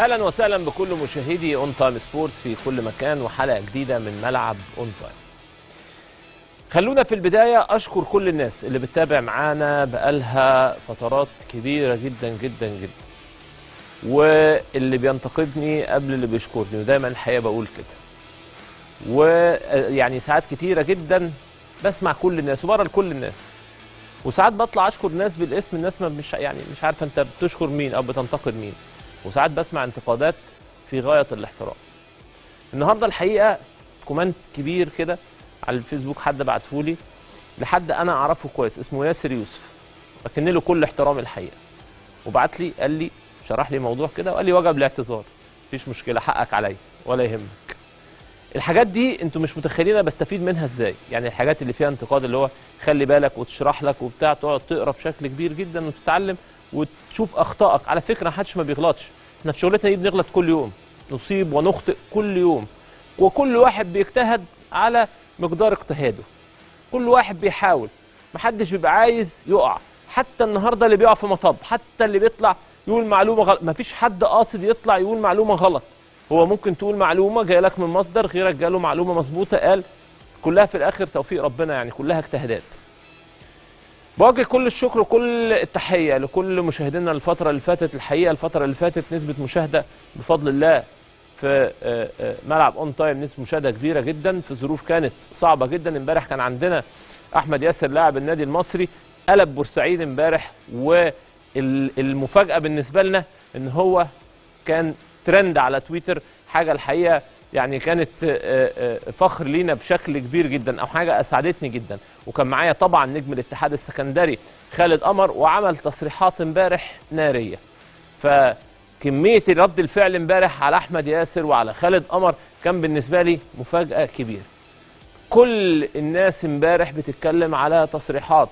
أهلا وسهلا بكل مشاهدي اون تايم سبورتس في كل مكان وحلقة جديدة من ملعب اون تايم. خلونا في البداية أشكر كل الناس اللي بتتابع معانا بقالها فترات كبيرة جدا جدا جدا. واللي بينتقدني قبل اللي بيشكرني ودايما الحقيقة بقول كده. ويعني ساعات كتيرة جدا بسمع كل الناس وبره لكل الناس. وساعات بطلع أشكر ناس بالاسم الناس ما مش يعني مش عارفة أنت بتشكر مين أو بتنتقد مين. وساعات بسمع انتقادات في غاية الاحترام. النهارده الحقيقة comment كبير كده على الفيسبوك حد بعته لي لحد أنا أعرفه كويس اسمه ياسر يوسف. لكن له كل احترام الحقيقة. وبعت لي قال لي شرح لي موضوع كده وقال لي وجب الاعتذار. مفيش مشكلة حقك عليا ولا يهمك. الحاجات دي أنتوا مش متخيلين أنا بستفيد منها إزاي. يعني الحاجات اللي فيها انتقاد اللي هو خلي بالك وتشرح لك وبتاع تقعد تقرا بشكل كبير جدا وتتعلم وتشوف أخطائك. على فكرة محدش ما بيغلطش. إحنا في شغلتنا دي بنغلط كل يوم. نصيب ونخطئ كل يوم. وكل واحد بيجتهد على مقدار اجتهاده. كل واحد بيحاول. محدش بيبقى عايز يقع. حتى النهارده اللي بيقع في مطب حتى اللي بيطلع يقول معلومة غلط. مفيش حد قاصد يطلع يقول معلومة غلط. هو ممكن تقول معلومة جاية لك من مصدر غيرك جاله معلومة مظبوطة قال كلها في الآخر توفيق ربنا يعني كلها اجتهادات. بوجه كل الشكر وكل التحية لكل مشاهدينا الفترة اللي فاتت الحقيقة الفترة اللي فاتت نسبة مشاهدة بفضل الله في ملعب اون تايم نسبة مشاهدة كبيرة جدا في ظروف كانت صعبة جدا. امبارح كان عندنا أحمد ياسر لاعب النادي المصري قلب بورسعيد امبارح والمفاجأة بالنسبة لنا إن هو كان ترند على تويتر حاجة الحقيقة يعني كانت فخر لينا بشكل كبير جدا أو حاجة أسعدتني جدا. وكان معايا طبعا نجم الاتحاد السكندري خالد قمر وعمل تصريحات امبارح نارية. فكمية رد الفعل امبارح على أحمد ياسر وعلى خالد قمر كان بالنسبة لي مفاجأة كبيرة. كل الناس امبارح بتتكلم على تصريحات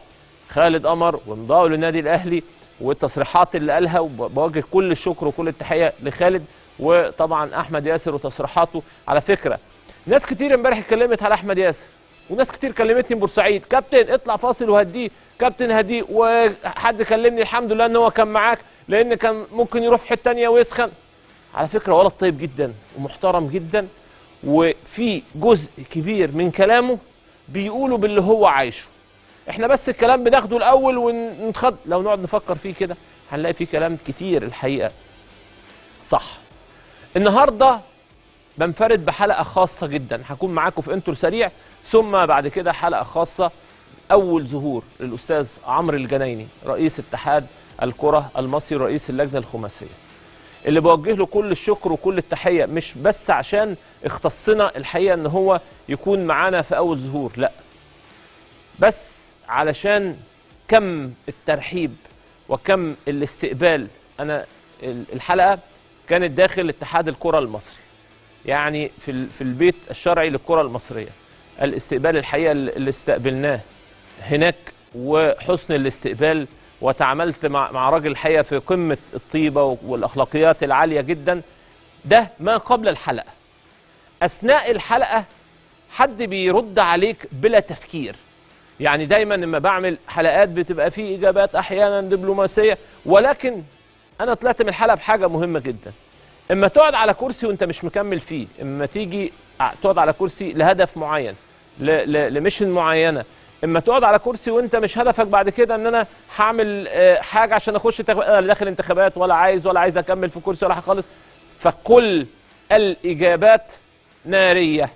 خالد قمر ومضاءه للنادي الأهلي والتصريحات اللي قالها وبوجه كل الشكر وكل التحية لخالد وطبعا أحمد ياسر وتصريحاته. على فكرة ناس كتير امبارح اتكلمت على أحمد ياسر. وناس كتير كلمتني من بورسعيد. كابتن اطلع فاصل وهديه. كابتن هديه. وحد كلمني الحمد لله إن هو كان معاك لأن كان ممكن يروح حتة ثانية ويسخن. على فكرة ولد طيب جدا ومحترم جدا وفي جزء كبير من كلامه بيقوله باللي هو عايشه. إحنا بس الكلام بناخده الأول ونتخد لو نقعد نفكر فيه كده هنلاقي فيه كلام كتير الحقيقة. صح. النهارده بنفرد بحلقة خاصة جدا. هكون معاكم في انتر سريع. ثم بعد كده حلقة خاصة أول ظهور للأستاذ عمرو الجنايني رئيس اتحاد الكرة المصري رئيس اللجنة الخماسية. اللي بوجه له كل الشكر وكل التحية مش بس عشان اختصنا الحقيقة إن هو يكون معانا في أول ظهور لأ. بس علشان كم الترحيب وكم الاستقبال أنا الحلقة كانت داخل اتحاد الكرة المصري يعني في في البيت الشرعي للكرة المصرية. الاستقبال الحقيقة اللي استقبلناه هناك وحسن الاستقبال وتعاملت مع مع راجل الحقيقة في قمة الطيبة والأخلاقيات العالية جدا. ده ما قبل الحلقة. أثناء الحلقة حد بيرد عليك بلا تفكير. يعني دايما لما بعمل حلقات بتبقى فيه إجابات أحيانا دبلوماسية ولكن أنا طلعت من الحلقة بحاجة مهمة جدا. إما تقعد على كرسي وأنت مش مكمل فيه إما تيجي تقعد على كرسي لهدف معين. لميشن معينة. إما تقعد على كرسي وأنت مش هدفك بعد كده إن أنا هعمل حاجة عشان أخش أنا داخل انتخابات ولا عايز ولا عايز أكمل في كرسي ولا حاجة خالص. فكل الإجابات نارية.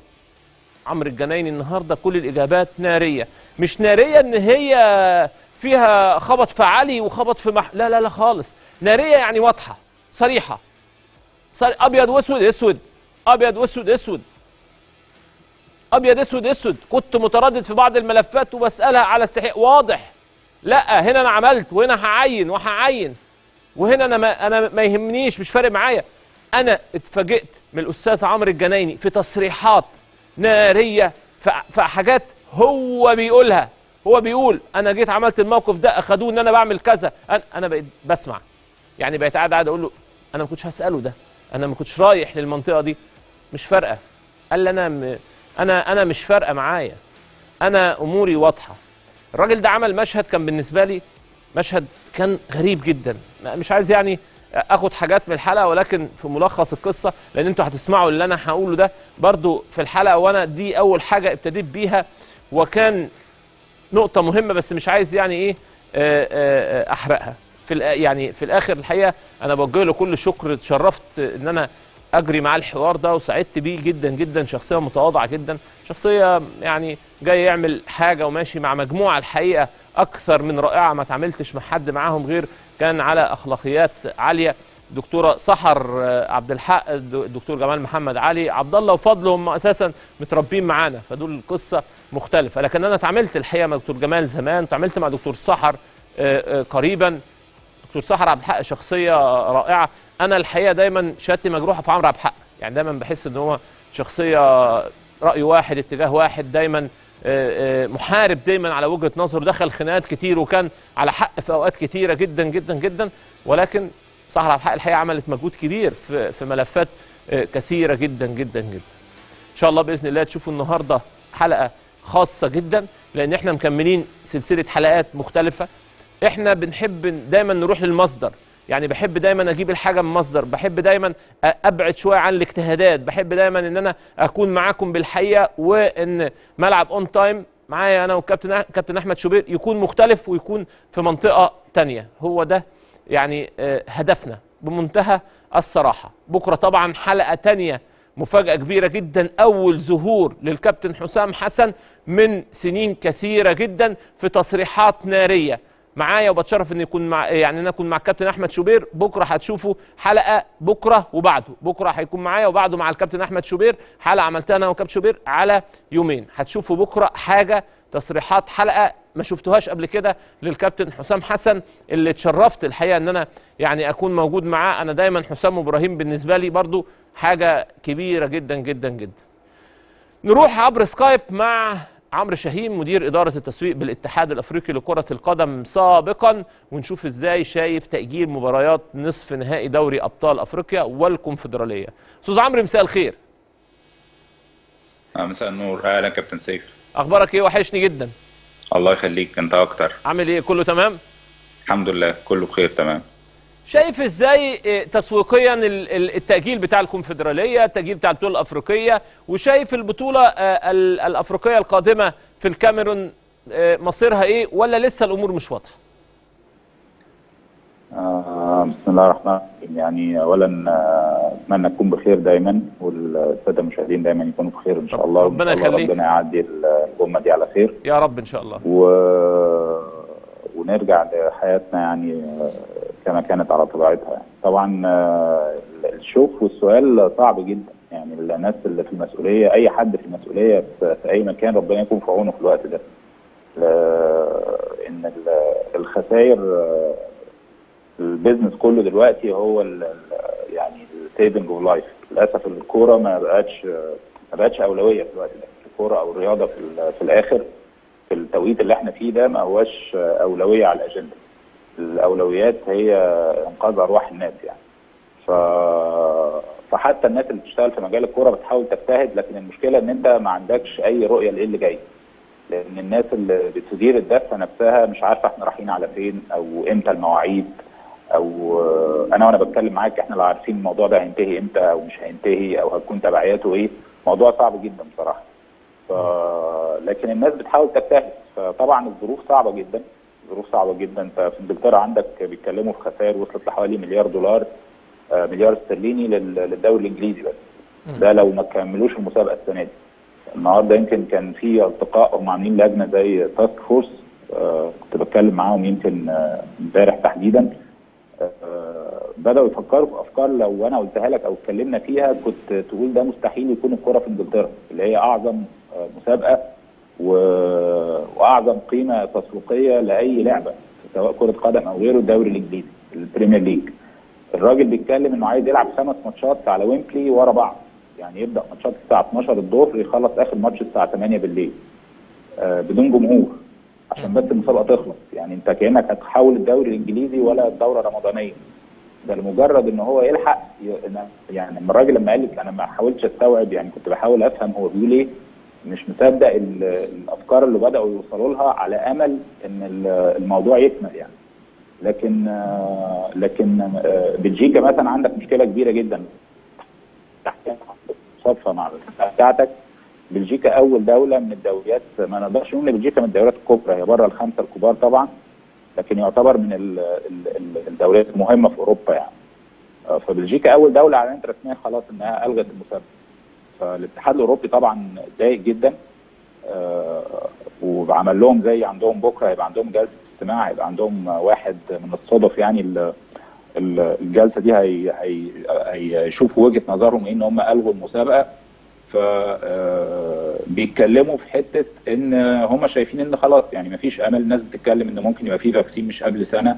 عمرو الجنايني النهارده كل الإجابات نارية. مش نارية إن هي فيها خبط في علي وخبط في مح... لا لا لا خالص. نارية يعني واضحة صريحة. صريح. أبيض وأسود أسود. أبيض وأسود أسود. أبيض أسود أسود. كنت متردد في بعض الملفات وبسألها على استحقاق واضح. لا هنا أنا عملت وهنا هعين وهعين. وهنا أنا ما أنا ما يهمنيش مش فارق معايا. أنا اتفاجئت من الأستاذ عمرو الجنايني في تصريحات نارية في حاجات هو بيقولها. هو بيقول أنا جيت عملت الموقف ده أخدوه إن أنا بعمل كذا. أنا أنا بقيت بسمع. يعني بقيت قاعد قاعد أقول له أنا ما كنتش هسأله ده. أنا ما كنتش رايح للمنطقة دي. مش فارقة. قال لي أنا م... أنا أنا مش فارقة معايا. أنا أموري واضحة. الراجل ده عمل مشهد كان بالنسبة لي مشهد كان غريب جدا. مش عايز يعني أخد حاجات من الحلقة ولكن في ملخص القصة لأن أنتوا هتسمعوا اللي أنا هقوله ده برضو في الحلقة وأنا دي أول حاجة ابتديت بيها. وكان نقطة مهمة بس مش عايز يعني إيه آه، آه، آه، أحرقها. في يعني في الآخر الحقيقة أنا بوجه له كل شكر اتشرفت إن أنا أجري معاه الحوار ده وسعدت بيه جدا جدا شخصية متواضعة جدا شخصية يعني جاي يعمل حاجة وماشي مع مجموعة الحقيقة أكثر من رائعة ما تعاملتش مع حد معاهم غير كان على أخلاقيات عالية. دكتورة سحر آه، عبد الحق الد- دكتور جمال محمد علي عبد الله وفضل هم أساسا متربين معانا فدول قصة مختلفة. لكن أنا اتعاملت الحقيقة مع دكتور جمال زمان اتعاملت مع دكتور سحر آه، آه، قريبا. دكتور سحر عبد الحق شخصية رائعة. أنا الحقيقة دايما شهادتي مجروحه في عمرو عبد الحق. يعني دايما بحس إن هو شخصية رأي واحد اتجاه واحد دايما آه، آه، محارب دايما على وجهة نظره. دخل خناقات كتير وكان على حق في أوقات كتيرة جدا جدا جدا. ولكن سحر عبد الحق الحقيقة عملت مجهود كبير في في ملفات آه، كثيرة جدا جدا جدا. إن شاء الله بإذن الله تشوفوا النهارده حلقة خاصة جدا لأن إحنا مكملين سلسلة حلقات مختلفة. إحنا بنحب دايما نروح للمصدر. يعني بحب دايما أجيب الحاجة من مصدر بحب دايما أبعد شوية عن الاجتهادات بحب دايما إن أنا أكون معاكم بالحقيقة وإن ملعب اون تايم معايا أنا والكابتن كابتن أحمد شوبير يكون مختلف ويكون في منطقة تانية. هو ده يعني آه، هدفنا بمنتهى الصراحة. بكرة طبعا حلقة تانية مفاجأة كبيرة جدا أول ظهور للكابتن حسام حسن من سنين كثيرة جدا في تصريحات نارية. معايا وبتشرف ان يكون مع يعني أنا أكون مع الكابتن أحمد شوبير. بكرة هتشوفوا حلقة بكرة وبعده. بكرة هيكون معايا وبعده مع الكابتن أحمد شوبير. حلقة عملتها أنا وكابتن شوبير على يومين. هتشوفوا بكرة حاجة تصريحات حلقة ما شفتوهاش قبل كده للكابتن حسام حسن اللي اتشرفت الحقيقة إن أنا يعني أكون موجود معاه. أنا دايما حسام إبراهيم بالنسبة لي برضو حاجة كبيرة جدا جدا جدا. نروح عبر سكايب مع عمرو شاهين مدير إدارة التسويق بالاتحاد الأفريقي لكرة القدم سابقا. ونشوف إزاي شايف تأجيل مباريات نصف نهائي دوري أبطال أفريقيا والكونفدرالية. أستاذ عمرو مساء الخير. آه، مساء النور. أهلا كابتن سيف. أخبارك إيه؟ وحشني جدا. الله يخليك. أنت أكتر. عامل إيه؟ كله تمام؟ الحمد لله. كله بخير. تمام. شايف إزاي إيه، تسويقيا ال- ال- التأجيل بتاع الكونفدرالية التأجيل بتاع البطولة الأفريقية وشايف البطولة آه، ال- الأفريقية القادمة في الكاميرون آه، مصيرها إيه ولا لسه الأمور مش واضحة؟ آه بسم الله الرحمن الرحيم. يعني اولا آه، أتمنى تكون بخير دايما والساده المشاهدين دايما يكونوا بخير إن شاء الله. ربنا يخليك. ربنا يعدي الأمة دي على خير. يا رب إن شاء الله. و... ونرجع لحياتنا يعني آه، كما كانت على طبيعتها. طبعا آه، الشوف والسؤال صعب جدا. يعني الناس اللي في المسؤولية أي حد في المسؤولية في أي مكان ربنا يكون في عونه في الوقت ده. آه، إن ال- الخسائر آه، ال business كله دلوقتي هو ال ال يعني saving of life للأسف الكورة ما بقتش ما بقتش أولوية في الوقت ده. الكورة أو الرياضة في, في الآخر في التوقيت اللي إحنا فيه ده ما هوش أولوية على الأجندة. الأولويات هي إنقاذ أرواح الناس يعني. ف فحتى الناس اللي بتشتغل في مجال الكورة بتحاول تجتهد لكن المشكلة إن أنت ما عندكش أي رؤية لإيه اللي جاي. لأن الناس اللي بتدير الدفه نفسها مش عارفة إحنا رايحين على فين أو إمتى المواعيد أو أنا وأنا بتكلم معاك إحنا لا عارفين الموضوع ده هينتهي إمتى أو مش هينتهي أو هتكون تبعياته إيه. موضوع صعب جدا بصراحة. ف... لكن الناس بتحاول تجتهد. فطبعا الظروف صعبة جدا. ظروف صعبة جدا. انت في إنجلترا عندك بيتكلموا في خسائر وصلت لحوالي مليار دولار آه، مليار استرليني لل- للدوري الإنجليزي بس. ده لو ما كملوش المسابقة السنة دي. النهارده يمكن كان في التقاء هم عاملين لجنة زي task force آه كنت بتكلم معاهم يمكن آه، امبارح تحديدا. بدأوا يفكروا في أفكار لو أنا قلتها لك أو اتكلمنا فيها كنت تقول ده مستحيل يكون الكرة في إنجلترا اللي هي أعظم مسابقة. وأعظم قيمة تسويقية لأي لعبة سواء كرة قدم أو غيره الدوري الإنجليزي ال Premier League. الراجل بيتكلم إنه عايز يلعب خمس ماتشات على ويمبلي ورا بعض يعني يبدأ ماتشات الساعة 12 الظهر يخلص آخر ماتش الساعة 8 بالليل آه بدون جمهور عشان بس المسابقة تخلص. يعني أنت كأنك هتحول الدوري الإنجليزي ولا الدورة الرمضانية. ده لمجرد إن هو يلحق يعني الراجل لما قال لي أنا ما حاولتش أستوعب يعني كنت بحاول أفهم هو بيقول إيه مش مصدق ال- الأفكار اللي بدأوا يوصلوا لها على أمل إن ال- الموضوع يكمل يعني. لكن لكن بلجيكا مثلا عندك مشكلة كبيرة جدا. صفه مع بتاعتك. بلجيكا أول دولة من الدوريات ما نقدرش نقول بلجيكا من الدوريات الكبرى هي بره الخمسة الكبار طبعا لكن يعتبر من ال- ال- ال- الدوريات المهمة في أوروبا يعني. فبلجيكا أول دولة اعلنت رسميا خلاص إنها ألغت المسابقة. فالاتحاد الاوروبي طبعا اتضايق جدا آه، وعمل لهم زي عندهم بكرة هيبقى عندهم جلسة استماع هيبقى عندهم واحد من الصدف يعني ال- ال- الجلسة دي هي- هي- هيشوفوا وجهة نظرهم إيه إن هم الغوا المسابقة. ف آه، بيتكلموا في حتة إن هم شايفين إن خلاص يعني مفيش أمل الناس بتتكلم إن ممكن يبقى في فاكسين مش قبل سنة.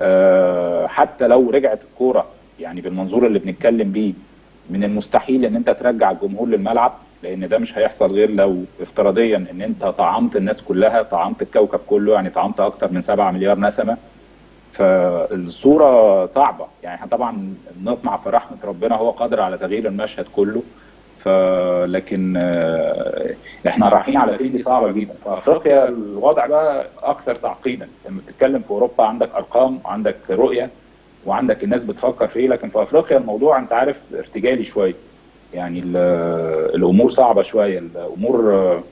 آه، حتى لو رجعت الكورة يعني بالمنظور اللي بنتكلم بيه من المستحيل إن أنت ترجع الجمهور للملعب لأن ده مش هيحصل غير لو افتراضيا إن أنت طعمت الناس كلها طعمت الكوكب كله يعني طعمت أكتر من 7 مليار نسمة. فالصورة صعبة. يعني إحنا طبعا نطمع في رحمة ربنا هو قادر على تغيير المشهد كله. فلكن آه، إحنا رايحين على دي صعبة جدا. فأفريقيا الوضع بقى أكثر تعقيدا. لما بتتكلم في أوروبا عندك أرقام وعندك رؤية. وعندك الناس بتفكر في إيه لكن في أفريقيا الموضوع أنت عارف ارتجالي شوية. يعني ال- الأمور صعبة شوية. الأمور آه،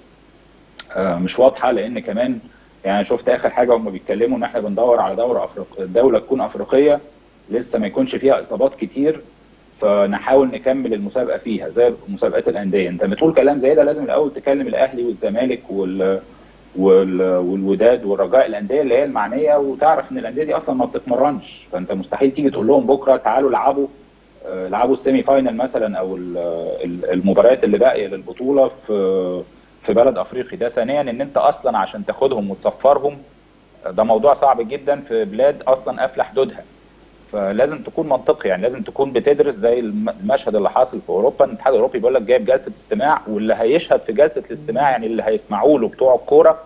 آه، مش واضحة لأن كمان يعني شفت آخر حاجة هم بيتكلموا إن إحنا بندور على دورة افريقيه دولة تكون أفريقية لسه ما يكونش فيها إصابات كتير فنحاول نكمل المسابقة فيها زي مسابقات الأندية. أنت بتقول كلام زي ده لازم الأول تكلم الأهلي والزمالك وال وال- والوداد والرجاء الأندية اللي هي المعنية وتعرف إن الأندية دي أصلا ما بتتمرنش. فأنت مستحيل تيجي تقول لهم بكرة تعالوا العبوا آه، العبوا ال semi final مثلا أو ال- ال- المباريات اللي باقية للبطولة في في بلد أفريقي. ده ثانيا إن أنت أصلا عشان تاخدهم وتسفرهم آه، ده موضوع صعب جدا في بلاد أصلا قافله حدودها فلازم تكون منطقي يعني لازم تكون بتدرس زي الم- المشهد اللي حاصل في أوروبا إن الاتحاد الأوروبي بيقول لك جايب جلسة استماع واللي هيشهد في جلسة الاستماع يعني اللي هيسمعوا له بتوع الكورة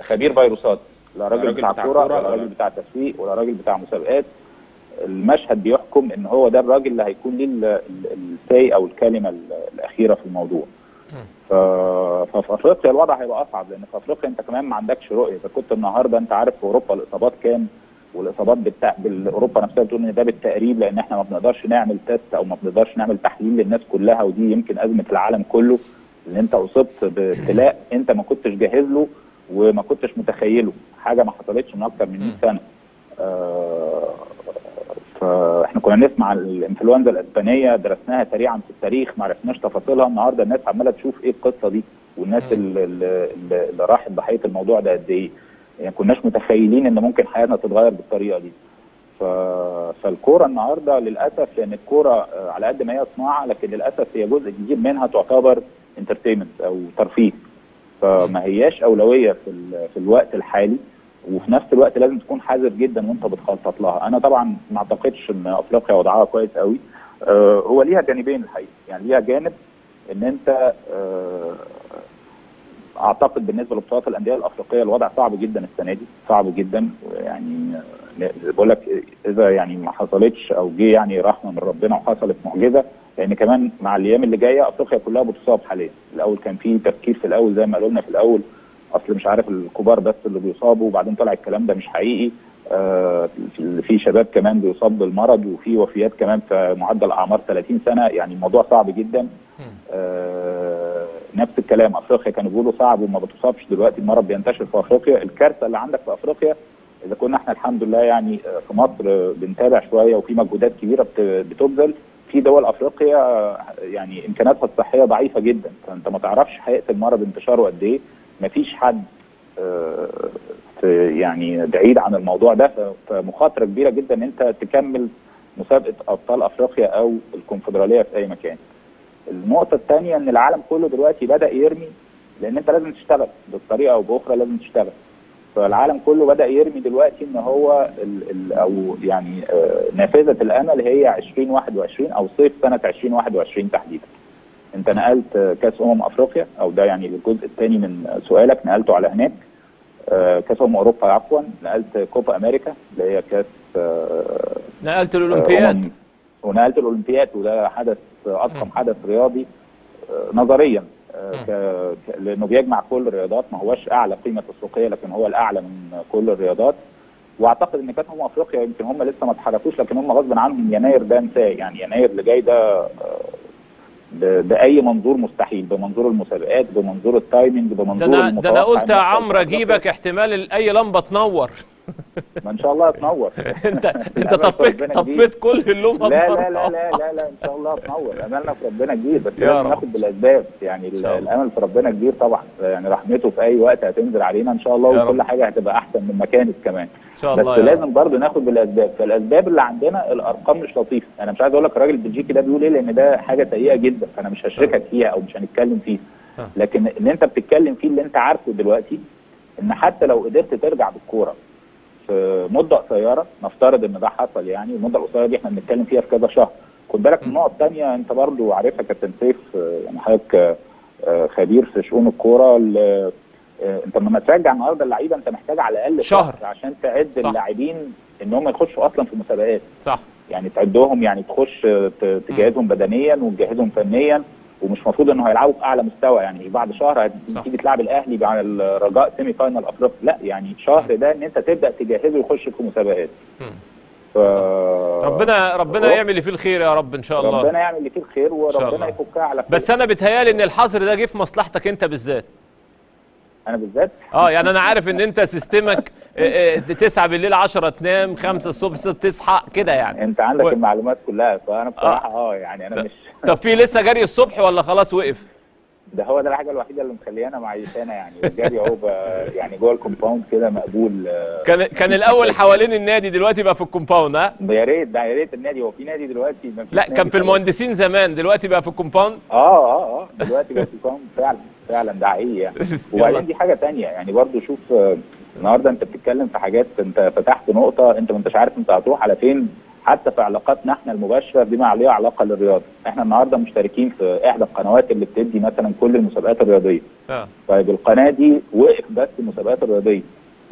خبير فيروسات. لا راجل بتاع كورة ولا راجل بتاع تسويق ولا راجل بتاع مسابقات. المشهد بيحكم إن هو ده الراجل اللي هيكون ليه ال- ال- الساي أو الكلمة ال- الأخيرة في الموضوع. ففي أفريقيا الوضع هيبقى أصعب لأن في أفريقيا أنت كمان ما عندكش رؤية. إذا كنت النهارده أنت عارف في أوروبا الإصابات كام والإصابات بالت... بالأوروبا نفسها بتقول إن ده بالتقريب لأن إحنا ما بنقدرش نعمل تيست أو ما بنقدرش نعمل تحليل للناس كلها ودي يمكن أزمة العالم كله إن أنت أصبت بابتلاء أنت ما كنتش جاهز له وما كنتش متخيله. حاجة ما حصلتش من أكتر من 100 سنة. آه، فاحنا كنا نسمع الإنفلونزا الإسبانية درسناها سريعا في التاريخ ما عرفناش تفاصيلها. النهارده الناس عمالة تشوف إيه القصة دي والناس اللي, اللي, اللي راحت ضحيه الموضوع ده قد إيه. يعني كناش متخيلين إن ممكن حياتنا تتغير بالطريقة دي. ف... فالكورة النهارده للأسف لأن الكورة آه، على قد ما هي صناعة لكن للأسف هي جزء كبير منها تعتبر انترتينمنت أو ترفيه. فما هياش أولوية في ال... في الوقت الحالي وفي نفس الوقت لازم تكون حذر جدا وأنت بتخطط لها. أنا طبعا ما أعتقدش إن أفريقيا وضعها كويس قوي. آه، هو ليها جانبين الحقيقة. يعني ليها جانب إن أنت آه، أعتقد بالنسبة لبطولات الأندية الأفريقية الوضع صعب جدا السنة دي صعب جدا. يعني بقول لك إذا يعني ما حصلتش أو جه يعني رحمة من ربنا وحصلت معجزة لأن كمان مع الأيام اللي جاية أفريقيا كلها بتصاب حاليا. الأول كان في تفكير في الأول زي ما قالوا لنا في الأول أصل مش عارف الكبار بس اللي بيصابوا وبعدين طلع الكلام ده مش حقيقي. في- في شباب كمان بيصاب بالمرض وفي وفيات كمان في معدل أعمار 30 سنة يعني الموضوع صعب جدا. آه، نفس الكلام أفريقيا كانوا بيقولوا صعب وما بتصابش دلوقتي المرض بينتشر في أفريقيا. الكارثة اللي عندك في أفريقيا إذا كنا إحنا الحمد لله يعني آه، في مصر آه، بنتابع شوية وفي مجهودات كبيرة بت- بتبذل. في دول أفريقيا آه، يعني امكانياتها الصحية ضعيفة جدا. فأنت ما تعرفش حقيقة المرض انتشاره قد إيه. مفيش حد آه، يعني بعيد عن الموضوع ده فمخاطرة كبيرة جدا إن أنت تكمل مسابقة أبطال أفريقيا أو الكونفدرالية في أي مكان. النقطة الثانية إن العالم كله دلوقتي بدأ يرمي لأن أنت لازم تشتغل بطريقة أو بأخرى لازم تشتغل. فالعالم كله بدأ يرمي دلوقتي إن هو ال ال أو يعني آه، نافذة الأمل هي 2021 أو صيف سنة 2021 تحديدا. انت نقلت كأس أمم أفريقيا أو ده يعني الجزء الثاني من سؤالك نقلته على هناك. آه، كأس أمم أوروبا عفوا نقلت كوبا أمريكا اللي هي كأس آه، نقلت الأولمبياد. أمم، ونقلت الأولمبياد وده حدث اضخم حدث رياضي آه، نظريا لأنه بيجمع كل الرياضات ما هوش أعلى قيمة تسويقية لكن هو الأعلى من كل الرياضات. وأعتقد إن كانت هم أفريقيا يمكن هم لسه ما اتحركوش لكن هم غصب عنهم يناير ده انساه يعني يناير اللي جاي ده بأي منظور مستحيل بمنظور المسابقات بمنظور ال timing ده بمنظور أنا ده أنا قلت يا عمرو أجيبك احتمال ال- أي لمبة تنور. ما إن شاء الله تنور انت أنت طفيت. طفيت كل اللمبه لا لا لا لا لا لا إن شاء الله تنور املنا في ربنا كبير بس لازم. ناخد بالأسباب يعني. الأمل في ربنا كبير طبعا يعني رحمته في أي وقت هتنزل علينا إن شاء الله وكل. حاجة هتبقى أحسن من ما كانت كمان إن شاء بس الله رب. لازم برضه ناخد بالأسباب فالأسباب اللي عندنا الأرقام مش لطيفة أنا مش عايز أقول لك الراجل البلجيكي ده بيقول إيه لأن ده حاجة سيئة جدا فأنا مش هشركك فيها أو مش هنتكلم فيها آه. لكن اللي أنت بتتكلم فيه اللي أنت عارفه دلوقتي إن حتى لو قدرت ترجع بالكورة في مدة قصيرة نفترض إن ده حصل يعني المدة القصيرة دي إحنا بنتكلم فيها في كذا شهر. خد بالك من نقط تانية أنت برضو عارفها كابتن سيف آه، يعني حضرتك آه، آه، خبير في شؤون الكورة ال- آه، أنت لما ترجع النهارده اللعيبة أنت محتاج على الأقل شهر. عشان تعد. اللاعبين إن هم يخشوا أصلا في مسابقات. صح. يعني تعدهم يعني تخش ت- تجهزهم بدنيا وتجهزهم فنيا. ومش مفروض إنه هيلعبوا في أعلى مستوى يعني بعد شهر. هتيجي تلعب الأهلي على الرجاء semi final أفريقيا. لا يعني شهر ده إن أنت تبدأ تجهزه يخش في مسابقات. ف... ربنا ربنا يعمل اللي فيه الخير يا رب إن شاء الله. ربنا يعمل اللي فيه الخير. وربنا يفكها على خير. بس أنا بيتهيألي إن الحظر ده جه في مصلحتك أنت بالذات. أنا بالذات؟ آه يعني أنا عارف إن أنت system ك آه، آه، 9 بالليل 10 تنام 5 الصبح 6 تصحى كده يعني. أنت عندك و- المعلومات كلها فأنا بصراحة آه يعني أنا مش طب في لسه جري الصبح ولا خلاص وقف؟ ده هو ده الحاجة الوحيدة اللي مخليانا معيشانا يعني. الجري اهو يعني جوه ال compound كده مقبول. كان كان الأول حوالين النادي دلوقتي بقى في ال compound ها؟ يا ريت ده يا ريت النادي. هو في نادي دلوقتي؟ ما لا كان في. المهندسين زمان دلوقتي بقى في ال compound؟ آه آه آه دلوقتي بقى في com فعلا فعلا ده حقيقي يعني. وبعدين دي حاجة تانية يعني. برضو شوف النهارده انت بتتكلم في حاجات انت فتحت نقطة انت ما انتش عارف انت هتروح على فين. حتى في علاقاتنا إحنا المباشرة بما عليها علاقة للرياضة. إحنا النهارده مشتركين في احدى القنوات اللي بتدي مثلا كل المسابقات الرياضية. آه. طيب القناة دي وقف بس المسابقات الرياضية.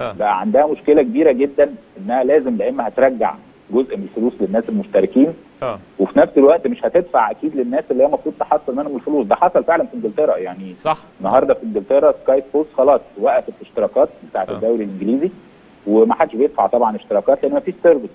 آه. بقى عندها مشكلة كبيرة جدا إنها لازم لا إما هترجع جزء من الفلوس للناس المشتركين آه. وفي نفس الوقت مش هتدفع أكيد للناس اللي هي المفروض تحصل منهم الفلوس. ده حصل فعلا في إنجلترا. يعني صح. النهارده في إنجلترا سكاي سبورتس خلاص وقفت الاشتراكات بتاعت آه. الدوري الإنجليزي وما حدش بيدفع طبعا اشتراكات لأن ما فيش سيرفيس.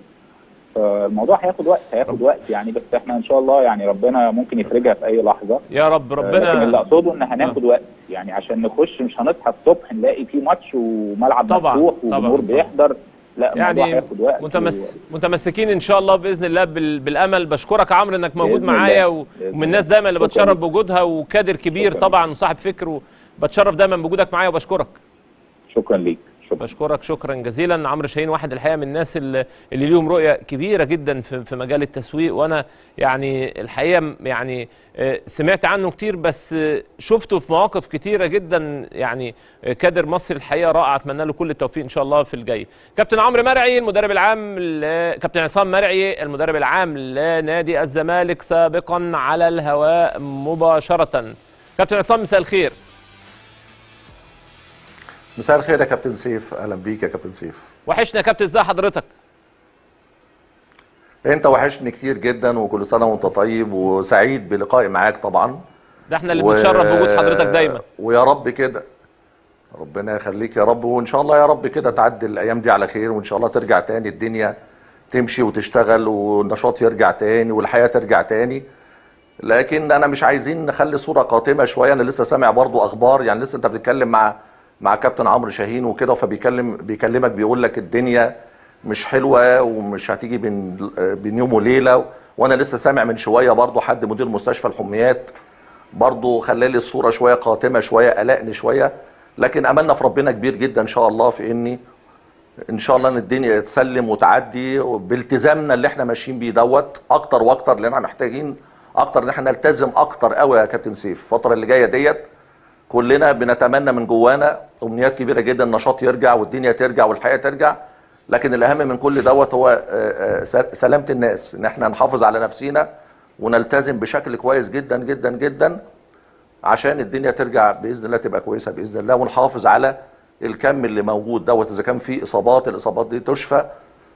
فالموضوع هياخد وقت هياخد وقت يعني بس إحنا إن شاء الله يعني ربنا ممكن يفرجها في أي لحظة يا رب لكن اللي ربنا أقصده إن هناخد وقت يعني عشان نخش مش هنصحى الصبح نلاقي في ماتش وملعب طبعاً، مفتوح طبعاً. بيحضر لا الموضوع يعني هياخد وقت متمس متمسكين إن شاء الله بإذن الله بال... بالأمل بشكرك عمرو إنك موجود. معايا و... ومن الناس. دايما اللي. بتشرف بوجودها وكادر كبير شكراً. طبعا وصاحب فكر وبتشرف دايما بوجودك معايا وبشكرك شكرا ليك شكرا. بشكرك شكرا جزيلا. عمرو شاهين واحد الحقيقة من الناس اللي, ليهم رؤية كبيرة جدا في, في مجال التسويق. وأنا يعني الحقيقة يعني آه، سمعت عنه كتير بس آه، شفته في مواقف كتيرة جدا يعني آه، كادر مصري الحقيقة رائع أتمنى له كل التوفيق إن شاء الله في الجاي. كابتن عمرو مرعي المدرب العام كابتن عصام مرعي المدرب العام لنادي الزمالك سابقا على الهواء مباشرة. كابتن عصام مساء الخير. مساء الخير يا كابتن سيف. أهلا بيك يا كابتن سيف. وحشنا يا كابتن. ازي حضرتك؟ أنت وحشني كتير جدا وكل سنة وأنت طيب وسعيد بلقائي معاك طبعا. ده إحنا اللي بنتشرف بوجود حضرتك دايما. ويا رب كده. ربنا يخليك يا رب. وإن شاء الله يا رب كده تعدي الأيام دي على خير وإن شاء الله ترجع تاني الدنيا تمشي وتشتغل والنشاط يرجع تاني والحياة ترجع تاني. لكن أنا مش عايزين نخلي صورة قاتمة شوية. أنا لسه سامع برضو أخبار. يعني لسه أنت بتتكلم مع مع كابتن عمرو شاهين وكده فبيكلم بيكلمك بيقول لك الدنيا مش حلوة ومش هتيجي بين بين يوم وليلة. وأنا لسه سامع من شوية برضو حد مدير مستشفى الحميات برضو خلالي الصورة شوية قاتمة شوية قلقني شوية. لكن أملنا في ربنا كبير جدا إن شاء الله في إني إن شاء الله إن الدنيا تسلم وتعدي بالتزامنا اللي إحنا ماشيين بيه دوت أكتر وأكتر لأن إحنا محتاجين أكتر إن إحنا نلتزم أكتر قوي يا كابتن سيف. الفترة اللي جاية ديت كلنا بنتمنى من جوانا أمنيات كبيرة جدا النشاط يرجع والدنيا ترجع والحياة ترجع. لكن الأهم من كل دوت هو آه، آه، سل- سلامة الناس إن إحنا نحافظ على نفسينا ونلتزم بشكل كويس جدا جدا جدا عشان الدنيا ترجع بإذن الله تبقى كويسة بإذن الله ونحافظ على الكم اللي موجود دوت. إذا كان في إصابات الإصابات دي تشفى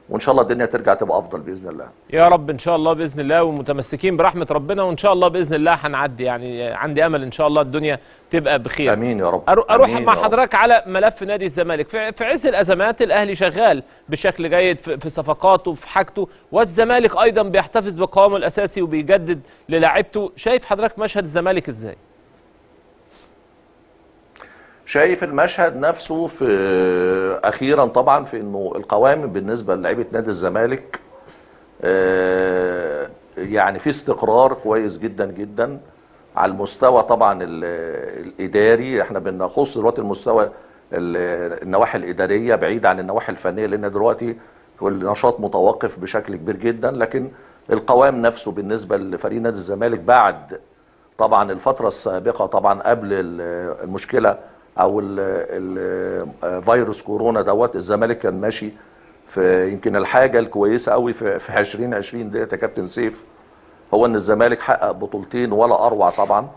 وإن شاء الله الدنيا ترجع تبقى أفضل بإذن الله. يا رب إن شاء الله بإذن الله ومتمسكين برحمة ربنا وإن شاء الله بإذن الله هنعدي. يعني عندي أمل إن شاء الله الدنيا تبقى بخير. آمين يا رب. أروح مع. حضرتك على ملف نادي الزمالك. في عز الأزمات الأهلي شغال بشكل جيد في في صفقاته في حاجته والزمالك أيضا بيحتفظ بقوامه الأساسي وبيجدد للاعيبته شايف حضرتك مشهد الزمالك إزاي؟ شايف المشهد نفسه في أخيرا طبعا في إنه القوائم بالنسبة للعيبة نادي الزمالك آه، يعني في استقرار كويس جدا جدا على المستوى طبعا ال- الإداري. إحنا بنخص دلوقتي المستوى ال- النواحي الإدارية بعيد عن النواحي الفنية لأن دلوقتي كل نشاط متوقف بشكل كبير جدا. لكن القوام نفسه بالنسبة لفريق نادي الزمالك بعد طبعا الفترة السابقة طبعا قبل ال- المشكلة أو ال- ال- فيروس كورونا دوت الزمالك كان ماشي في يمكن الحاجة الكويسة قوي في في 2020 ديت يا كابتن سيف. هو إن الزمالك حقق بطولتين ولا أروع طبعا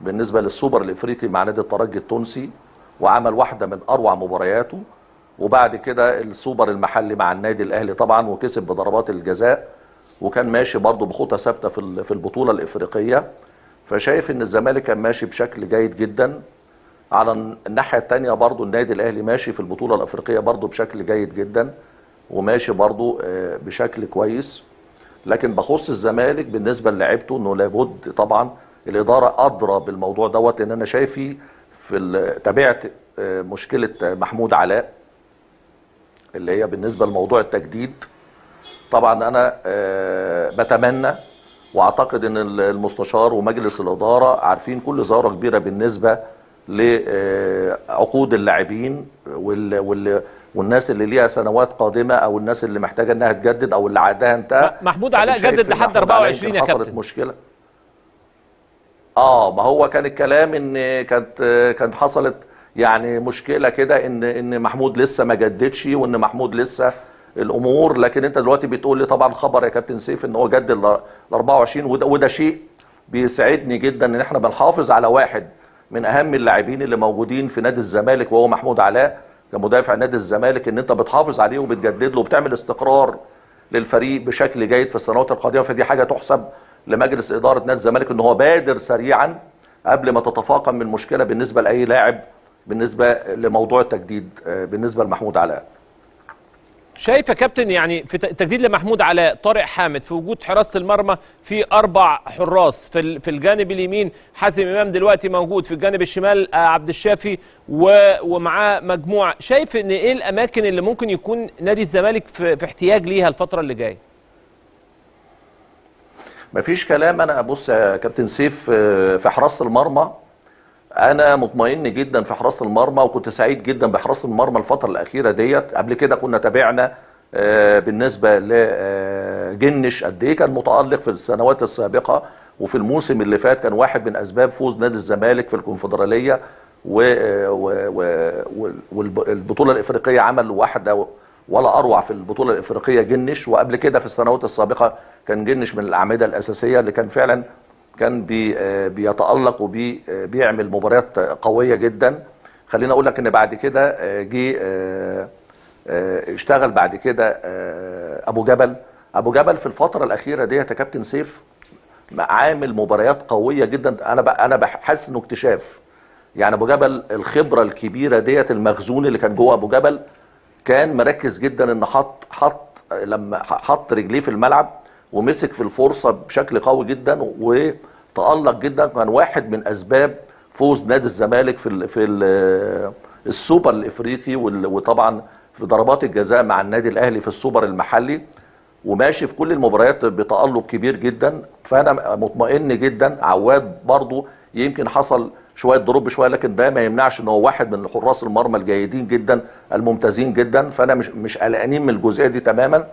بالنسبة للسوبر الإفريقي مع نادي الترجي التونسي وعمل واحدة من أروع مبارياته. وبعد كده السوبر المحلي مع النادي الأهلي طبعا وكسب بضربات الجزاء وكان ماشي برضه بخطى ثابتة في البطولة الإفريقية. فشايف إن الزمالك كان ماشي بشكل جيد جدا. على الناحية الثانية برضه النادي الأهلي ماشي في البطولة الأفريقية برضه بشكل جيد جدا وماشي برضه آه، بشكل كويس. لكن بخص الزمالك بالنسبة للاعيبته إنه لابد طبعا الإدارة أدرى بالموضوع دوت لأن أنا شايف في تابعت آه، مشكلة محمود علاء اللي هي بالنسبة لموضوع التجديد. طبعا أنا آه، بتمنى وأعتقد إن المستشار ومجلس الإدارة عارفين كل ظاهرة كبيرة بالنسبة لعقود اللاعبين وال وال والناس اللي ليها سنوات قادمة أو الناس اللي محتاجة إنها تجدد أو اللي عقدها انتهى محمود علاء جدد لحد محمود علاء 24 يمكن يا حصلت كابتن. مشكلة آه ما هو كان الكلام إن كانت كانت حصلت يعني مشكلة كده إن إن محمود لسه ما جددش وإن محمود لسه الأمور لكن أنت دلوقتي بتقول لي طبعا خبر يا كابتن سيف إن هو جدد ل 24 وده, وده شيء بيسعدني جدا إن إحنا بنحافظ على واحد من أهم اللاعبين اللي موجودين في نادي الزمالك وهو محمود علاء كمدافع نادي الزمالك إن أنت بتحافظ عليه وبتجدد له وبتعمل استقرار للفريق بشكل جيد في السنوات القادمة. فدي حاجة تحسب لمجلس إدارة نادي الزمالك إن هو بادر سريعا قبل ما تتفاقم من مشكلة بالنسبة لأي لاعب بالنسبة لموضوع التجديد آه، بالنسبة لمحمود علاء. شايف يا كابتن يعني في تجديد لمحمود علاء طارق حامد في وجود حراسة المرمى في أربع حراس في في الجانب اليمين حازم إمام دلوقتي موجود في الجانب الشمال آه، عبد الشافي ومعاه مجموعة. شايف إن إيه الأماكن اللي ممكن يكون نادي الزمالك في, في احتياج ليها الفترة اللي جاية؟ مفيش كلام. أنا بص يا كابتن سيف آه، في حراسة المرمى أنا مطمئن جدا في حراسة المرمى وكنت سعيد جدا بحراسة المرمى الفترة الأخيرة ديت. قبل كده كنا تابعنا آه، بالنسبة لجنش قد إيه كان متألق في السنوات السابقة وفي الموسم اللي فات كان واحد من أسباب فوز نادي الزمالك في الكونفدرالية والبطوله الإفريقية عمل واحدة ولا أروع في البطولة الإفريقية جنش. وقبل كده في السنوات السابقة كان جنش من الأعمدة الأساسية اللي كان فعلا كان بي آه، بيتألق وبيعمل مباريات قوية جدا. خليني أقول لك إن بعد كده آه، جه آه، آه، اشتغل بعد كده آه، أبو جبل. أبو جبل في الفترة الأخيرة ديت يا كابتن سيف عامل مباريات قوية جدا. أنا أنا بحس إنه اكتشاف. يعني أبو جبل الخبرة الكبيرة ديت المخزون اللي كان جوه أبو جبل كان مركز جدا إن حط حط لما حط رجليه في الملعب. ومسك في الفرصة بشكل قوي جدا وتألق جدا. كان واحد من أسباب فوز نادي الزمالك في ال في ال السوبر الإفريقي وطبعا في ضربات الجزاء مع النادي الأهلي في السوبر المحلي وماشي في كل المباريات بتألق كبير جدا. فأنا مطمئن جدا عواد برضو يمكن حصل شوية drop شوية لكن ده ما يمنعش إن هو واحد من حراس المرمى الجيدين جدا الممتازين جدا. فأنا مش مش قلقانين من الجزئية دي تماما.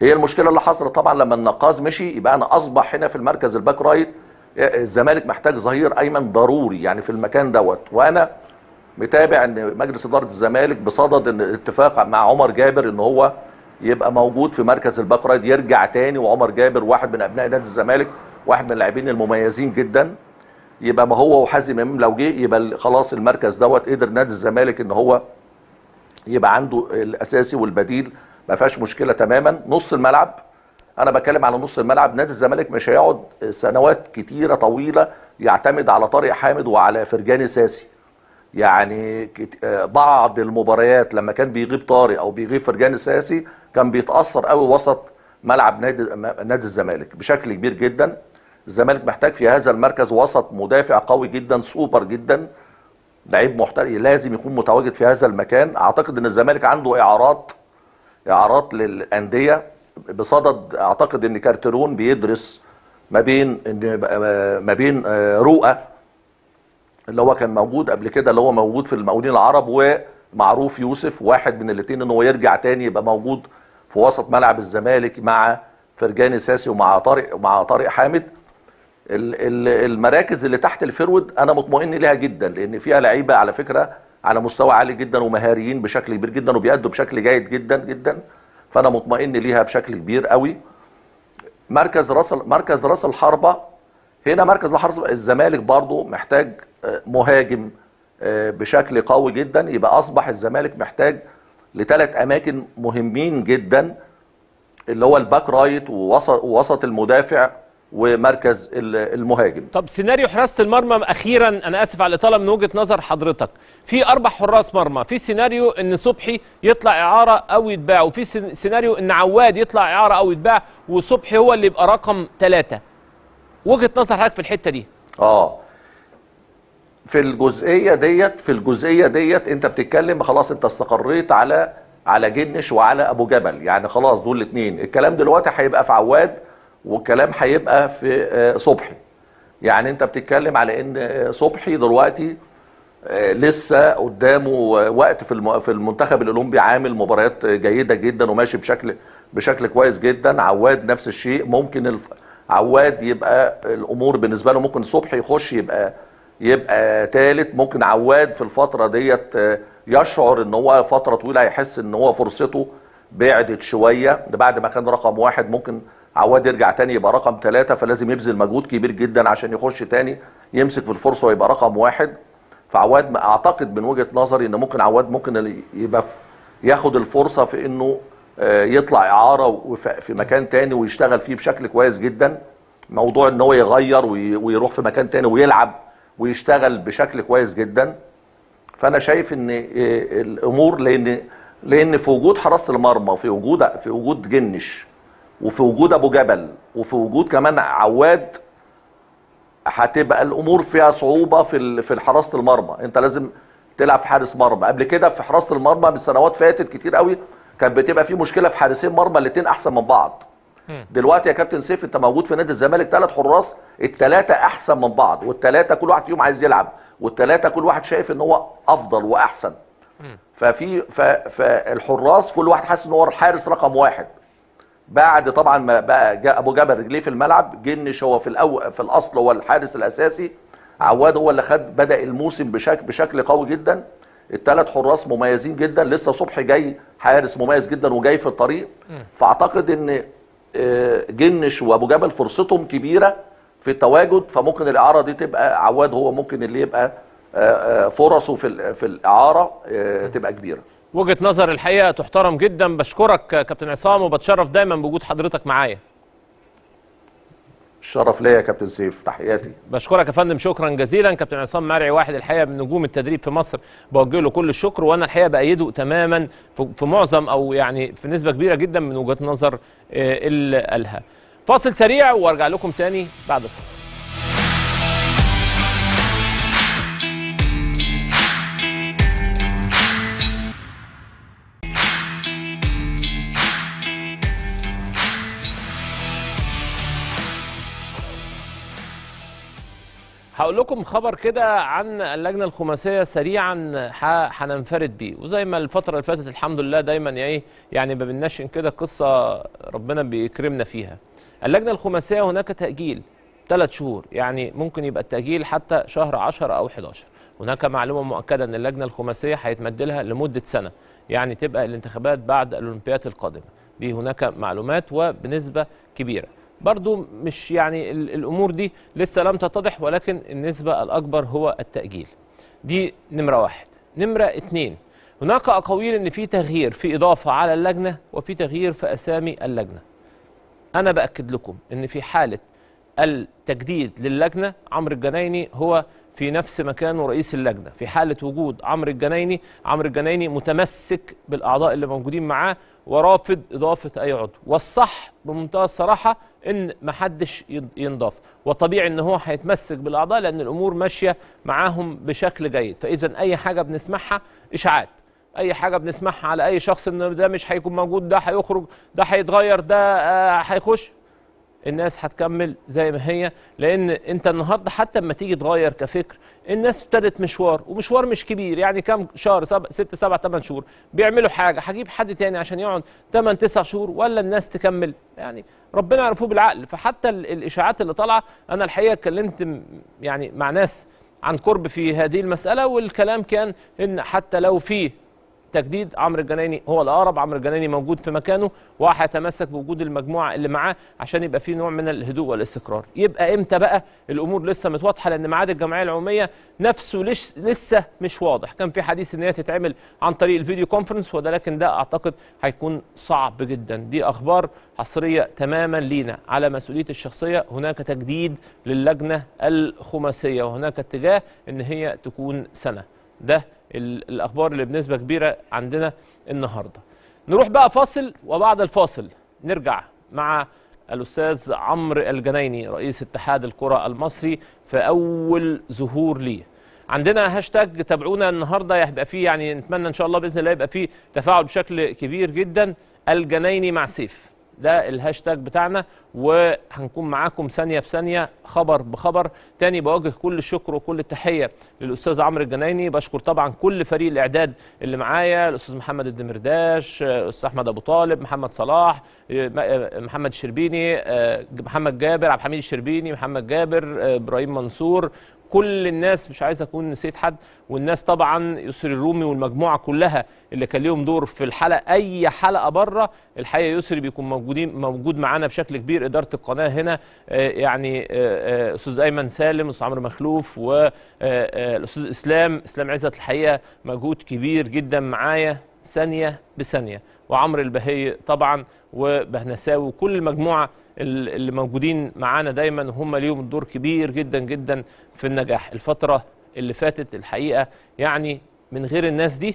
هي المشكلة اللي حصلت طبعا لما النقاز مشي يبقى أنا أصبح هنا في المركز ال back right الزمالك محتاج ظهير أيمن ضروري يعني في المكان دوت. وأنا متابع إن مجلس إدارة الزمالك بصدد ان الاتفاق مع عمر جابر إن هو يبقى موجود في مركز ال back right يرجع تاني. وعمر جابر واحد من أبناء نادي الزمالك واحد من اللاعبين المميزين جدا. يبقى ما هو وحازم إمام لو جه يبقى خلاص المركز دوت قدر نادي الزمالك إن هو يبقى عنده الأساسي والبديل ما فيهاش مشكلة تماما. نص الملعب أنا بتكلم على نص الملعب. نادي الزمالك مش هيقعد سنوات كتيرة طويلة يعتمد على طارق حامد وعلى فرجاني ساسي. يعني آه، بعض المباريات لما كان بيغيب طارق أو بيغيب فرجاني ساسي كان بيتأثر قوي وسط ملعب نادي نادي الزمالك بشكل كبير جدا. الزمالك محتاج في هذا المركز وسط مدافع قوي جدا سوبر جدا لعيب محترف لازم يكون متواجد في هذا المكان. أعتقد إن الزمالك عنده إعارات اعارات للأندية بصدد أعتقد إن كارترون بيدرس ما بين ما بين آه، رؤى اللي هو كان موجود قبل كده اللي هو موجود في المقاولين العرب ومعروف يوسف واحد من الاثنين إن هو يرجع تاني يبقى موجود في وسط ملعب الزمالك مع فرجاني ساسي ومع طارق ومع طارق حامد. ال- ال- المراكز اللي تحت الفرود أنا مطمئن ليها جدا لأن فيها لعيبة على فكرة على مستوى عالي جدا ومهاريين بشكل كبير جدا وبيأدوا بشكل جيد جدا جدا. فأنا مطمئن ليها بشكل كبير قوي. مركز راس مركز راس الحربه هنا مركز الحربه الزمالك برضو محتاج آه، مهاجم آه، بشكل قوي جدا. يبقى أصبح الزمالك محتاج لثلاث أماكن مهمين جدا اللي هو ال back right ووسط ووسط المدافع. ومركز ال- المهاجم. طب سيناريو حراسة المرمى أخيرا أنا آسف على الإطالة من وجهة نظر حضرتك في أربع حراس مرمى في سيناريو إن صبحي يطلع إعارة أو يتباع وفي سين- سيناريو إن عواد يطلع إعارة أو يتباع وصبحي هو اللي يبقى رقم ثلاثة وجهة نظر حضرتك في الحتة دي؟ آه. في الجزئية ديت في الجزئية ديت أنت بتتكلم خلاص أنت استقريت على على جنش وعلى أبو جبل يعني خلاص دول الاثنين الكلام دلوقتي هيبقى في عواد والكلام هيبقى في آه، صبحي. يعني انت بتتكلم على ان آه، صبحي دلوقتي آه، لسه قدامه وقت في في المنتخب الأولمبي عامل مباريات جيدة جدا وماشي بشكل بشكل كويس جدا. عواد نفس الشيء. ممكن الف... عواد يبقى الأمور بالنسبة له ممكن صبحي يخش يبقى يبقى ثالث ممكن عواد في الفترة ديت يشعر إن هو فترة طويلة هيحس إن هو فرصته بعدت شوية. ده بعد ما كان رقم واحد ممكن عواد يرجع تاني يبقى رقم ثلاثة فلازم يبذل مجهود كبير جدا عشان يخش تاني يمسك في الفرصة ويبقى رقم واحد. فعواد أعتقد من وجهة نظري إن ممكن عواد ممكن يبقى في ياخد الفرصة في إنه آه، يطلع إعارة في مكان تاني ويشتغل فيه بشكل كويس جدا. موضوع إن هو يغير وي- ويروح في مكان تاني ويلعب ويشتغل بشكل كويس جدا. فأنا شايف إن آه، الأمور لأن لأن في وجود حراسة المرمى وفي وجود في وجود جنش وفي وجود أبو جبل وفي وجود كمان عواد هتبقى الأمور فيها صعوبة في في حراسة المرمى. أنت لازم تلعب في حارس مرمى. قبل كده في حراسة المرمى من سنوات فاتت كتير قوي كانت بتبقى في مشكلة في حارسين مرمى الاثنين أحسن من بعض. دلوقتي يا كابتن سيف أنت موجود في نادي الزمالك ثلاث حراس الثلاثه أحسن من بعض والثلاثه كل واحد فيهم عايز يلعب والثلاثه كل واحد شايف إن هو أفضل وأحسن. ففي فالحراس كل واحد حاسس إن هو الحارس رقم واحد. بعد طبعا ما بقى جاء أبو جبل رجليه في الملعب جنش هو في الأو في الأصل هو الحارس الأساسي. عواد هو اللي خد بدأ الموسم بشكل بشكل قوي جدا. الثلاث حراس مميزين جدا. لسه صبحي جاي حارس مميز جدا وجاي في الطريق. فأعتقد إن آه، جنش وأبو جبل فرصتهم كبيرة في التواجد. فممكن الإعارة دي تبقى عواد هو ممكن اللي يبقى آه، آه، فرصه في في الإعارة تبقى كبيرة. وجهة نظر الحقيقة تحترم جدا. بشكرك كابتن عصام وبتشرف دايما بوجود حضرتك معايا. الشرف ليا يا كابتن سيف تحياتي. بشكرك يا فندم شكرا جزيلا. كابتن عصام مرعي واحد الحقيقة من نجوم التدريب في مصر بوجه له كل الشكر وأنا الحقيقة بأيده تماما في معظم أو يعني في نسبة كبيرة جدا من وجهة نظر آه، اللي قالها. فاصل سريع وأرجع لكم تاني بعد الفاصل. هقول لكم خبر كده عن اللجنة الخماسية سريعا هننفرد بيه. وزي ما الفترة اللي فاتت الحمد لله دايما إيه يعني ما بننشن كده قصة ربنا بيكرمنا فيها. اللجنة الخماسية هناك تأجيل ثلاث شهور يعني ممكن يبقى التأجيل حتى شهر 10 أو 11 هناك معلومة مؤكدة إن اللجنة الخماسية هيتمد لها لمدة سنة يعني تبقى الانتخابات بعد الأولمبياد القادمة. دي هناك معلومات وبنسبة كبيرة. برضو مش يعني ال- الأمور دي لسه لم تتضح ولكن النسبة الأكبر هو التأجيل. دي نمرة واحد. نمرة اتنين. هناك أقاويل إن في تغيير في إضافة على اللجنة وفي تغيير في أسامي اللجنة. أنا بأكد لكم إن في حالة التجديد للجنه عمرو الجنايني هو في نفس مكانه رئيس اللجنة في حالة وجود عمرو الجنايني عمرو الجنايني متمسك بالأعضاء اللي موجودين معاه ورافض إضافة أي عضو. والصح بمنتهى الصراحة إن محدش ين- ينضاف. وطبيعي إن هو هيتمسك بالأعضاء لأن الأمور ماشية معاهم بشكل جيد. فاذا أي حاجة بنسمعها إشاعات. أي حاجة بنسمعها على أي شخص إن ده مش هيكون موجود ده هيخرج ده هيتغير ده آه، هيخش. الناس هتكمل زي ما هي لأن أنت النهارده حتى لما تيجي تغير كفكر الناس ابتدت مشوار ومشوار مش كبير يعني كام شهر سبع ست سبع ثمان شهور بيعملوا حاجة هجيب حد تاني عشان يقعد 8 9 شهور ولا الناس تكمل؟ يعني ربنا يعرفوه بالعقل. فحتى ال- الإشاعات اللي طالعة أنا الحقيقة اتكلمت يعني مع ناس عن قرب في هذه المسألة والكلام كان إن حتى لو في تجديد عمرو الجنايني هو الأقرب عمرو الجنايني موجود في مكانه وهيتمسك بوجود المجموعة اللي معاه عشان يبقى في نوع من الهدوء والاستقرار. يبقى إمتى بقى؟ الأمور لسه متواضحة لأن ميعاد الجمعية العمومية نفسه لسه مش واضح. كان في حديث إن هي تتعمل عن طريق الفيديو كونفرنس وده لكن ده أعتقد هيكون صعب جدا. دي أخبار حصرية تماما لينا على مسؤولية الشخصية. هناك تجديد للجنة الخماسية وهناك اتجاه إن هي تكون سنة. ده الأخبار اللي بنسبة كبيرة عندنا النهارده. نروح بقى فاصل وبعد الفاصل نرجع مع الأستاذ عمرو الجنايني رئيس اتحاد الكرة المصري في أول ظهور ليه. عندنا هاشتاج تابعونا النهارده هيبقى فيه يعني نتمنى إن شاء الله بإذن الله يبقى فيه تفاعل بشكل كبير جدا. الجنايني مع سيف. ده الهاشتاج بتاعنا وهنكون معاكم ثانية بثانية خبر بخبر. تاني بوجه كل الشكر وكل التحية للأستاذ عمرو الجنايني. بشكر طبعا كل فريق الإعداد اللي معايا الأستاذ محمد الدمرداش الأستاذ أحمد أبو طالب محمد صلاح محمد الشربيني محمد جابر عبد الحميد الشربيني محمد جابر إبراهيم منصور كل الناس مش عايز أكون نسيت حد والناس طبعا يسري الرومي والمجموعة كلها اللي كان ليهم دور في الحلقة أي حلقة بره الحقيقة يسري بيكون موجودين موجود معانا بشكل كبير. إدارة القناة هنا آه، يعني آه، آه، أستاذ أيمن سالم أستاذ عمرو مخلوف والاستاذ إسلام إسلام عزت الحقيقة مجهود كبير جدا معايا ثانية بثانية. وعمرو البهي طبعا وبهنساوي وكل المجموعة ال- اللي موجودين معانا دايما هم ليهم دور كبير جدا جدا في النجاح. الفترة اللي فاتت الحقيقة يعني من غير الناس دي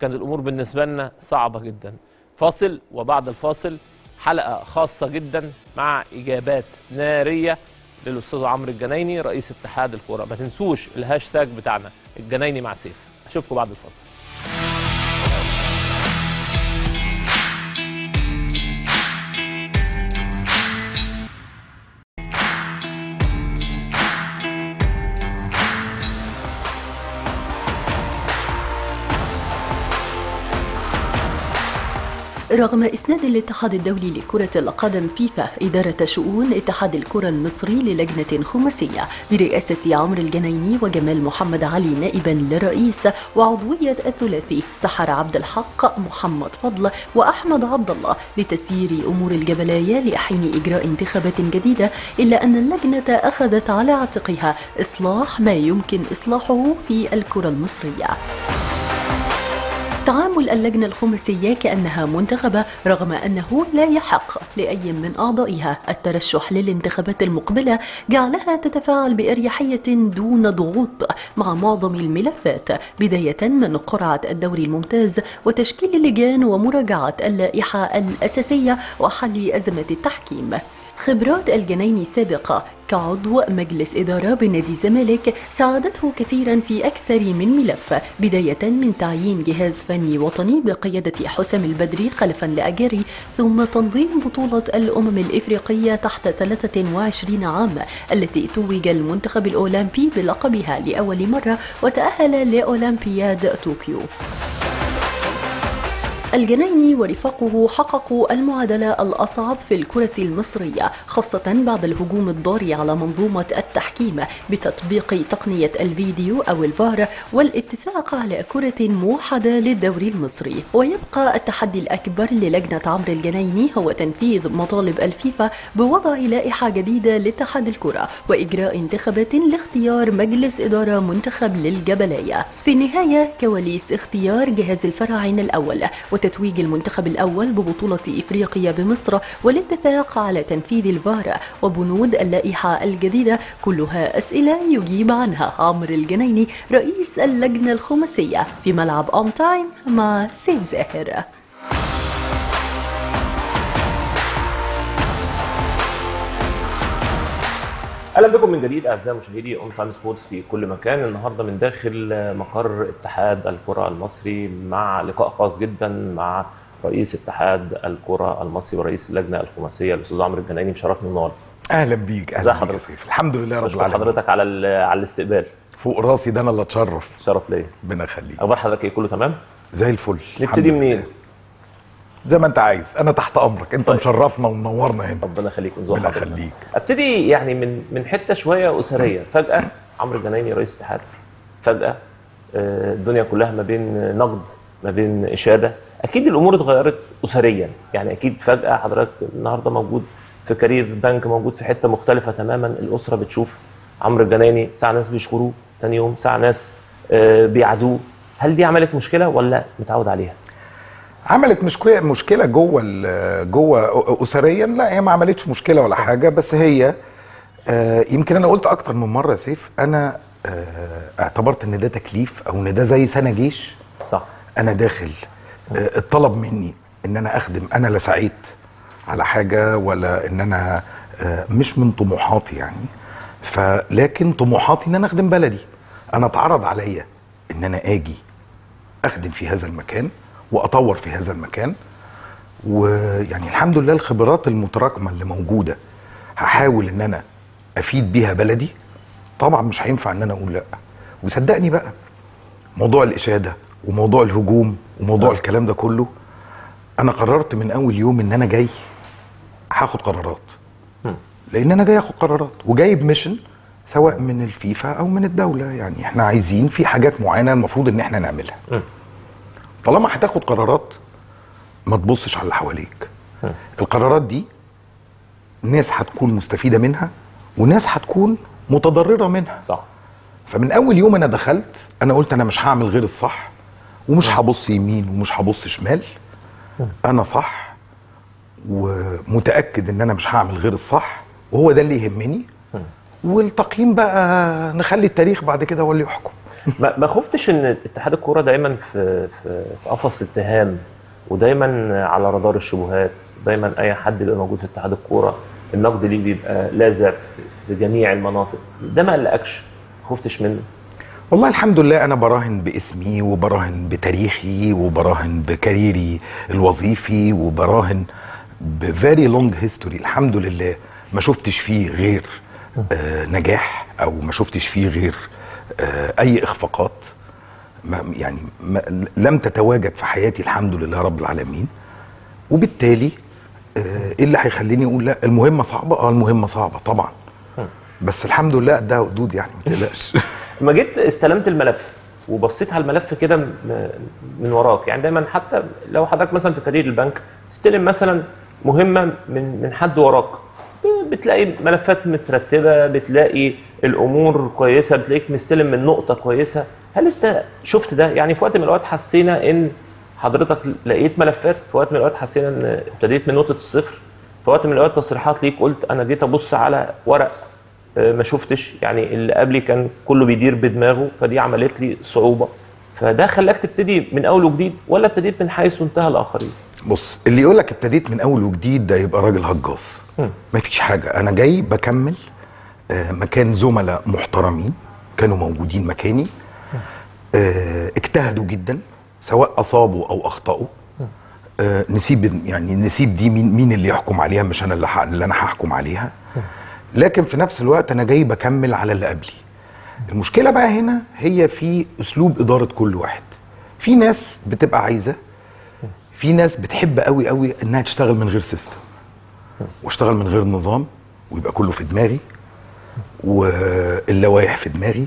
كان الأمور بالنسبة لنا صعبة جدا. فاصل وبعد الفاصل حلقة خاصة جدا مع إجابات نارية للأستاذ عمرو الجنايني رئيس اتحاد الكورة. ما تنسوش الهاشتاج بتاعنا الجنايني مع سيف. أشوفكم بعد الفاصل. رغم إسناد الاتحاد الدولي لكرة القدم فيفا إدارة شؤون اتحاد الكرة المصري للجنة خماسية برئاسة عمرو الجنايني وجمال محمد علي نائبا لرئيس وعضوية الثلاثي سحر عبد الحق محمد فضل وأحمد عبد الله لتسيير أمور الجبلاية لحين إجراء انتخابات جديدة إلا أن اللجنة أخذت على عاتقها إصلاح ما يمكن إصلاحه في الكرة المصرية. تعامل اللجنة الخماسية كأنها منتخبة رغم أنه لا يحق لأي من أعضائها الترشح للانتخابات المقبلة. جعلها تتفاعل بأريحية دون ضغوط مع معظم الملفات بداية من قرعة الدوري الممتاز وتشكيل اللجان ومراجعة اللائحة الأساسية وحل أزمة التحكيم. خبرات الجنايني السابقة. كعضو مجلس إدارة بنادي الزمالك ساعدته كثيرا في أكثر من ملف بداية من تعيين جهاز فني وطني بقيادة حسام البدري خلفا لأجاري ثم تنظيم بطولة الأمم الإفريقية تحت 23 عام التي توج المنتخب الأولمبي بلقبها لأول مرة وتأهل لأولمبياد طوكيو. الجنايني ورفاقه حققوا المعادلة الأصعب في الكرة المصرية خاصة بعد الهجوم الضاري على منظومة التحكيم بتطبيق تقنية الفيديو أو الفار والاتفاق على كرة موحدة للدوري المصري. ويبقى التحدي الأكبر للجنة عمرو الجنايني هو تنفيذ مطالب الفيفا بوضع لائحة جديدة لاتحاد الكرة وإجراء انتخابات لاختيار مجلس إدارة منتخب للجبلية. في النهاية كواليس اختيار جهاز الفراعنة الأول وتتويج المنتخب الأول ببطولة إفريقيا بمصر والاتفاق على تنفيذ الفار وبنود اللائحة الجديدة كلها أسئلة يجيب عنها عمرو الجنايني رئيس اللجنة الخماسية في ملعب أون تايم مع سيف زاهر. أهلا بكم من جديد أعزائي مشاهدي اون تايم سبورتس في كل مكان. النهارده من داخل مقر اتحاد الكرة المصري مع لقاء خاص جدا مع رئيس اتحاد الكرة المصري ورئيس اللجنة الخماسية الأستاذ عمرو الجنايني مشرفني ومنورني أهلا بيك أهلا بيك يا؟ سيف؟ الحمد لله رب العالمين. حضرتك على على الاستقبال. فوق راسي ده أنا اللي أتشرف. شرف ليا. ربنا يخليك. أخبار حضرتك إيه؟ كله تمام؟ زي الفل نبتدي. منين؟ زي ما انت عايز. أنا تحت أمرك. أنت طيب. مشرفنا ومنورنا هنا. ربنا يخليك ربنا يخليك. أبتدي يعني من من حتة شوية أسرية. فجأة عمرو الجنايني رئيس اتحاد. فجأة آه، الدنيا كلها ما بين نقد ما بين إشادة. أكيد الأمور اتغيرت اسريا. يعني أكيد فجأة حضرتك النهارده موجود في كارير بنك موجود في حتة مختلفة تماما. الأسرة بتشوف عمرو الجنايني ساعة ناس بيشكروه تاني يوم ساعة ناس آه، بيعادوه. هل دي عملت مشكلة ولا متعود عليها؟ عملت مشكله مشكلة جوه جوه اسريا لا هي ما عملتش مشكلة ولا حاجة بس هي آه، يمكن أنا قلت أكتر من مرة يا سيف أنا آه، اعتبرت إن ده تكليف أو إن ده زي سنة جيش. صح. أنا داخل آه، اتطلب مني إن أنا أخدم أنا لا سعيت على حاجة ولا إن أنا مش من طموحاتي يعني. فلكن طموحاتي إن أنا أخدم بلدي. أنا اتعرض عليا إن أنا آجي أخدم في هذا المكان. وأطور في هذا المكان ويعني الحمد لله الخبرات المتراكمة اللي موجودة هحاول إن أنا أفيد بيها بلدي طبعا مش هينفع إن أنا أقول لأ وصدقني بقى موضوع الإشادة وموضوع الهجوم وموضوع آه. الكلام ده كله أنا قررت من أول يوم إن أنا جاي هاخد قرارات مم. لأن أنا جاي أخد قرارات وجايب ميشن سواء من الفيفا أو من الدولة يعني إحنا عايزين في حاجات معينة المفروض إن إحنا نعملها مم. طالما هتاخد قرارات ما تبصش على اللي حواليك. القرارات دي ناس هتكون مستفيدة منها وناس هتكون متضررة منها. صح. فمن أول يوم أنا دخلت أنا قلت أنا مش هعمل غير الصح ومش هبص يمين ومش هبص شمال. أنا صح ومتأكد إن أنا مش هعمل غير الصح وهو ده اللي يهمني. والتقييم بقى نخلي التاريخ بعد كده هو اللي يحكم. ما خفتش إن اتحاد الكورة دايما في في قفص الاتهام ودايما على رادار الشبهات دايما أي حد بيبقى موجود في اتحاد الكورة النقد ليه بيبقى لاذع في- جميع المناطق. ده ما قلقكش ما خفتش منه. والله الحمد لله أنا براهن باسمي وبراهن بتاريخي وبراهن ب career ي الوظيفي وبراهن ب very long history. الحمد لله ما شفتش فيه غير آه نجاح أو ما شفتش فيه غير أي إخفاقات ما يعني ما لم تتواجد في حياتي الحمد لله رب العالمين. وبالتالي آه إيه اللي هيخليني أقول لا؟ المهمة صعبة؟ آه المهمة صعبة طبعا. بس الحمد لله ده حدود يعني ما تقلقش. لما جيت استلمت الملف وبصيت على الملف كده من وراك يعني دايما حتى لو حضرتك مثلا في كارير البنك تستلم مثلا مهمة من من حد وراك. بتلاقي ملفات مترتبة بتلاقي الأمور كويسة بتلاقيك مستلم من نقطة كويسة. هل أنت شفت ده؟ يعني في وقت من الأوقات حسينا إن حضرتك لقيت ملفات في وقت من الأوقات حسينا إن ابتديت من نقطة الصفر. في وقت من الأوقات تصريحات ليك قلت أنا جيت أبص على ورق آه، ما شفتش. يعني اللي قبلي كان كله بيدير بدماغه فدي عملت لي صعوبة. فده خلاك تبتدي من أول وجديد ولا ابتديت من حيث انتهى الآخرين؟ بص اللي يقول لك ابتديت من أول وجديد ده يبقى راجل هجاص. مم. مفيش حاجة. أنا جاي بكمل آه، مكان زملاء محترمين كانوا موجودين مكاني آه، اجتهدوا جدا سواء أصابوا أو أخطأوا. آه، نسيب يعني نسيب دي مين مين اللي يحكم عليها مش أنا اللي, اللي أنا هحكم عليها. لكن في نفس الوقت أنا جاي بكمل على اللي قبلي. المشكلة بقى هنا هي في أسلوب إدارة كل واحد. في ناس بتبقى عايزة في ناس بتحب قوي قوي إنها تشتغل من غير سيستم واشتغل من غير نظام ويبقى كله في دماغي واللوائح في دماغي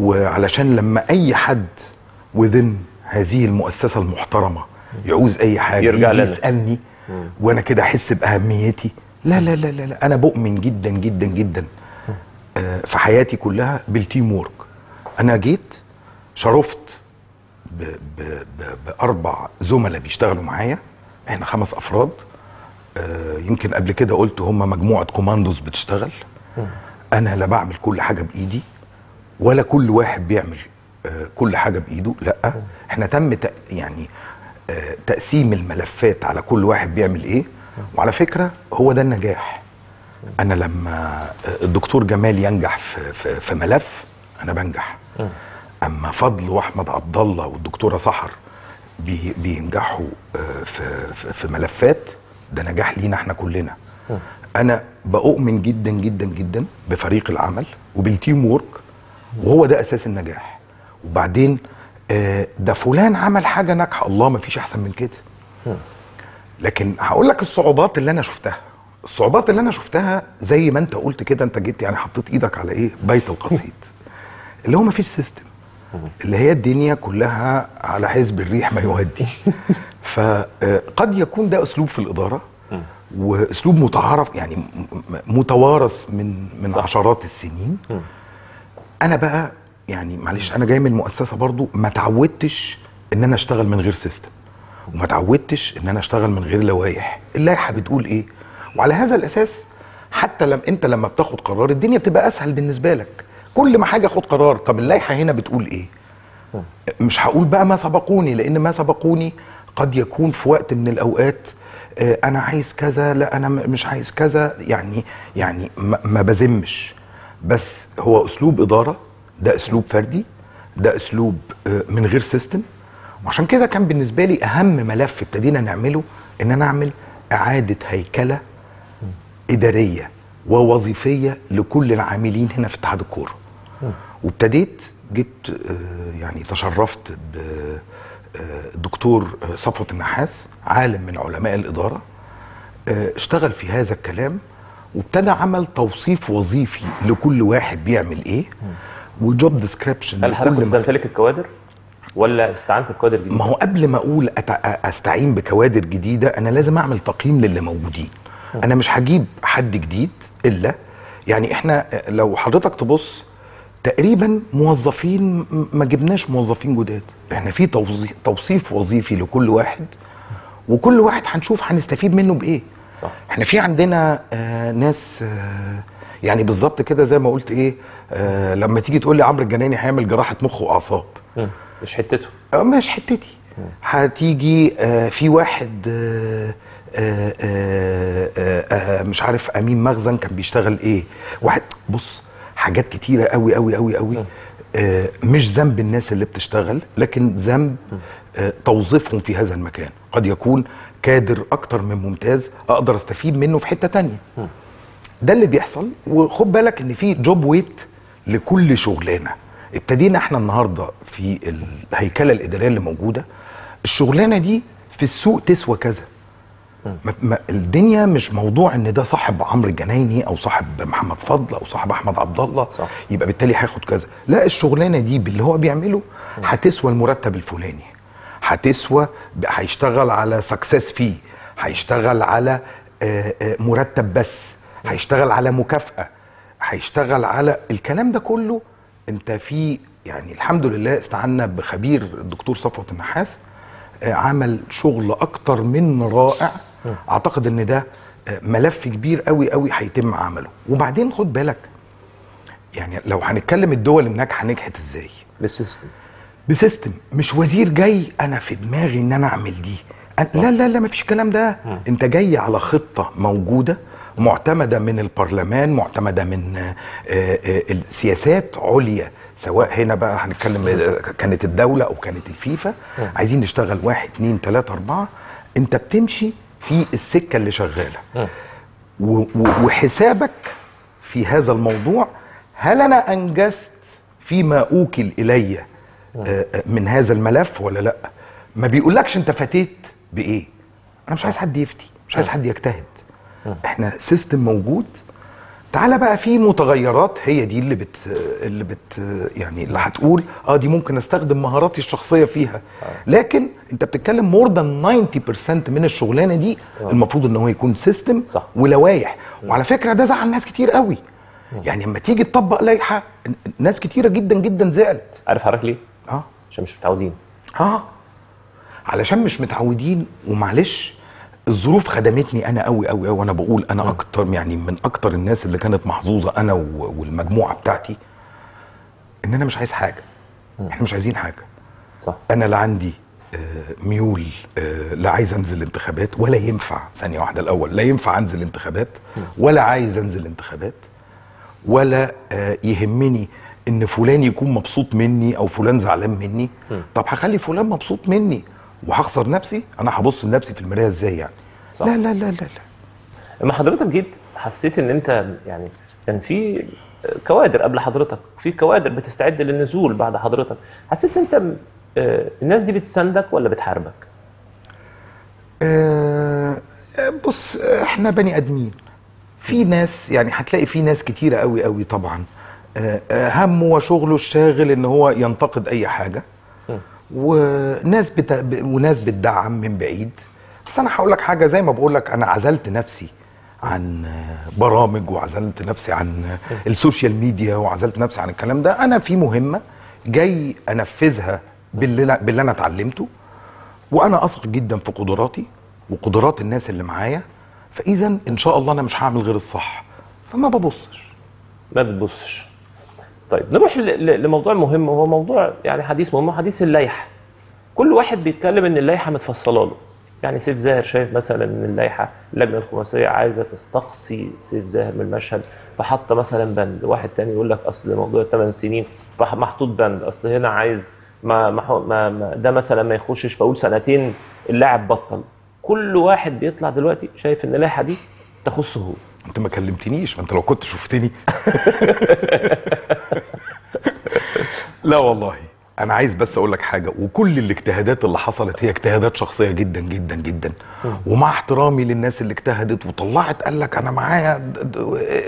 وعلشان لما أي حد within هذه المؤسسة المحترمة يعوز أي حاجة يرجع يجي. يسألني وأنا كده أحس بأهميتي. لا لا لا لا, لا أنا بؤمن جدا جدا جدا آه، في حياتي كلها بال teamwork أنا جيت شرفت ب ب ب بأربع زملاء بيشتغلوا معايا إحنا خمس أفراد. يمكن قبل كده قلت هم مجموعة كوماندوز بتشتغل. أنا لا بعمل كل حاجة بإيدي ولا كل واحد بيعمل آه، كل حاجة بإيده لأ. إحنا تم يعني آه، تقسيم الملفات على كل واحد بيعمل إيه. وعلى فكرة هو ده النجاح. أنا لما الدكتور جمال ينجح في, ملف أنا بنجح. أما فضل وأحمد عبد الله والدكتورة سحر بي بينجحوا آه، في ملفات ده نجاح لينا إحنا كلنا. أنا بؤمن جدا جدا جدا بفريق العمل وبال teamwork وهو ده أساس النجاح. وبعدين آه، ده فلان عمل حاجة ناجحة. الله ما فيش أحسن من كده. لكن هقول لك الصعوبات اللي أنا شفتها. الصعوبات اللي أنا شفتها زي ما أنت قلت كده أنت جيت يعني حطيت إيدك على إيه؟ بيت القصيد. اللي هو ما فيش system اللي هي الدنيا كلها على حسب الريح ما يودي فقد يكون ده أسلوب في الإدارة وأسلوب متعارف يعني م- م- متوارث من من عشرات السنين. أنا بقى يعني معلش أنا جاي من مؤسسة برضو ما تعودتش إن أنا أشتغل من غير system وما تعودتش إن أنا أشتغل من غير لوائح. اللائحة بتقول إيه؟ وعلى هذا الأساس حتى لما أنت لما بتاخد قرار الدنيا بتبقى أسهل بالنسبة لك. كل ما حاجة خد قرار طب اللائحة هنا بتقول إيه؟ مش هقول بقى ما سبقوني لأن ما سبقوني قد يكون في وقت من الأوقات آه، أنا عايز كذا لا أنا مش عايز كذا يعني يعني ما بذمش. بس هو أسلوب إدارة ده أسلوب فردي ده أسلوب آه، من غير سيستم وعشان كده كان بالنسبة لي أهم ملف ابتدينا نعمله إن أنا أعمل إعادة هيكلة إدارية ووظيفية لكل العاملين هنا في اتحاد الكورة. وابتديت جبت آه، يعني تشرفت بالدكتور صفوت النحاس عالم من علماء الإدارة آه، اشتغل في هذا الكلام وابتدى عمل توصيف وظيفي لكل واحد بيعمل إيه وجوب ديسكريبشن هل حضرتك كنت تمتلك الكوادر؟ ولا استعنت بكوادر جديدة؟ ما هو قبل ما أقول أتع- أستعين بكوادر جديدة أنا لازم أعمل تقييم للي موجودين. أنا مش هجيب حد جديد إلا يعني إحنا لو حضرتك تبص تقريبا موظفين ما جبناش موظفين جداد. إحنا في توصيف وظيفي لكل واحد وكل واحد هنشوف هنستفيد منه بإيه. صح. إحنا في عندنا آه ناس آه يعني بالظبط كده زي ما قلت إيه آه لما تيجي تقول لي عمرو الجناني هيعمل جراحة مخ وأعصاب. مش حتته. آه، مش حتتي. هتيجي آه، في واحد آه، آه، آه، آه، آه، مش عارف أمين مخزن كان بيشتغل إيه. واحد بص حاجات كتيرة قوي قوي قوي قوي. آه، مش ذنب الناس اللي بتشتغل لكن ذنب آه، توظيفهم في هذا المكان. قد يكون كادر أكتر من ممتاز أقدر أستفيد منه في حتة تانية. ده اللي بيحصل وخد بالك إن في job weight لكل شغلانة. ابتدينا إحنا النهارده في الهيكلة الإدارية اللي موجودة. الشغلانة دي في السوق تسوى كذا. ما الدنيا مش موضوع إن ده صاحب عمرو الجنايني أو صاحب محمد فضل أو صاحب أحمد عبد الله صح. يبقى بالتالي هياخد كذا. لا الشغلانة دي باللي هو بيعمله هتسوى المرتب الفلاني هتسوى هيشتغل على success fee هيشتغل على آه، آه، مرتب بس هيشتغل على مكافأة هيشتغل على الكلام ده كله. انت في يعني الحمد لله استعنا بخبير الدكتور صفوت النحاس آه، عمل شغل أكتر من رائع. اعتقد ان ده آه، ملف كبير قوي قوي هيتم عمله. وبعدين خد بالك يعني لو هنتكلم الدول الناجحة نجحت إزاي؟ بال system ب system. مش وزير جاي أنا في دماغي ان أنا اعمل دي. أنا لا لا لا مفيش الكلام ده. انت جاي على خطة موجودة معتمدة من البرلمان معتمدة من آه، آه، السياسات عليا. سواء هنا بقى هنتكلم كانت الدولة أو كانت الفيفا. عايزين نشتغل واحد اتنين تلاتة أربعة. انت بتمشي في السكة اللي شغالة. وحسابك في هذا الموضوع هل أنا أنجزت فيما أوكل إلي آه، آه، من هذا الملف ولا لأ؟ ما بيقولكش أنت فاتيت بإيه. أنا مش عايز حد يفتي مش عايز حد يجتهد. إحنا system موجود تعالى بقى في متغيرات هي دي اللي بت اللي بت يعني اللي هتقول آه دي ممكن أستخدم مهاراتي الشخصية فيها. لكن أنت بتتكلم more than 90% من الشغلانة دي المفروض إن هو يكون system. ولوايح وعلى فكرة ده زعل ناس كتير قوي. يعني لما تيجي تطبق لائحة ناس كتيرة جدا جدا زعلت. عارف حضرتك ليه؟ آه. عشان مش متعودين. آه. علشان مش متعودين ومعلش الظروف خدمتني أنا قوي قوي قوي وأنا بقول أنا أكتر يعني من أكتر الناس اللي كانت محظوظة أنا والمجموعة بتاعتي إن أنا مش عايز حاجة. إحنا مش عايزين حاجة. صح. أنا لا عندي آه، ميول آه، لا عايز أنزل انتخابات ولا ينفع ثانية واحدة الأول لا ينفع أنزل انتخابات ولا عايز أنزل انتخابات ولا آه، يهمني إن فلان يكون مبسوط مني أو فلان زعلان مني. طب هخلي فلان مبسوط مني. وهخسر نفسي أنا هبص لنفسي في المراية إزاي يعني؟ صح. لا لا لا لا لا. لما حضرتك جيت حسيت إن أنت يعني كان في كوادر قبل حضرتك في كوادر بتستعد للنزول بعد حضرتك حسيت إن أنت آه، الناس دي بتساندك ولا بتحاربك؟ آه، آه، بص إحنا بني آدمين. في ناس يعني هتلاقي في ناس كتيرة قوي قوي طبعا. آه، همه وشغله الشاغل إن هو ينتقد أي حاجة. وناس بت... وناس بتدعم من بعيد. بس أنا هقول لك حاجة زي ما بقول لك أنا عزلت نفسي عن برامج وعزلت نفسي عن ال social media وعزلت نفسي عن الكلام ده. أنا في مهمة جاي أنفذها باللي, باللي أنا اتعلمته وأنا أثق جدا في قدراتي وقدرات الناس اللي معايا. فاذا إن شاء الله أنا مش هعمل غير الصح. فما ببصش. ما بتبصش. طيب نروح لموضوع مهم. وهو موضوع يعني حديث مهم حديث اللائحة. كل واحد بيتكلم إن اللائحة متفصلة له. يعني سيف زاهر شايف مثلا إن اللائحة اللجنة الخماسية عايزة تستقصي سيف زاهر من المشهد فحط مثلا بند. واحد تاني يقول لك أصل موضوع الثمان سنين راح محطوط بند. أصل هنا عايز ما, ما, ما, ما ده مثلا ما يخشش فاقول سنتين اللاعب بطل. كل واحد بيطلع دلوقتي شايف إن اللائحة دي تخصه هو. أنت ما كلمتنيش ما أنت لو كنت شفتني. لا والله. أنا عايز بس أقول لك حاجة وكل الاجتهادات اللي حصلت هي اجتهادات شخصية جدا جدا جدا. ومع احترامي للناس اللي اجتهدت وطلعت قال لك أنا معايا د-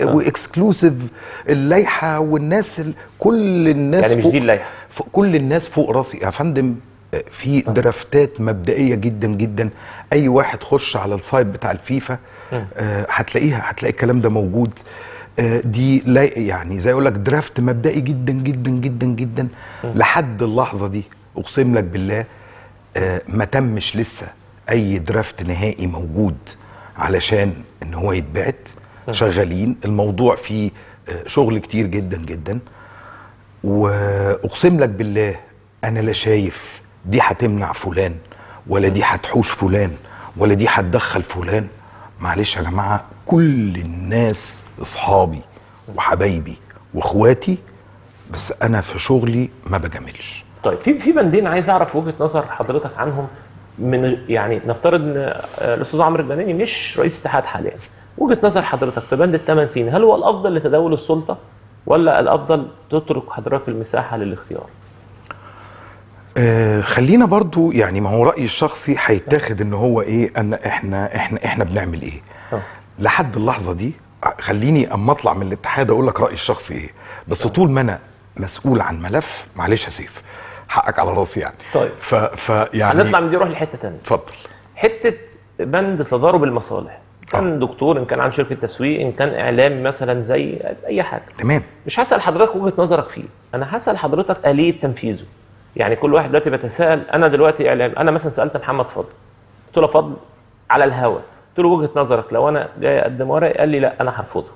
و exclusive اللائحة والناس ال... كل الناس يعني مش دي اللائحة. فوق كل الناس فوق راسي. يا فندم آه، في draft ات مبدئية جدا جدا. أي واحد خش على ال site بتاع الفيفا آه، هتلاقيها هتلاقي الكلام ده موجود. آه، دي لا يعني زي أقول لك draft مبدئي جدا جدا جدا جدا. لحد اللحظة دي أقسم لك بالله آه، ما تمش لسه أي draft نهائي موجود علشان إن هو يتبعت. شغالين. الموضوع فيه آه، شغل كتير جدا جدا. وأقسم لك بالله أنا لا شايف دي هتمنع فلان ولا دي هتحوش فلان ولا دي هتدخل فلان. معلش يا جماعة كل الناس اصحابي وحبايبي واخواتي بس أنا في شغلي ما بجاملش. طيب في في بندين عايز أعرف وجهة نظر حضرتك عنهم من يعني نفترض إن آه، الأستاذ عمرو البناني مش رئيس اتحاد حاليا. وجهة نظر حضرتك في بند الثمان سنين هل هو الأفضل لتداول السلطة ولا الأفضل تترك حضرتك المساحة للاختيار؟ آه خلينا برضو يعني ما هو رأيي الشخصي هيتاخد إن هو إيه أن إحنا إحنا إحنا بنعمل إيه. آه. لحد اللحظة دي خليني أما أطلع من الاتحاد أقول لك رأيي الشخصي إيه. بس طول ما أنا مسؤول عن ملف معلش يا سيف حقك على راسي يعني. طيب. ف, ف يعني هنطلع من دي نروح لحتة ثانية اتفضل. حتة بند تضارب المصالح. كان دكتور إن كان عن شركة تسويق إن كان اعلامي مثلا زي أي حاجة. تمام. مش هسأل حضرتك وجهة نظرك فيه. أنا هسأل حضرتك آلية تنفيذه. يعني كل واحد دلوقتي بيتساءل أنا دلوقتي إعلام. أنا مثلا سألت محمد فضل. قلت له فضل على الهوا. قلت له وجهة نظرك لو أنا جاي أقدم ورقه قال لي لا أنا هرفضه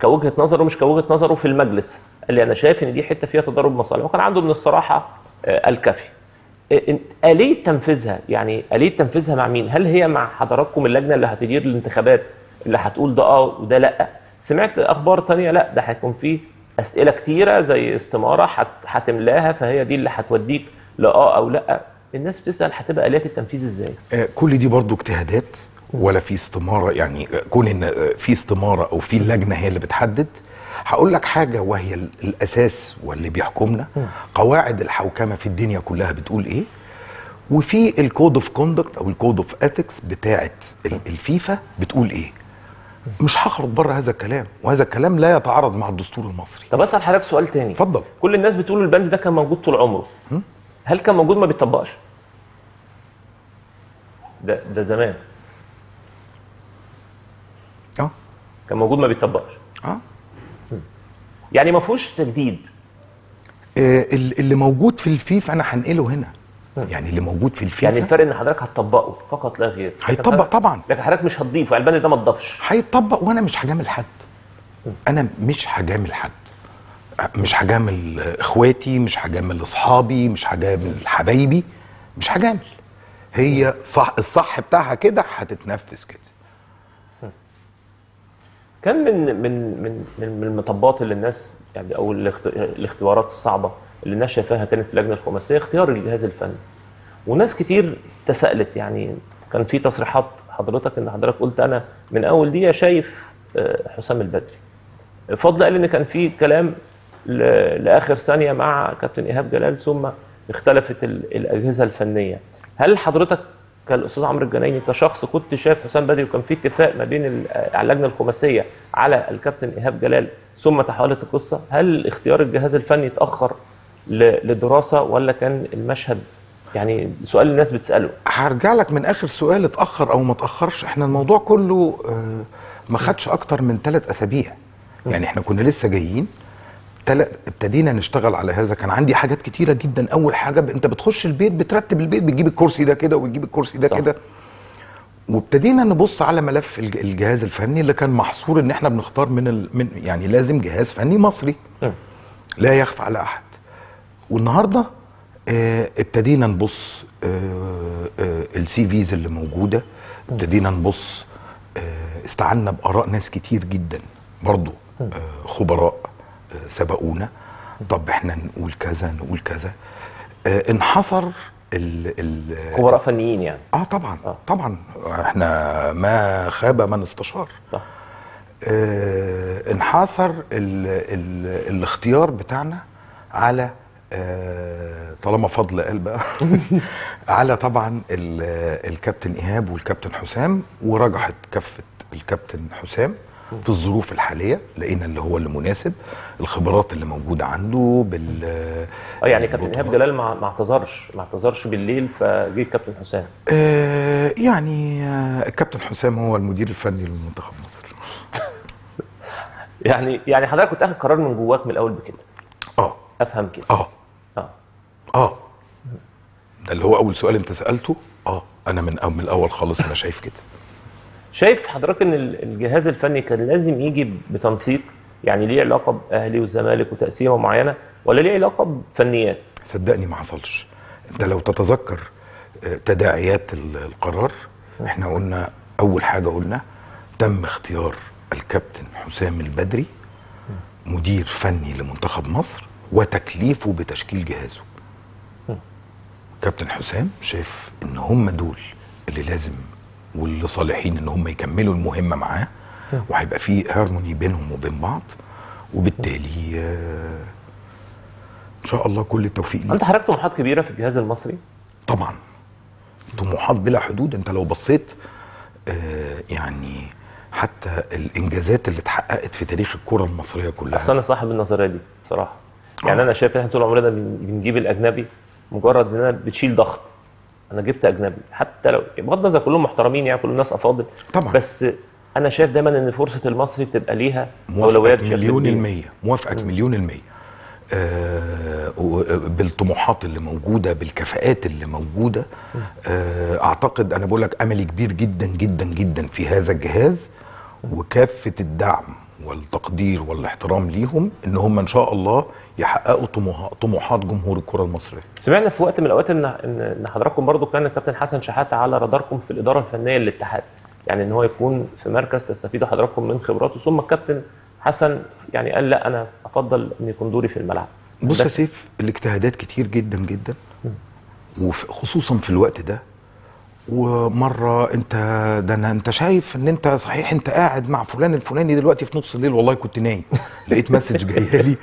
كوجهة نظره مش كوجهة نظره في المجلس قال لي أنا شايف إن دي حتة فيها تضارب مصالح وكان عنده من الصراحة آه، الكافي آه، آلية تنفيذها يعني آلية تنفيذها مع مين؟ هل هي مع حضراتكم اللجنة اللي هتدير الانتخابات اللي هتقول ده آه وده لأ؟ سمعت أخبار تانية لأ ده هيكون فيه أسئلة كتيرة زي استمارة هت- هتملاها فهي دي اللي هتوديك لآه أو لأ الناس بتسأل هتبقى آلية التنفيذ إزاي؟ آه، كل دي برضو اجتهادات ولا في استمارة يعني كون إن في استمارة أو في اللجنه هي اللي بتحدد. هقول لك حاجة وهي ال- الأساس واللي بيحكمنا. قواعد الحوكمة في الدنيا كلها بتقول إيه؟ وفي ال code of conduct أو ال code of ethics بتاعه ال- الفيفا بتقول إيه؟ مش هخرج بره هذا الكلام وهذا الكلام لا يتعارض مع الدستور المصري. طب أسأل حضرتك سؤال تاني. اتفضل. كل الناس بتقول البند ده كان موجود طول عمره. هل كان موجود؟ ما بيطبقش ده ده زمان آه كان موجود ما بيطبقش آه. يعني ما فيهوش تجديد. آه، ال- اللي موجود في الفيفا أنا هنقله هنا. يعني اللي موجود في الفيفا يعني الفرق إن حضرتك هتطبقه فقط لا غير. هيطبق طبعا. لكن حضرتك مش هتضيفه. البند ده ما اتضافش. هيطبق وأنا مش هجامل حد أنا مش هجامل حد مش هجامل إخواتي مش هجامل اصحابي مش هجامل حبايبي مش هجامل هي صح الصح بتاعها كده هتتنفذ كده. كان من من من من المطبات اللي الناس يعني أو الاخت- الاختبارات الصعبة اللي الناس شايفاها كانت في اللجنة الخماسية اختيار الجهاز الفني وناس كتير تساءلت يعني كان في تصريحات حضرتك إن حضرتك قلت أنا من أول دقيقة شايف آه، حسام البدري. فضل قال إن كان في كلام لآخر ثانية مع كابتن إيهاب جلال ثم اختلفت ال- الأجهزة الفنية. هل حضرتك كالاستاذ عمرو الجنايني كشخص كنت شايف حسام بدري وكان في اتفاق ما بين اللجنة الخماسية على الكابتن إيهاب جلال ثم تحولت القصة هل اختيار الجهاز الفني اتأخر لدراسة ولا كان المشهد يعني سؤال الناس بتسأله هرجع لك من آخر سؤال اتأخر أو ما اتاخرش إحنا الموضوع كله آه، ما خدش أكتر من ثلاث أسابيع يعني إحنا كنا لسه جايين. ابتدينا نشتغل على هذا. كان عندي حاجات كتيرة جدا. أول حاجة ب... أنت بتخش البيت بترتب البيت بتجيب الكرسي ده كده وتجيب الكرسي ده. كده. وابتدينا نبص على ملف الج- الجهاز الفني اللي كان محصور إن إحنا بنختار من, ال... من يعني لازم جهاز فني مصري. مم. لا يخفى على أحد. والنهاردة آه، ابتدينا نبص السي فيز اللي موجودة. ابتدينا نبص آه، استعنا بآراء ناس كتير جدا. برضو آه، خبراء. سبقونا. طب إحنا نقول كذا نقول كذا. آه، انحصر ال ال خبراء فنيين يعني. آه طبعا آه. طبعا. إحنا ما خاب من استشار. آه انحصر ال ال الاختيار بتاعنا على آه طالما فضل قال بقى على طبعا ال- الكابتن إيهاب والكابتن حسام ورجحت كفة الكابتن حسام. في الظروف الحالية لقينا اللي هو اللي مناسب الخبرات اللي موجودة عنده بال آه يعني كابتن إيهاب. جلال ما ما اعتذرش ما اعتذرش بالليل فجه الكابتن حسام. آه يعني آه الكابتن حسام هو المدير الفني لمنتخب مصر. يعني يعني حضرتك كنت آخد قرار من جواك من الأول بكده؟ آه. أفهم كده. آه. آه. آه. ده اللي هو أول سؤال أنت سألته؟ آه. أنا من من الأول خالص أنا شايف كده. شايف حضرتك إن ال- الجهاز الفني كان لازم يجي بتنسيق؟ يعني ليه علاقة بأهلي والزمالك وتقسيمة معينة؟ ولا ليه علاقة بفنيات؟ صدقني ما حصلش. أنت لو تتذكر آه، تداعيات ال- القرار إحنا قلنا أول حاجة قلنا تم اختيار الكابتن حسام البدري مدير فني لمنتخب مصر وتكليفه بتشكيل جهازه. كابتن حسام شاف إن هم دول اللي لازم واللي صالحين إن هم يكملوا المهمة معاه وهيبقى في هارموني بينهم وبين بعض وبالتالي آه، إن شاء الله كل التوفيق أنت حضرتك طموحات كبيرة في الجهاز المصري؟ طبعا. طموحات بلا حدود. أنت لو بصيت آه يعني حتى الإنجازات اللي اتحققت في تاريخ الكرة المصرية كلها. اصل أنا صاحب النظرية دي بصراحة. يعني آه. أنا شايف إن إحنا طول عمرنا بن- بنجيب الأجنبي مجرد إننا بتشيل ضغط. أنا جبت أجنبي. حتى لو بغض النظر كلهم محترمين يعني كل الناس أفاضل. طبعا. بس أنا شايف دايما إن فرصة المصري بتبقى ليها أولويات مليون. المية. موافقك مليون المية. آه بالطموحات اللي موجودة بالكفاءات اللي موجودة. آه أعتقد أنا بقول لك أملي كبير جدا جدا جدا في هذا الجهاز. وكافة الدعم والتقدير والاحترام ليهم إن هم إن شاء الله يحققوا طموح- طموحات جمهور الكرة المصرية. سمعنا في وقت من الأوقات إن إن حضراتكم برضو كان الكابتن حسن شحاتة على راداركم في الإدارة الفنية للاتحاد. يعني إن هو يكون في مركز تستفيدوا حضراتكم من خبراته. ثم الكابتن حسن يعني قال لا أنا أفضل إن يكون دوري في الملعب. بص يا سيف الاجتهادات كتير جدا جدا. وخصوصا في الوقت ده ومرة انت ده أنا انت شايف ان انت صحيح انت قاعد مع فلان الفلاني دلوقتي في نص الليل والله كنت نايم. لقيت مسج جاية لي.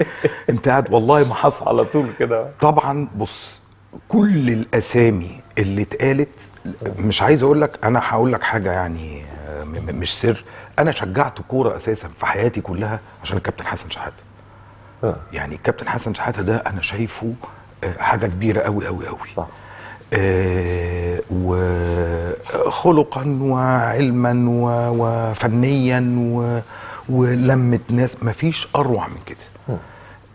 انت قاعد والله ما حصل. على طول كده. طبعا بص كل الأسامي اللي اتقالت مش عايز أقول لك أنا هقول لك حاجة يعني آه، مش سر. أنا شجعت كورة أساسا في حياتي كلها عشان الكابتن حسن شحاتة. آه. يعني الكابتن حسن شحاتة ده أنا شايفه آه، حاجة كبيرة قوي قوي قوي صح. وخلقا وعلما وفنيا ولمة ناس مفيش أروع من كده.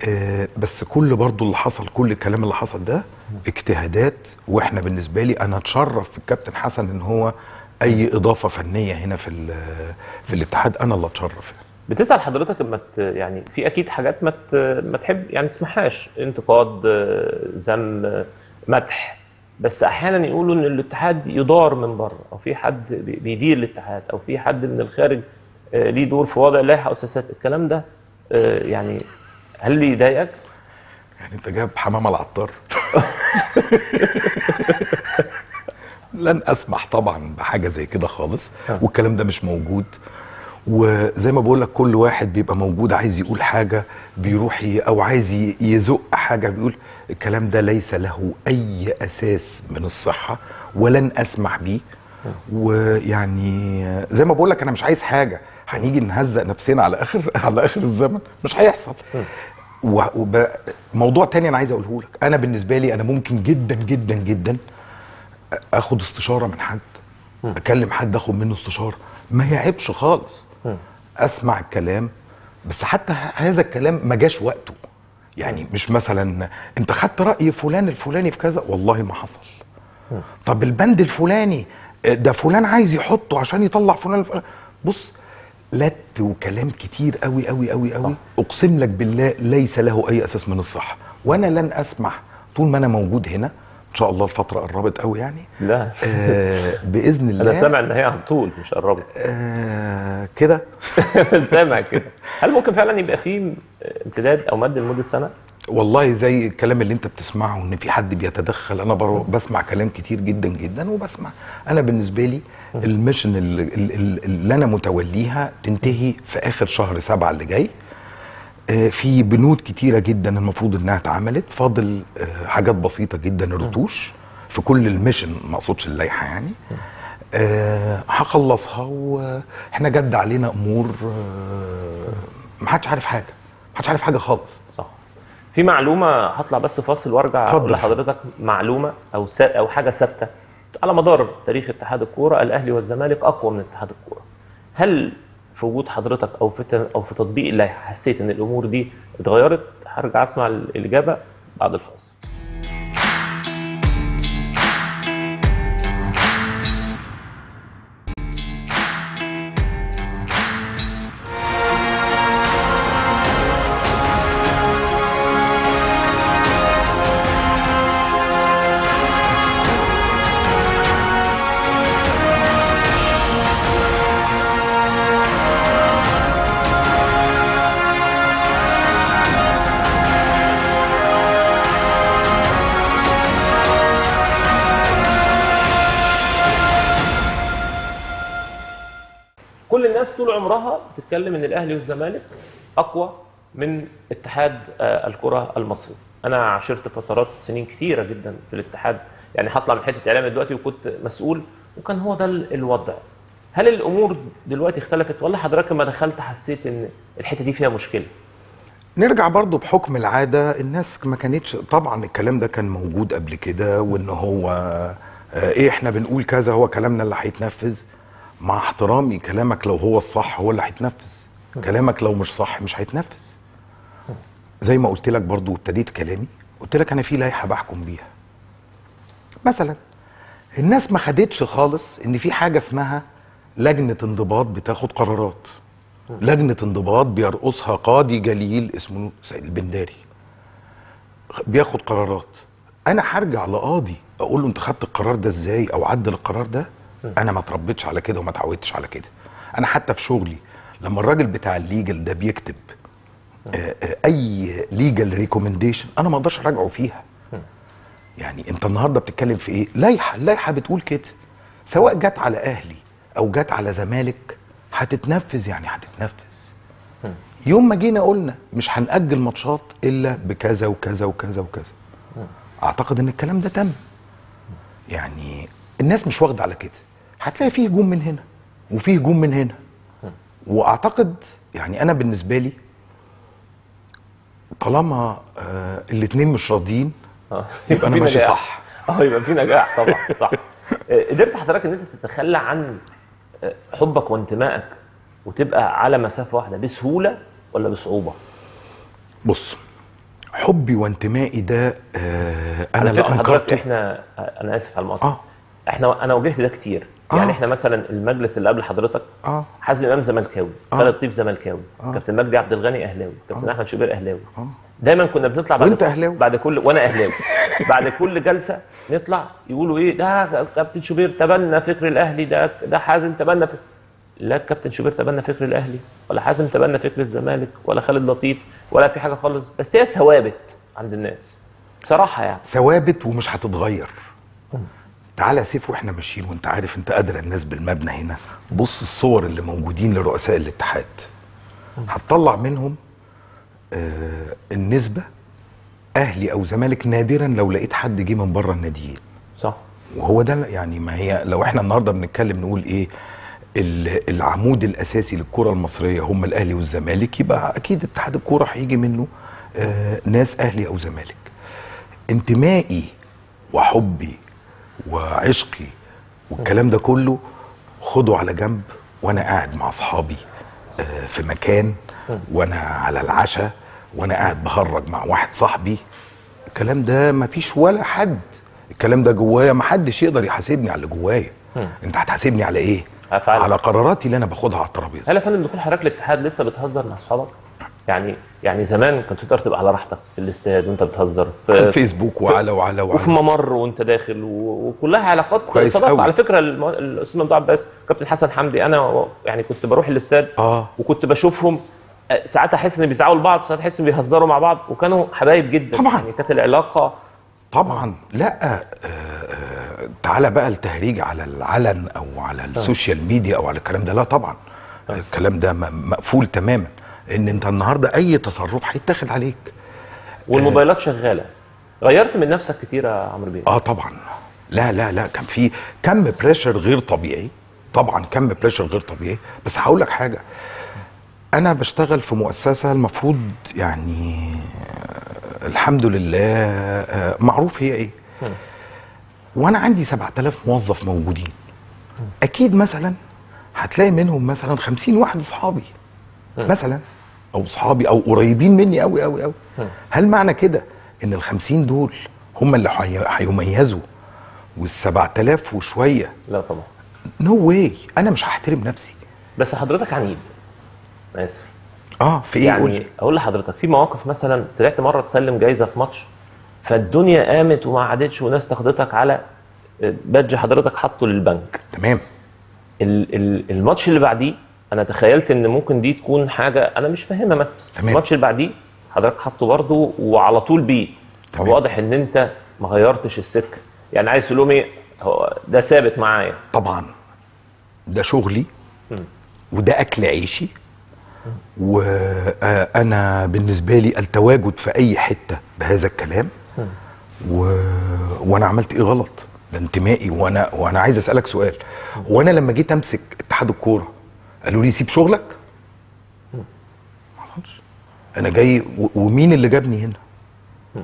آه، بس كل برضو اللي حصل كل الكلام اللي حصل ده اجتهادات. وإحنا بالنسبة لي أنا أتشرف في الكابتن حسن إن هو أي إضافة فنية هنا في في الاتحاد أنا اللي أتشرف يعني. بتسأل حضرتك اما يعني في أكيد حاجات ما ما تحب يعني تسمعهاش انتقاد آه، ذم آه، مدح. بس أحيانا يقولوا إن الاتحاد يدار من بره أو في حد بي- بيدير الاتحاد أو في حد من الخارج آه، ليه دور في وضع اللائحة أو السياسات الكلام ده آه، يعني هل يضايقك؟ يعني أنت جايب حمام العطار. لن أسمح طبعا بحاجة زي كده خالص والكلام ده مش موجود. وزي ما بقول لك كل واحد بيبقى موجود عايز يقول حاجة بيروح أو عايز يزق حاجة بيقول الكلام ده ليس له أي أساس من الصحة ولن أسمح بيه. ويعني زي ما بقول لك أنا مش عايز حاجة. هنيجي نهزق نفسنا على آخر على آخر الزمن. مش هيحصل. و- وب... موضوع تاني أنا عايز أقوله لك. أنا بالنسبة لي أنا ممكن جدا جدا جدا أخد استشارة من حد. أكلم حد أخد منه استشارة. ما يعيبش خالص. أسمع الكلام. بس حتى هذا الكلام ما جاش وقته. يعني مش مثلا أنت خدت رأي فلان الفلاني في كذا والله ما حصل. طب البند الفلاني ده فلان عايز يحطه عشان يطلع فلان الفلاني بص لت وكلام كتير قوي قوي قوي قوي أقسم لك بالله ليس له أي أساس من الصحة. وأنا لن أسمح طول ما أنا موجود هنا إن شاء الله الفترة قربت قوي يعني. لا. آه بإذن الله. أنا سامع إن هي عن طول مش قربت. آه كده؟ سامع كده. هل ممكن فعلا يبقى في امتداد أو مد لمدة سنة؟ والله زي الكلام اللي أنت بتسمعه إن في حد بيتدخل أنا برضو بسمع كلام كتير جدا جدا وبسمع. أنا بالنسبة لي ال mission اللي, اللي, أنا متوليها تنتهي في آخر شهر سبعة اللي جاي. في بنود كتيرة جدا المفروض إنها اتعملت. فاضل آه، حاجات بسيطة جدا رتوش في كل الميشن ما أقصدش اللائحة يعني. آه، هخلصها وإحنا جد علينا أمور آه، محدش عارف حاجة محدش عارف حاجة خالص. صح. في معلومة هطلع بس فاصل وأرجع. أقول لحضرتك. معلومة أو أو حاجة ثابتة على مدار تاريخ اتحاد الكورة الأهلي والزمالك أقوى من اتحاد الكورة. هل في وجود حضرتك أو في أو في تطبيق اللائحه حسيت إن الأمور دي اتغيرت هرجع أسمع الإجابة بعد الفاصل. بتتكلم إن الأهلي والزمالك أقوى من اتحاد آه، الكرة المصري. أنا عاشرت فترات سنين كثيره جدا في الاتحاد يعني هطلع من حتة اعلام دلوقتي وكنت مسؤول وكان هو ده ال- الوضع. هل الأمور دلوقتي اختلفت؟ ولا حضرتك لما دخلت حسيت إن الحتة دي فيها مشكلة. نرجع برضو بحكم العادة. الناس ما كانتش طبعا الكلام ده كان موجود قبل كده وإن هو آه، إيه إحنا بنقول كذا هو كلامنا اللي هيتنفذ. مع احترامي كلامك لو هو الصح هو اللي هيتنفذ. كلامك لو مش صح مش هيتنفذ. زي ما قلت لك برضو ابتديت كلامي قلت لك أنا في لائحة بحكم بيها. مثلا الناس ما خدتش خالص إن في حاجة اسمها لجنة انضباط بتاخد قرارات. لجنة انضباط بيرقصها قاضي جليل اسمه سيد البنداري. بياخد قرارات. أنا هرجع لقاضي أقول له أنت خدت القرار ده إزاي أو عدل القرار ده؟ أنا ما اتربيتش على كده وما اتعودتش على كده. أنا حتى في شغلي لما الراجل بتاع ال legal ده بيكتب آه، آه، أي legal recommendation أنا ما أقدرش أراجعه فيها. يعني أنت النهارده بتتكلم في إيه؟ لائحه اللائحه بتقول كده. سواء جت على أهلي أو جت على زمالك هتتنفذ يعني هتتنفذ. يوم ما جينا قلنا مش هنأجل ماتشات إلا بكذا وكذا وكذا وكذا. أعتقد إن الكلام ده تم. يعني الناس مش واخدة على كده. هتلاقي فيه هجوم من هنا وفيه هجوم من هنا. واعتقد يعني أنا بالنسبة لي طالما آه الاثنين مش راضيين آه. يبقى أنا ماشي. صح. آه يبقى في نجاح طبعا صح. آه، قدرت حضرتك إن أنت تتخلى عن آه، حبك وانتمائك وتبقى على مسافة واحدة بسهولة ولا بصعوبة؟ بص حبي وانتمائي ده آه أنا على لا فكره حضرتك إحنا آه، أنا آسف على المقاطعة. آه. إحنا أنا واجهت ده كتير. آه. يعني إحنا مثلا المجلس اللي قبل حضرتك آه حازم إمام زملكاوي آه. خالد طيب زملكاوي آه. كابتن مجدي عبد الغني أهلاوي كابتن أحمد شوبير أهلاوي آه دايما كنا بنطلع بعد وأنت أهلاوي. بعد كل وأنا أهلاوي بعد كل جلسة نطلع يقولوا إيه ده كابتن شوبير تبنى فكر الأهلي ده ده حازم تبنى فكر لا كابتن شوبير تبنى فكر الأهلي ولا حازم تبنى فكر الزمالك ولا خالد لطيف ولا في حاجة خالص بس هي ثوابت عند الناس بصراحه يعني ثوابت ومش هتتغير تعالى يا سيف وإحنا ماشيين وانت عارف انت ادرى الناس بالمبنى هنا. بص الصور اللي موجودين لرؤساء الاتحاد. هتطلع منهم آه النسبة أهلي أو زمالك نادرا لو لقيت حد جه من بره الناديين. صح. وهو ده يعني ما هي لو إحنا النهارده بنتكلم نقول إيه ال- العمود الأساسي للكرة المصرية هم الأهلي والزمالك يبقى أكيد اتحاد الكوره هيجي منه آه ناس أهلي أو زمالك. انتمائي وحبي وعشقي والكلام ده كله خده على جنب وأنا قاعد مع أصحابي آه، في مكان وأنا على العشاء وأنا قاعد بهرج مع واحد صاحبي. الكلام ده مفيش ولا حد. الكلام ده جوايا محدش يقدر يحاسبني على اللي جوايا. أنت هتحاسبني على إيه؟ أفعال. على قراراتي اللي أنا باخدها على الترابيزة. هل يا فندم دخول حضرتك الاتحاد لسه بتهزر مع أصحابك؟ يعني يعني زمان كنت تقدر تبقى على راحتك في الاستاد وانت بتهزر على في الفيسبوك وعلى وعلى وفي وعلى ممر وانت داخل وكلها علاقات كويس صداقة. على فكرة الأستاذ ممدوح عباس كابتن حسن حمدي أنا يعني كنت بروح الاستاد آه. وكنت بشوفهم آه، ساعات أحس إن بيزعقوا لبعض ساعات أحس إن بيهزروا مع بعض وكانوا حبايب جدا. طبعاً. يعني كانت العلاقة طبعا. لا آه، آه، تعالى بقى التهريج على العلن أو على ال social media أو على الكلام ده. لا طبعا. الكلام ده مقفول تماما. إن أنت النهارده أي تصرف هيتاخد عليك. والموبايلات شغالة. غيرت من نفسك كتير يا عمرو بيه؟ آه طبعا. لا لا لا كان في كم pressure غير طبيعي. طبعا كم pressure غير طبيعي. بس هقول لك حاجة. أنا بشتغل في مؤسسة المفروض يعني الحمد لله آه، معروف هي إيه. وأنا عندي 7000 موظف موجودين. أكيد مثلا هتلاقي منهم مثلا 50 واحد أصحابي. مثلا. أو اصحابي أو قريبين مني قوي قوي قوي هل معنى كده إن ال 50 دول هم اللي هي- هيميزوا وال 7000 وشوية؟ لا طبعا. نو no واي أنا مش هحترم نفسي. بس حضرتك عنيد. آسف. آه في إيه؟ يعني. أقول لحضرتك في مواقف مثلا طلعت مرة تسلم جايزة في ماتش فالدنيا قامت وما عادتش وناس تاخدتك على بادج حضرتك حاطه للبنك. تمام. ال- ال- الماتش اللي بعديه أنا تخيلت إن ممكن دي تكون حاجة أنا مش فاهمها مثلا. الماتش اللي بعديه حضرتك حاطه برضه وعلى طول بيه. واضح إن أنت ما غيرتش السكة. يعني عايز تقول إيه هو ده ثابت معايا. طبعا. ده شغلي. وده أكل عيشي. وأنا بالنسبة لي التواجد في أي حتة بهذا الكلام. و... وأنا عملت إيه غلط؟ ده انتمائي. وأنا وأنا عايز أسألك سؤال. وأنا لما جيت أمسك اتحاد الكورة قالوا لي سيب شغلك. معرفش. أنا جاي. ومين اللي جابني هنا؟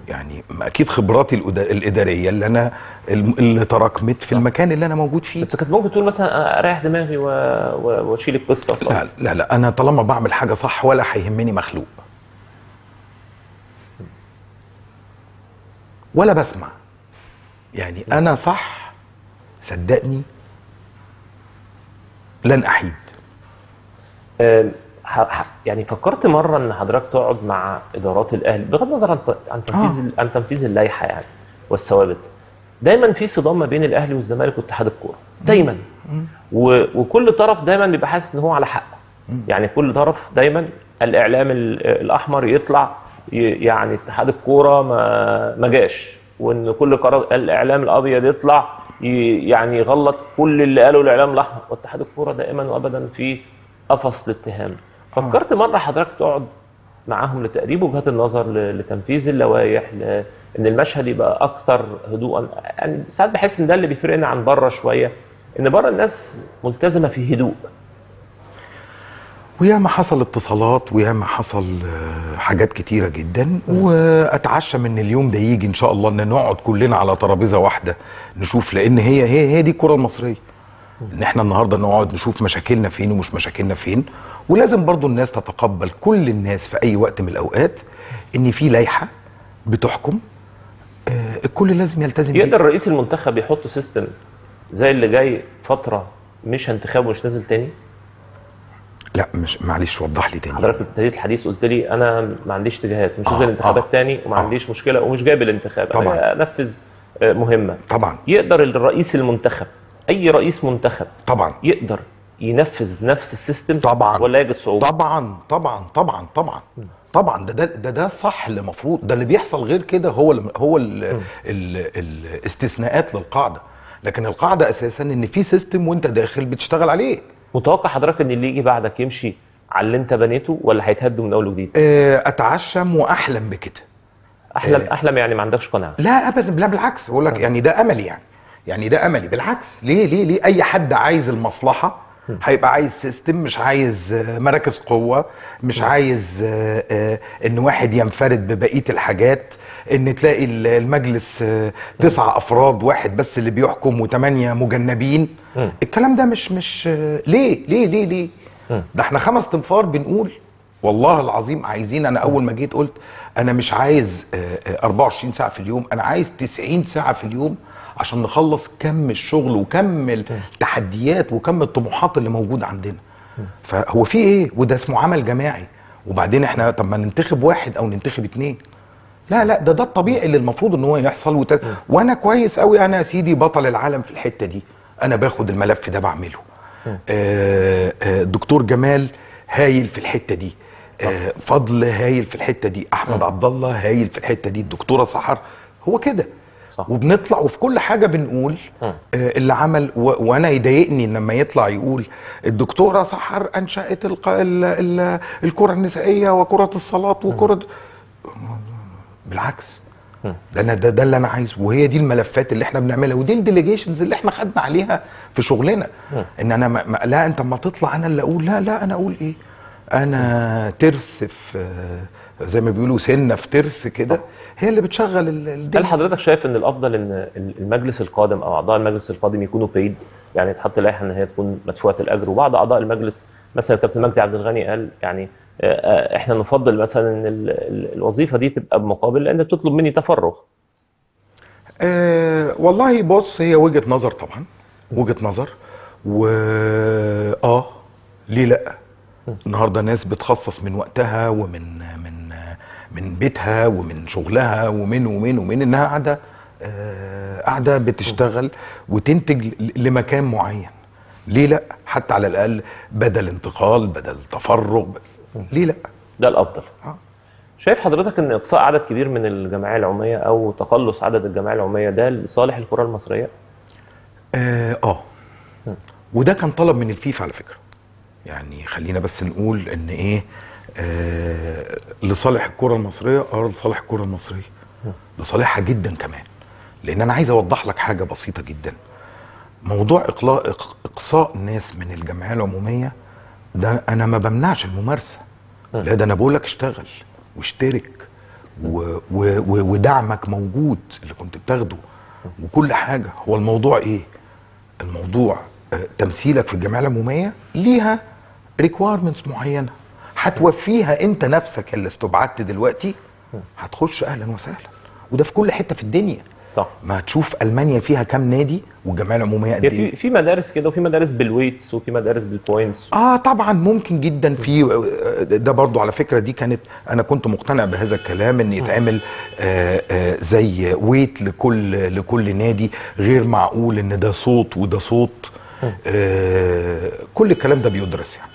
يعني أكيد خبراتي الإدارية اللي أنا اللي تراكمت في المكان اللي أنا موجود فيه. بس كانت ممكن تقول مثلا أريح دماغي وأشيل القصة لا لا لا أنا طالما بعمل حاجة صح ولا هيهمني مخلوق. ولا بسمع. يعني أنا صح صدقني لن أحيد. يعني فكرت مرة إن حضرتك تقعد مع إدارات الاهلي بغض النظر عن عن تنفيذ ال- عن تنفيذ اللائحة يعني والثوابت دايما في صدام ما بين الاهلي والزمالك واتحاد الكورة دايما. وكل طرف دايما بيبقى حاسس إن هو على حق يعني كل طرف دايما الإعلام ال- الأحمر يطلع. يعني اتحاد الكورة ما ما جاش وإن كل قرار الإعلام الأبيض يطلع. يعني يغلط كل اللي قاله الإعلام الأحمر واتحاد الكورة دائما وابدا في قفص الاتهام. فكرت مرة حضرتك تقعد معاهم لتقريب وجهات النظر لتنفيذ اللوائح ل- إن المشهد يبقى أكثر هدوءا. يعني ساعات بحس إن ده اللي بيفرقنا عن بره شوية إن بره الناس ملتزمة في هدوء. وياما حصل اتصالات وياما حصل آه، حاجات كتيرة جدا وأتعشى من اليوم ده يجي إن شاء الله إن نقعد كلنا على ترابيزة واحدة نشوف لأن هي هي هي دي الكرة المصرية. إن إحنا النهارده نقعد نشوف مشاكلنا فين ومش مشاكلنا فين ولازم برضو الناس تتقبل كل الناس في أي وقت من الأوقات إن في لائحة بتحكم آه، الكل لازم يلتزم بيها. يقدر رئيس المنتخب يحط سيستم زي اللي جاي فترة مش انتخاب ومش نازل تاني لا مش معلش وضح لي تاني حضرتك ابتديت الحديث قلت لي أنا ما عنديش اتجاهات مش آه، نازل انتخابات آه. تاني وما آه. عنديش مشكلة ومش جايب الانتخاب طبعاً. أنا انفذ آه، مهمة طبعا يقدر الرئيس المنتخب أي رئيس منتخب طبعا. يقدر ينفذ نفس ال system طبعا. ولا يجد صعوبة؟ طبعا طبعا طبعا طبعا. طبعا. ده ده ده, ده الصح اللي المفروض ده اللي بيحصل غير كده هو ال هو ال ال الاستثناءات للقاعدة. لكن القاعدة أساسا إن في system وأنت داخل بتشتغل عليه. متوقع حضرتك إن اللي يجي بعدك يمشي على اللي أنت بنيته ولا هيتهد من أول وجديد؟ آه، أتعشم وأحلم بكده. أحلم آه. أحلم يعني ما عندكش قناعة. لا ابدا. لا بالعكس. بقول لك يعني ده أملي يعني. يعني ده أملي. بالعكس ليه ليه ليه أي حد عايز المصلحة؟ هيبقى عايز سيستم مش عايز آه، مراكز قوة مش عايز آه، آه، إن واحد ينفرد ببقية الحاجات إن تلاقي ال- المجلس تسعة أفراد واحد بس اللي بيحكم وثمانيه مجنبين. الكلام ده مش مش ليه ليه ليه ليه؟ ده إحنا خمس تنفار بنقول والله العظيم عايزين. أنا أول ما جيت قلت أنا مش عايز آه، آه، 24 ساعة في اليوم أنا عايز 90 ساعة في اليوم عشان نخلص كم الشغل وكم التحديات وكم الطموحات اللي موجوده عندنا. فهو في إيه؟ وده اسمه عمل جماعي. وبعدين إحنا طب ما ننتخب واحد أو ننتخب اتنين. لا لا ده ده الطبيعي اللي المفروض ان هو يحصل. وت... وأنا كويس قوي أنا يا سيدي بطل العالم في الحتة دي. أنا باخد الملف ده بعمله. آه آه دكتور جمال هايل في الحتة دي. آه فضل هايل في الحتة دي. أحمد عبد الله هايل في الحتة دي. الدكتورة سحر. هو كده. صح. وبنطلع وفي كل حاجة بنقول آه اللي عمل و... وأنا يضايقني لما يطلع يقول الدكتورة سحر أنشأت الق... ال... ال... الكرة النسائية وكرة الصالات وكرة بالعكس. ده أنا ده, ده اللي أنا عايزه. وهي دي الملفات اللي إحنا بنعملها ودي ال delegations اللي إحنا خدنا عليها في شغلنا. إن أنا ما ما لا أنت اما تطلع أنا اللي أقول لا لا أنا أقول إيه؟ أنا ترس في آه، زي ما بيقولوا سنة في ترس كده. هي اللي بتشغل ال- هل الدنيا حضرتك شايف إن الأفضل إن المجلس القادم أو أعضاء المجلس القادم يكونوا paid يعني تحط لائحه إن هي تكون مدفوعة الأجر. وبعض أعضاء المجلس مثلا كابتن مجدي عبد الغني قال يعني آه، آه، إحنا نفضل مثلا إن ال- ال- الوظيفة دي تبقى بمقابل لأن بتطلب مني تفرغ. آه والله بص هي وجهة نظر طبعا وجهة نظر. و آه ليه لأ؟ النهارده ناس بتخصص من وقتها ومن من بيتها ومن شغلها ومن ومن ومن إنها قاعدة آه، قاعدة بتشتغل وتنتج لمكان معين. ليه لأ؟ حتى على الأقل بدل انتقال بدل تفرغ ليه لأ؟ ده الأفضل. آه. شايف حضرتك إن إقصاء عدد كبير من الجمعية العموميه أو تقلص عدد الجمعية العموميه ده لصالح الكرة المصرية؟ آه آه. وده كان طلب من الفيفا على فكرة. يعني خلينا بس نقول إن إيه لصالح الكرة المصرية آه لصالح الكرة المصرية. لصالحها جدا كمان. لأن أنا عايز أوضح لك حاجة بسيطة جدا. موضوع اقلاء إقصاء ناس من الجمعية العمومية ده أنا ما بمنعش الممارسة. لا ده أنا بقول لك اشتغل واشترك و و و ودعمك موجود اللي كنت بتاخده. وكل حاجة. هو الموضوع إيه؟ الموضوع آه، تمثيلك في الجمعية العمومية ليها requirements معينة. هتوفيها انت نفسك اللي استبعدت دلوقتي هتخش أهلا وسهلا. وده في كل حتة في الدنيا. صح. ما تشوف ألمانيا فيها كام نادي والجمعيه العمومية قد إيه في في مدارس كده وفي مدارس بال weights وفي مدارس بال points آه طبعا ممكن جدا في ده برضو على فكرة دي كانت أنا كنت مقتنع بهذا الكلام إن يتعمل آه آه زي ويت لكل لكل نادي غير معقول إن ده صوت وده صوت. آه كل الكلام ده بيدرس يعني.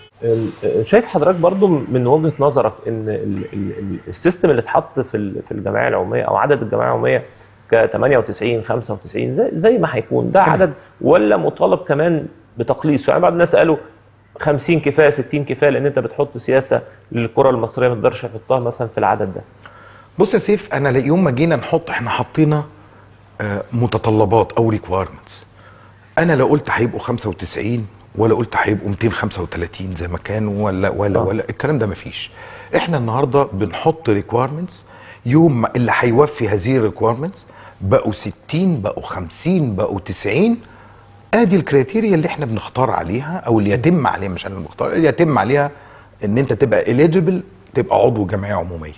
شايف حضرتك برضو من وجهة نظرك إن ال- ال- ال- ال system اللي اتحط في في الجمعية العمومية أو عدد الجمعية العمومية ك 98 95 زي, زي ما هيكون ده عدد ولا مطالب كمان بتقليصه؟ يعني بعض الناس قالوا 50 كفاية 60 كفاية لأن أنت بتحط سياسة للكرة المصرية ما تقدرش تحطها مثلا في العدد ده. بص يا سيف أنا يوم ما جينا نحط إحنا حطينا آه، متطلبات أو requirements أنا لو قلت هيبقوا 95 ولا قلت هيبقوا 235 زي ما كانوا ولا ولا آه. ولا. الكلام ده مفيش. إحنا النهارده بنحط requirements يوم ما اللي هيوفي هذه ال requirements بقوا 60 بقوا 50 بقوا 90 آدي الكريتيريا اللي إحنا بنختار عليها أو اللي يتم عليها مش أنا اللي بختار اللي يتم عليها إن أنت تبقى اليجيبل تبقى عضو جمعية عمومية.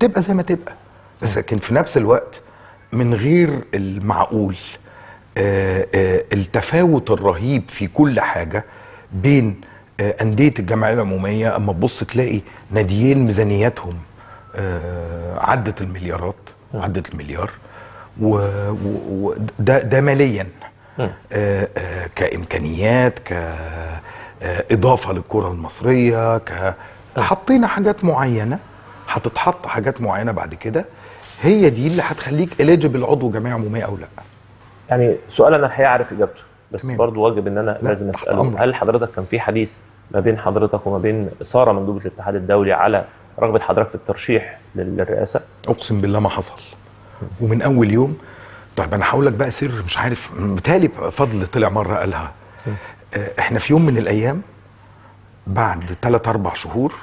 تبقى زي ما تبقى. بس لكن في نفس الوقت من غير المعقول. التفاوت الرهيب في كل حاجة بين آه، أندية الجمعيه العمومية أما تبص تلاقي ناديين ميزانياتهم آه، عدت المليارات عدت المليار وده ده ماليا. آه، آه، كإمكانيات كاضافه للكرة المصرية ك حطينا حاجات معينة هتتحط حاجات معينة بعد كده هي دي اللي هتخليك اليجيبل عضو جمعيه عمومية أو لأ. يعني سؤال أنا الحقيقة عارف إجابته بس تمام. برضو واجب إن أنا لا، لازم أسأله. أمرك. هل حضرتك كان في حديث ما بين حضرتك وما بين سارة مندوبه الاتحاد الدولي على رغبة حضرتك في الترشيح لل- للرئاسة؟ أقسم بالله ما حصل. ومن أول يوم طيب أنا هقول لك بقى سر مش عارف بتهيألي فضل طلع مرة قالها. آه، إحنا في يوم من الأيام بعد ثلاث أربع شهور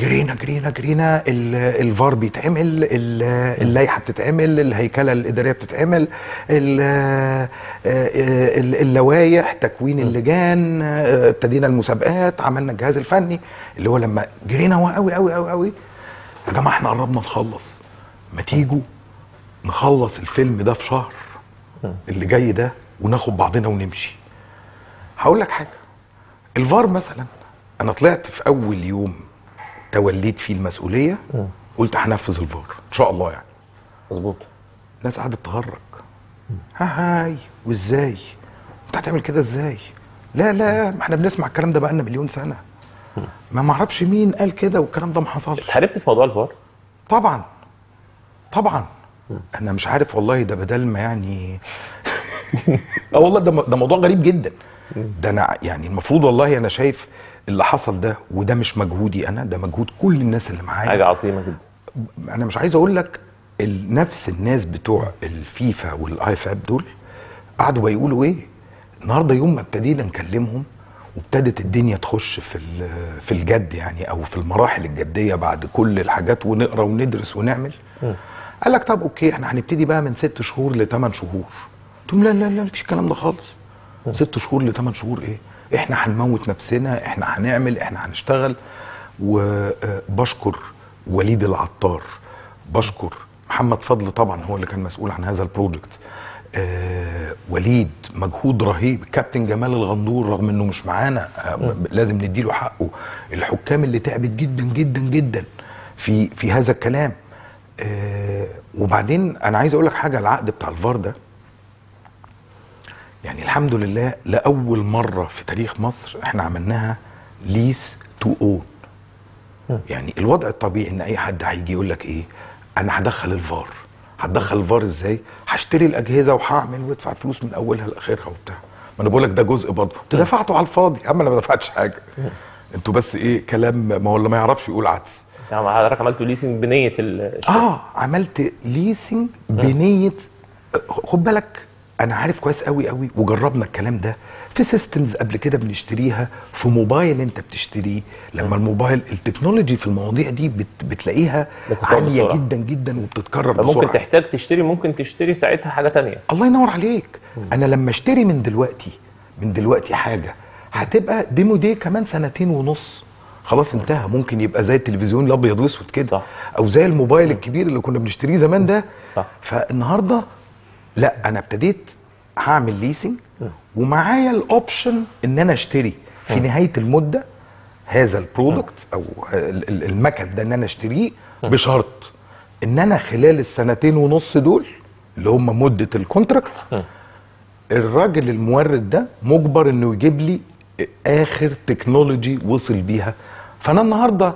جرينا جرينا جرينا ال- الفار بيتعمل ال- اللائحة بتتعمل الهيكلة الإدارية بتتعمل آه، ال- اللوائح تكوين اللجان آه، ابتدينا المسابقات عملنا الجهاز الفني اللي هو لما جرينا هو قوي قوي قوي قوي. يا جماعة إحنا قربنا نخلص. ما تيجوا نخلص الفيلم ده في شهر اللي جاي ده وناخد بعضنا ونمشي. هقول لك حاجة. الفار مثلا أنا طلعت في أول يوم توليت فيه المسؤولية قلت هنفذ الفار. إن شاء الله يعني. مظبوط. الناس قعدت تهرج ها هاي وإزاي؟ أنت هتعمل كده إزاي؟ لا لا ما إحنا بنسمع الكلام ده بقالنا مليون سنة. ما معرفش مين قال كده والكلام ده ما حصلش. اتحاربت في موضوع الفار؟ طبعا. طبعا. أنا مش عارف والله ده بدل ما يعني آه والله ده ده موضوع غريب جدا. ده أنا يعني المفروض والله أنا شايف اللي حصل ده وده مش مجهودي أنا ده مجهود كل الناس اللي معايا. حاجة عظيمة جدا. أنا مش عايز أقول لك نفس الناس بتوع الفيفا وال IFAB دول قعدوا بيقولوا إيه؟ النهارده يوم ما ابتدينا نكلمهم وابتدت الدنيا تخش في في الجد يعني أو في المراحل الجدية بعد كل الحاجات ونقرأ وندرس ونعمل. قال لك طب okay إحنا هنبتدي بقى من ست شهور لثمان شهور. قلت لهم لا لا لا مفيش الكلام ده خالص. ست شهور لثمان شهور إيه؟ إحنا هنموت نفسنا إحنا هنعمل إحنا هنشتغل. وبشكر وليد العطار. بشكر محمد فضل طبعا هو اللي كان مسؤول عن هذا البروجكت آه وليد مجهود رهيب. كابتن جمال الغندور رغم إنه مش معانا آه لازم نديله حقه. الحكام اللي تعبت جدا جدا جدا في في هذا الكلام. آه وبعدين أنا عايز أقول لك حاجة العقد بتاع الفار ده يعني الحمد لله لأول مرة في تاريخ مصر إحنا عملناها lease to own. يعني الوضع الطبيعي إن أي حد هيجي يقول لك إيه؟ أنا هدخل الفار. هتدخل الفار إزاي؟ هشتري الأجهزة وهعمل وادفع فلوس من أولها لآخرها وبتاع. ما أنا بقول لك ده جزء برضه. أنتوا دفعتوا على الفاضي. عم أنا ما دفعتش حاجة. أنتوا بس إيه؟ كلام ما هو اللي ما يعرفش يقول عدس. يعني حضرتك عملت ليسنج بنية ال- آه عملت ليسنج بنية خد بالك أنا عارف كويس قوي قوي وجربنا الكلام ده في systems قبل كده بنشتريها في موبايل أنت بتشتريه. لما الموبايل ال technology في المواضيع دي بت بتلاقيها عالية بسرعة. جدا جدا وبتتكرر بسرعة. تحتاج تشتري ممكن تشتري ساعتها حاجة تانية. الله ينور عليك. أنا لما أشتري من دلوقتي من دلوقتي حاجة هتبقى ديمو ديه كمان سنتين ونص. خلاص انتهى. ممكن يبقى زي التلفزيون الأبيض وأسود كده. صح. أو زي الموبايل الكبير اللي كنا بنشتريه زمان ده. صح. فالنهاردة لا أنا ابتديت هعمل leasing ومعايا ال option إن أنا أشتري. في نهاية المدة هذا ال product أو ال- ال- المكن ده إن أنا أشتريه بشرط إن أنا خلال السنتين ونص دول اللي هم مدة ال contract الراجل المورد ده مجبر إنه يجيب لي آخر technology وصل بيها. فأنا النهارده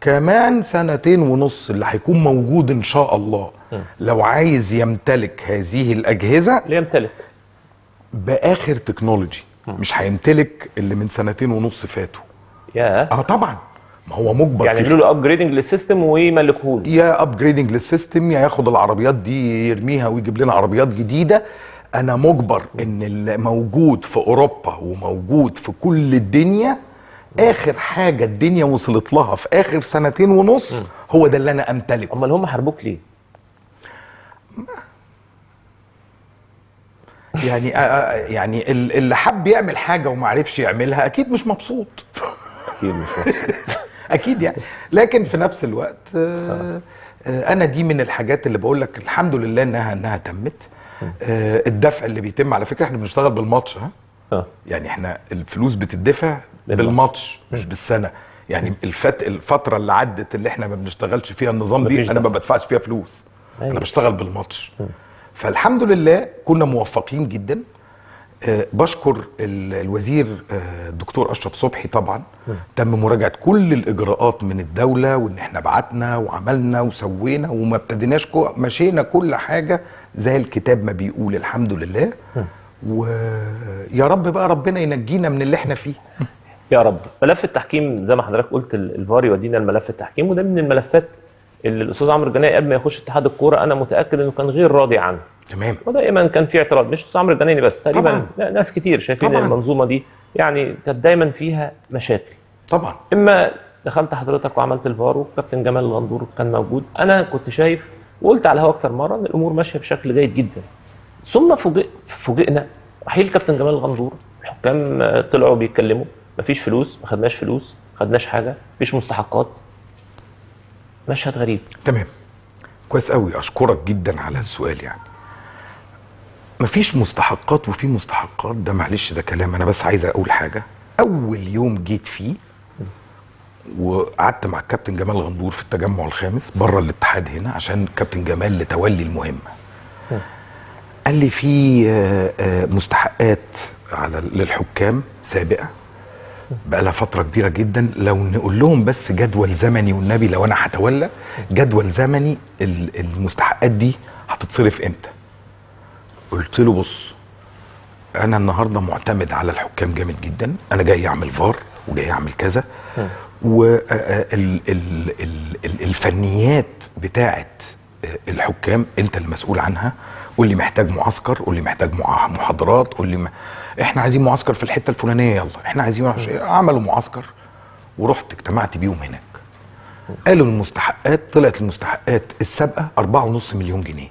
كمان سنتين ونص اللي هيكون موجود إن شاء الله. لو عايز يمتلك هذه الأجهزة ليه يمتلك بآخر technology مش هيمتلك اللي من سنتين ونص فاتوا. يا. آه طبعا. ما هو مجبر يعني يعملوا له upgrading لل system ويملكوه له يا upgrading لل system يا ياخد العربيات دي يرميها ويجيب لنا عربيات جديدة. أنا مجبر إن اللي موجود في أوروبا وموجود في كل الدنيا آخر حاجة الدنيا وصلت لها في آخر سنتين ونص هو ده اللي أنا أمتلكه. أمال هم حاربوك ليه؟ يعني آه، آه، يعني ال- اللي حب يعمل حاجة وما عرفش يعملها أكيد مش مبسوط. أكيد مش مبسوط. أكيد يعني. لكن في نفس الوقت آه، أنا دي من الحاجات اللي بقول لك الحمد لله انها إنها تمت. الدفع اللي بيتم على فكرة إحنا بنشتغل بالماتش ها؟ يعني إحنا الفلوس بتدفع بالماتش. مش بالسنة. يعني الفت الفترة اللي عدت اللي إحنا ما بنشتغلش فيها النظام دي أنا ما دفع. بدفعش فيها فلوس. أيوة. أنا بشتغل بالماتش. فالحمد لله كنا موفقين جدا. آه، بشكر ال- الوزير آه، الدكتور أشرف صبحي طبعا. تم مراجعة كل الإجراءات من الدولة وإن إحنا بعتنا وعملنا وسوينا وما ابتديناش كو- مشينا كل حاجة. زي الكتاب ما بيقول الحمد لله. ويا رب بقى ربنا ينجينا من اللي إحنا فيه. يا رب. ملف التحكيم زي ما حضرتك قلت ال- الفار يودينا الملف التحكيم وده من الملفات اللي الأستاذ عمرو الجناي قبل ما يخش اتحاد الكورة أنا متأكد إنه كان غير راضي عنه. تمام. ودائما كان في اعتراض. مش الاستاذ عمرو الجنايني بس تقريبا طبعاً. ناس كتير شايفين طبعاً. المنظومة دي. يعني كانت دايما فيها مشاكل. طبعا. إما دخلت حضرتك وعملت الفار وكابتن جمال الغندور كان موجود. أنا كنت شايف وقلت على الهوا أكتر مرة إن الأمور ماشية بشكل جيد جدا. ثم فوجئ فوجئنا رحيل كابتن جمال الغندور الحكام طلعوا بيتكلموا. مفيش فلوس ما خدناش فلوس ما خدناش حاجة مفيش مستحقات. مشهد غريب. تمام. كويس قوي. أشكرك جدا على السؤال يعني. مفيش مستحقات وفي مستحقات. ده معلش ده كلام. أنا بس عايز أقول حاجة. أول يوم جيت فيه وقعدت مع الكابتن جمال غندور في التجمع الخامس بره الاتحاد هنا عشان كابتن جمال لتولي المهمة. قال لي في آه، آه، مستحقات على للحكام سابقة. بقى لها فترة كبيرة جدا. لو نقول لهم بس جدول زمني والنبي لو أنا هتولى جدول زمني ال- المستحقات دي هتتصرف إمتى؟ قلت له بص أنا النهارده معتمد على الحكام جامد جدا. أنا جاي أعمل فار وجاي أعمل كذا. والفنيات بتاعه آه، الحكام أنت المسؤول عنها. قول لي محتاج معسكر قول لي محتاج محاضرات قول لي. إحنا عايزين معسكر في الحتة الفلانية يلا. إحنا عايزين. عملوا معسكر ورحت اجتمعت بيهم هناك. قالوا المستحقات طلعت المستحقات السابقة 4.5 مليون جنيه.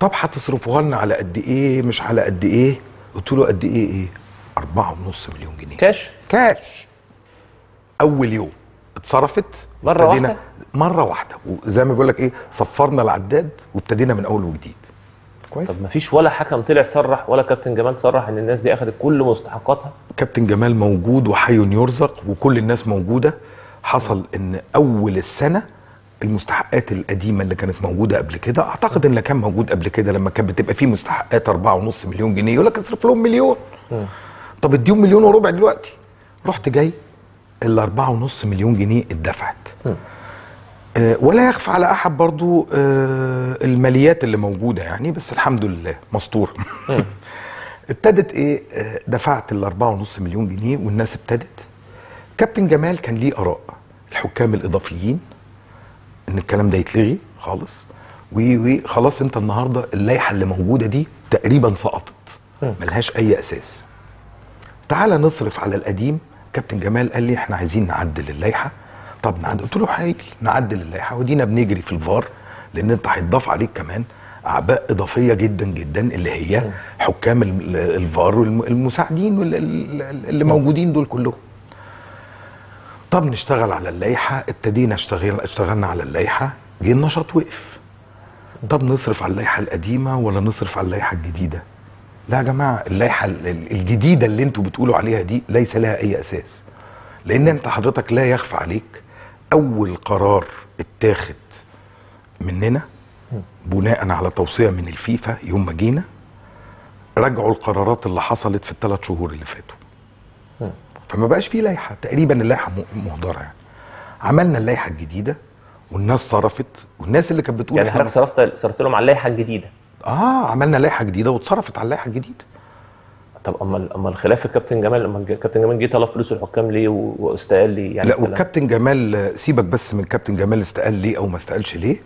طب هتصرفوها لنا على قد إيه؟ مش على قد إيه؟ قلت له قد إيه؟ إيه؟ 4.5 مليون جنيه. كاش؟ كاش. أول يوم اتصرفت مرة ابتدينا- واحدة؟ مرة واحدة. وزي ما بيقول لك إيه؟ صفرنا العداد وابتدينا من أول وجديد. كويس. طب مفيش ولا حكم طلع صرح ولا كابتن جمال صرح إن الناس دي اخذت كل مستحقاتها؟ كابتن جمال موجود وحي يرزق وكل الناس موجودة. حصل إن أول السنة المستحقات القديمة اللي كانت موجودة قبل كده أعتقد إن اللي كان موجود قبل كده لما كانت بتبقى فيه مستحقات 4.5 مليون جنيه يقول لك اصرف لهم مليون. طب اديهم مليون وربع دلوقتي. رحت جاي ال 4.5 مليون جنيه اتدفعت. ولا يخفى على أحد برضو آه، الماليات اللي موجودة يعني بس الحمد لله مستور. ابتدت إيه؟ آه، دفعت ال 4.5 مليون جنيه والناس ابتدت. كابتن جمال كان ليه آراء الحكام الإضافيين إن الكلام ده يتلغي خالص وخلاص أنت النهارده اللائحة اللي موجودة دي تقريبا سقطت. ملهاش أي أساس. تعالى نصرف على القديم. كابتن جمال قال لي إحنا عايزين نعدل اللائحة. طب نعدل قلت له هايل نعدل اللائحه ودينا بنجري في الفار لأن أنت هيتضاف عليك كمان أعباء إضافية جدا جدا اللي هي حكام ال- الفار والمساعدين وال- ال- اللي موجودين دول كلهم. طب نشتغل على اللائحة ابتدينا اشتغل اشتغلنا على اللائحة جه النشاط وقف. طب نصرف على اللائحة القديمة ولا نصرف على اللائحة الجديدة؟ لا يا جماعة اللائحة ال- ال- الجديدة اللي أنتوا بتقولوا عليها دي ليس لها أي أساس. لأن أنت حضرتك لا يخفى عليك أول قرار اتاخد مننا بناء على توصية من الفيفا يوم ما جينا راجعوا القرارات اللي حصلت في الثلاث شهور اللي فاتوا. فما بقاش في لائحه تقريبا اللائحه مهدرة يعني. عملنا اللائحه الجديدة والناس صرفت والناس اللي كانت بتقول يعني حضرتك صرفت صرفت لهم على اللائحه الجديدة؟ آه عملنا لائحه جديدة واتصرفت على اللائحه الجديدة. طب اما اما الخلاف الكابتن جمال اما الكابتن جمال جه طلب فلوس الحكام ليه واستقال ليه؟ يعني لا والكابتن جمال سيبك بس من كابتن جمال استقال ليه أو ما استقالش ليه.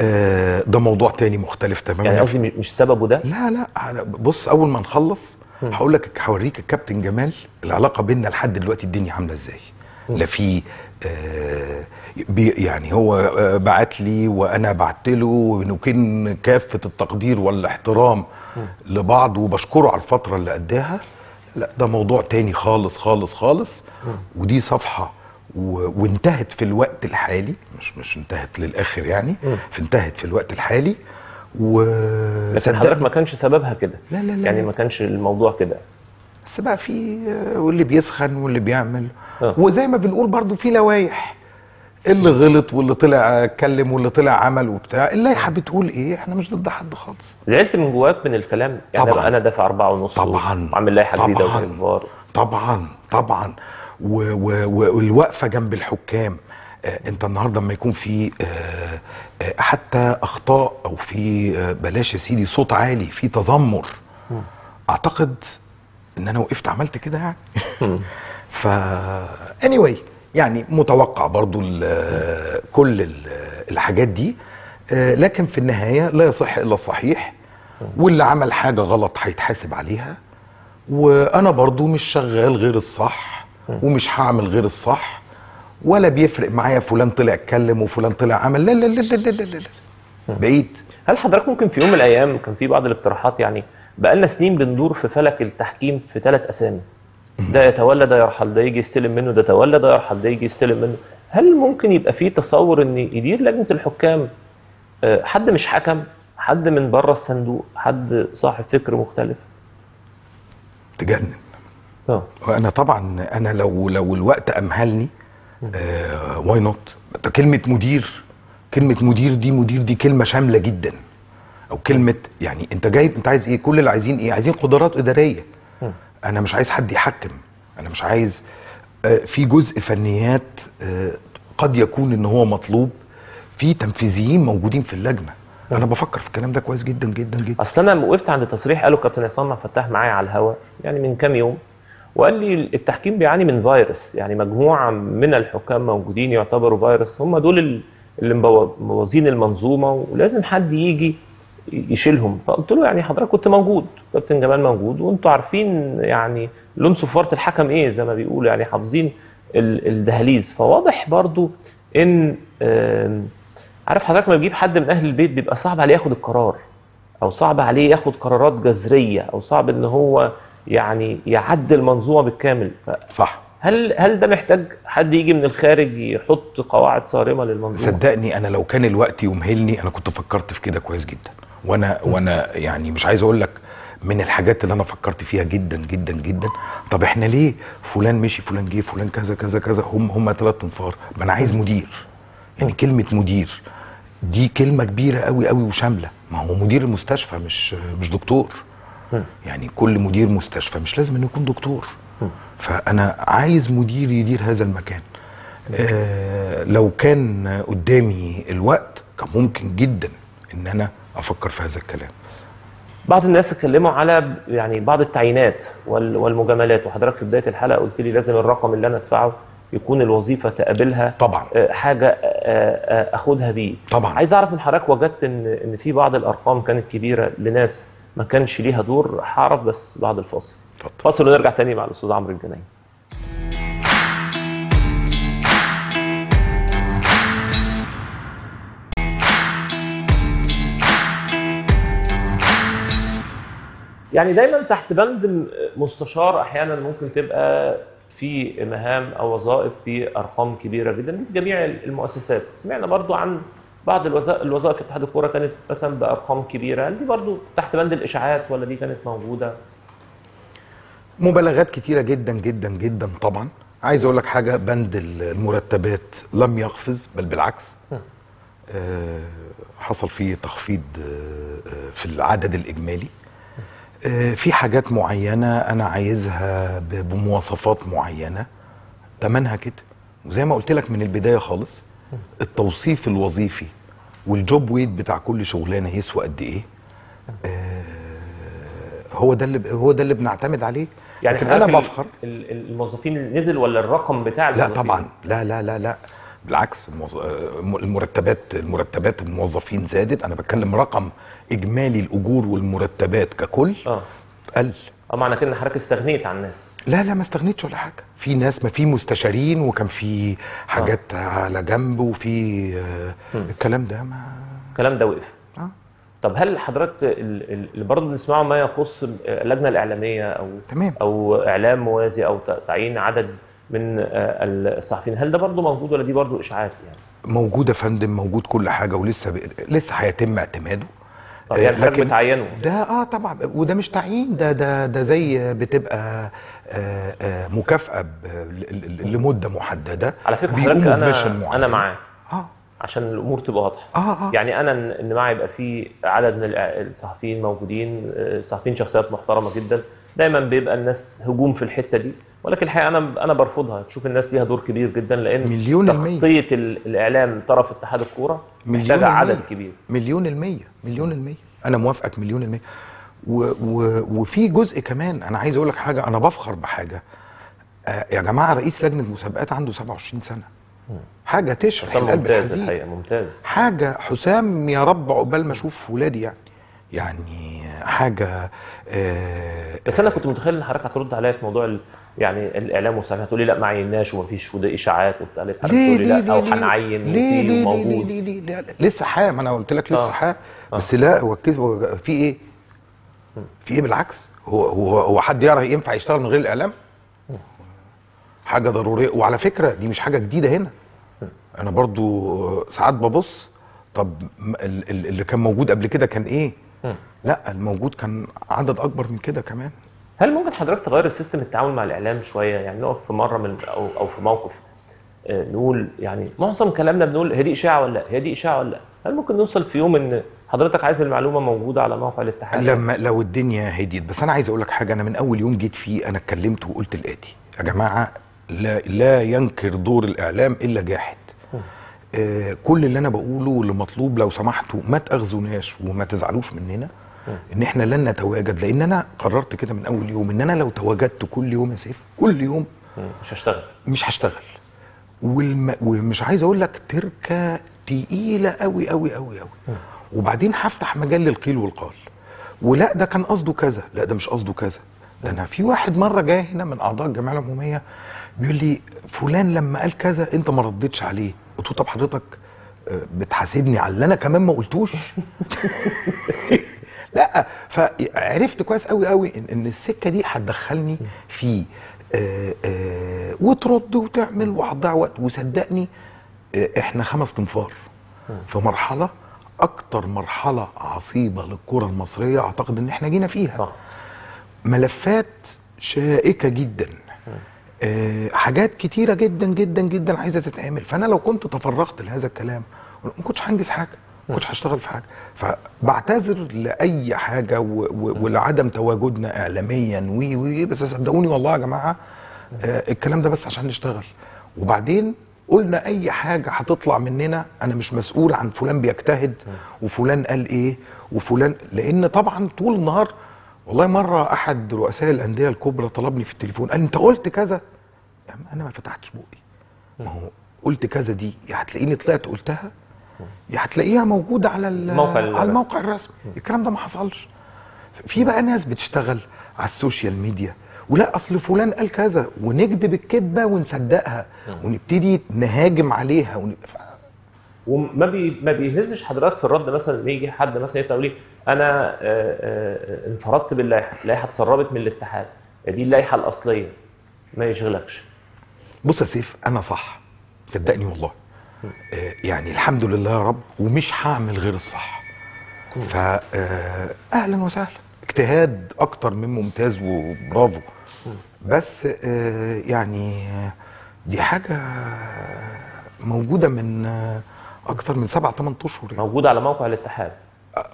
آه ده موضوع تاني مختلف تماما. يعني قصدي مش- سببه ده؟ لا لا بص أول ما نخلص هقول لك هوريك الكابتن جمال العلاقة بيننا لحد دلوقتي الدنيا عاملة إزاي. لا في آه يعني هو آه بعت لي وأنا بعت له ونكن كافة التقدير والإحترام لبعض وبشكره على الفترة اللي اداها لا ده موضوع تاني خالص خالص خالص. ودي صفحة. وانتهت في الوقت الحالي. مش مش انتهت للآخر يعني. انتهت في الوقت الحالي. و لكن حضرتك ما كانش سببها كده. لا لا لا يعني. ما كانش الموضوع كده. بس بقى في واللي بيسخن واللي بيعمل. آه. وزي ما بنقول برضو في لوايح اللي غلط واللي طلع اتكلم واللي طلع عمل وبتاع. اللائحه بتقول إيه؟ إحنا مش ضد حد خالص. زعلت من جواك من الكلام؟ يعني طبعاً. أنا دافع أربعة ونص طبعا. وعامل لائحه جديدة طبعاً. طبعا. طبعا. والوقفة جنب الحكام آه أنت النهارده لما يكون في آه آه حتى أخطاء أو في بلاش يا سيدي صوت عالي في تذمر أعتقد إن أنا وقفت عملت كده يعني. ف anyway. يعني متوقع برضو كل ال- الحاجات دي آه، لكن في النهاية لا يصح إلا الصحيح واللي عمل حاجة غلط هيتحاسب عليها وأنا برضو مش شغال غير الصح ومش هعمل غير الصح ولا بيفرق معايا فلان طلع اتكلم وفلان طلع عمل لا لا لا لا لا لا, لا. بعيد هل حضرتك ممكن في يوم من الأيام كان في بعض الاقتراحات يعني بقالنا سنين بندور في فلك التحكيم في ثلاث أسامي ده يتولى ده يرحل ده يجي يستلم منه ده يتولى ده يرحل ده يجي يستلم منه. هل ممكن يبقى في تصور إن يدير لجنة الحكام؟ آه، حد مش حكم؟ حد من بره الصندوق؟ حد صاحب فكر مختلف؟ تجنن. آه. وأنا طبعا أنا لو لو الوقت أمهلني آه why not كلمة مدير. كلمة مدير دي مدير دي كلمة شاملة جدا. أو كلمة يعني أنت جايب أنت عايز إيه؟ كل اللي عايزين إيه؟ عايزين قدرات إدارية. أنا مش عايز حد يحكم. أنا مش عايز آه في جزء فنيات آه قد يكون إن هو مطلوب. في تنفيذيين موجودين في اللجنة. أنا بفكر في الكلام ده كويس جدا جدا جدا. أصل أنا وقفت عند تصريح قاله كابتن عصام فتاح معايا على الهواء يعني من كام يوم وقال لي التحكيم بيعاني من فيروس. يعني مجموعة من الحكام موجودين يعتبروا فيروس. هم دول ال- اللي مبو- مبوظين المنظومة ولازم حد يجي يشيلهم. فقلت له يعني حضرتك كنت موجود كابتن جمال موجود وانتوا عارفين يعني لون صفارة الحكم إيه زي ما بيقولوا يعني حافظين ال- الدهاليز فواضح برضو إن عارف حضرتك لما بتجيب حد من أهل البيت بيبقى صعب عليه ياخد القرار أو صعب عليه ياخد قرارات جذرية أو صعب إن هو يعني يعدل المنظومة بالكامل. صح. فهل هل ده محتاج حد يجي من الخارج يحط قواعد صارمة للمنظومة؟ صدقني أنا لو كان الوقت يمهلني أنا كنت فكرت في كده كويس جدا. وأنا وأنا يعني مش عايز أقول لك من الحاجات اللي أنا فكرت فيها جدا جدا جدا. طب إحنا ليه فلان مشي فلان جه فلان كذا كذا كذا هم هم ثلاث انفار. ما أنا عايز مدير. يعني كلمة مدير دي كلمة كبيرة قوي قوي وشاملة. ما هو مدير المستشفى مش مش دكتور. يعني كل مدير مستشفى مش لازم إنه يكون دكتور. فأنا عايز مدير يدير هذا المكان. آه لو كان قدامي الوقت كان ممكن جدا إن أنا أفكر في هذا الكلام. بعض الناس اتكلموا على يعني بعض التعيينات وال- والمجاملات وحضرتك في بداية الحلقة قلت لي لازم الرقم اللي أنا أدفعه يكون الوظيفة تقابلها طبعا. آه، حاجة آه، آه، أخدها بيه. طبعا. عايز أعرف من حضرتك وجدت ان إن في بعض الأرقام كانت كبيرة لناس ما كانش ليها دور هعرف بس بعد الفاصل. اتفضل. فاصل ونرجع تاني مع الأستاذ عمرو الجنايي يعني دايما تحت بند مستشار أحيانا ممكن تبقى في مهام أو وظائف في أرقام كبيرة جدا في جميع المؤسسات. سمعنا برضو عن بعض الوظائف في اتحاد الكورة كانت مثلا بأرقام كبيرة. دي برضو تحت بند الإشاعات ولا دي كانت موجودة؟ مبالغات كتيرة جدا جدا جدا طبعا. عايز أقول لك حاجة بند المرتبات لم يقفز بل بالعكس. آه حصل فيه تخفيض آه في العدد الإجمالي. في حاجات معينة أنا عايزها بمواصفات معينة. تمنها كده. وزي ما قلت لك من البداية خالص التوصيف الوظيفي والجوب ويت بتاع كل شغلانة يسوى قد إيه. آه هو ده اللي هو ده اللي بنعتمد عليه. يعني لكن أنا بفخر. ال- ال- الموظفين نزل ولا الرقم بتاع لا الموظفين؟ طبعا. لا لا لا لا. بالعكس آه، المرتبات المرتبات الموظفين زادت. أنا بتكلم رقم إجمالي الأجور والمرتبات ككل آه. قل. آه معنى كده إن حضرتك استغنيت عن الناس. لا لا ما استغنيتش ولا حاجة. في ناس ما في مستشارين وكان في حاجات على جنب وفي آه، الكلام ده ما الكلام ده وقف. آه. طب هل حضرتك ال- ال- اللي برضه بنسمعه ما يخص اللجنة الإعلامية أو تمام. أو إعلام موازي أو تعيين عدد من آه، الصحفيين هل ده برضه موجود ولا دي برضه إشاعات يعني؟ موجود يا فندم موجود كل حاجة ولسه ب... لسه هيتم اعتماده. طب آه، يعني لكن بتعينه ده آه طبعا. وده مش تعيين ده ده ده زي بتبقى آه آه مكافأة لمدة محددة. على فكرة حضرتك أنا. أنا معاك آه. عشان الأمور تبقى واضحة. آه آه. يعني أنا إن معي يبقى في عدد من الصحفيين موجودين آه، صحفيين شخصيات محترمة جدا. دايما بيبقى الناس هجوم في الحتة دي. ولكن الحقيقة أنا أنا برفضها. تشوف الناس ليها دور كبير جدا لأن مليون. تغطيه ال- الإعلام طرف اتحاد الكورة مليون محتاجه عدد. كبير. مليون المية. مليون المية. أنا موافقك مليون المية. و و وفي جزء كمان أنا عايز أقول لك حاجة. أنا بفخر بحاجة. آه يا جماعة رئيس لجنة مسابقات عنده 27 سنة. حاجة تشرح القلب ممتاز الحقيقة ممتاز. حاجة حسام يا رب عقبال ما أشوف ولادي يعني. يعني حاجة آه بس أنا كنت متخيل إن حضرتك هترد عليا في موضوع. يعني الإعلام والصحافه هتقولي لأ ما عيناش ومفيش وده إشاعات وبتاع ليه تقولي لأ أو هنعين ليه ليه ليه ليه ليه ليه لسه حاه ما أنا قلت لك لسه آه. حاه بس لا هو في إيه؟ في إيه بالعكس؟ هو هو هو حد يعرف ينفع يشتغل من غير الإعلام؟ حاجة ضرورية وعلى فكرة دي مش حاجة جديدة هنا أنا برضو ساعات ببص طب اللي كان موجود قبل كده كان إيه؟ لا الموجود كان عدد أكبر من كده كمان. هل ممكن حضرتك تغير السيستم التعامل مع الإعلام شوية؟ يعني نقف في مرة من أو أو في موقف آه، نقول يعني معظم كلامنا بنقول هي دي إشاعة ولا لا؟ هي دي إشاعة ولا لا؟ هل ممكن نوصل في يوم إن حضرتك عايز المعلومة موجودة على موقع الاتحاد؟ لما لو الدنيا هديت. بس أنا عايز أقول لك حاجة أنا من أول يوم جيت فيه أنا اتكلمت وقلت الاتي يا جماعة لا لا ينكر دور الإعلام إلا جاحد. كل اللي أنا بقوله واللي مطلوب لو سمحتوا ما تأخذوناش وما تزعلوش مننا إن إحنا لن نتواجد لأن أنا قررت كده من أول يوم إن أنا لو تواجدت كل يوم يا سيف كل يوم مش هشتغل. مش هشتغل. والم... ومش عايز أقول لك تركة تقيلة قوي قوي قوي قوي وبعدين هفتح مجال للقيل والقال. ولا ده كان قصده كذا لا ده مش قصده كذا. ده أنا في واحد مرة جاي هنا من أعضاء الجمعية العمومية بيقول لي فلان لما قال كذا أنت ما ردتش عليه. قلت له طب حضرتك آه، بتحاسبني على اللي أنا كمان ما قلتوش؟ لا فعرفت كويس قوي قوي إن, إن السكة دي هتدخلني في آه آه وترد وتعمل وهتضيع وقت. وصدقني إحنا خمس تنفار في مرحلة أكتر مرحلة عصيبة للكرة المصرية أعتقد إن إحنا جينا فيها. صح. ملفات شائكة جدا. حاجات كتيرة جدا جدا جدا عايزة تتعمل. فأنا لو كنت تفرغت لهذا الكلام ما كنتش هنجز حاجة ما كنتش هشتغل في حاجة. فبعتذر لأي حاجة و- و- ولعدم تواجدنا اعلاميا وي وي بس صدقوني والله يا جماعة آه الكلام ده بس عشان نشتغل. وبعدين قلنا أي حاجة هتطلع مننا أنا مش مسؤول عن فلان بيجتهد وفلان قال إيه وفلان لأن طبعا طول النهار والله مرة أحد رؤساء الأندية الكبرى طلبني في التليفون قال أنت قلت كذا؟ يا عم أنا ما فتحتش بوقي. ما هو قلت كذا دي يا هتلاقيني طلعت قلتها؟ يا هتلاقيها موجودة على ال- الموقع على. الموقع الرسمي. الكلام ده ما حصلش. في بقى ناس بتشتغل على السوشيال ميديا ولا أصل فلان قال كذا ونكذب الكذبه ونصدقها ونبتدي نهاجم عليها ون... ف- وما بي ما بيهزش حضرتك في الرد مثلا لما يجي حد مثلا يطلع يقول لي أنا آه، آه، انفردت باللائحة، اللائحة اتسربت من الاتحاد، دي اللائحة الأصلية. ما يشغلكش. بص يا سيف أنا صح. صدقني والله. آه يعني الحمد لله يا رب ومش هعمل غير الصح. فا أهلا وسهلا. اجتهاد أكتر من ممتاز وبرافو. بس يعني دي حاجة موجودة من أكتر من سبع ثمان أشهر يعني. موجودة على موقع الاتحاد.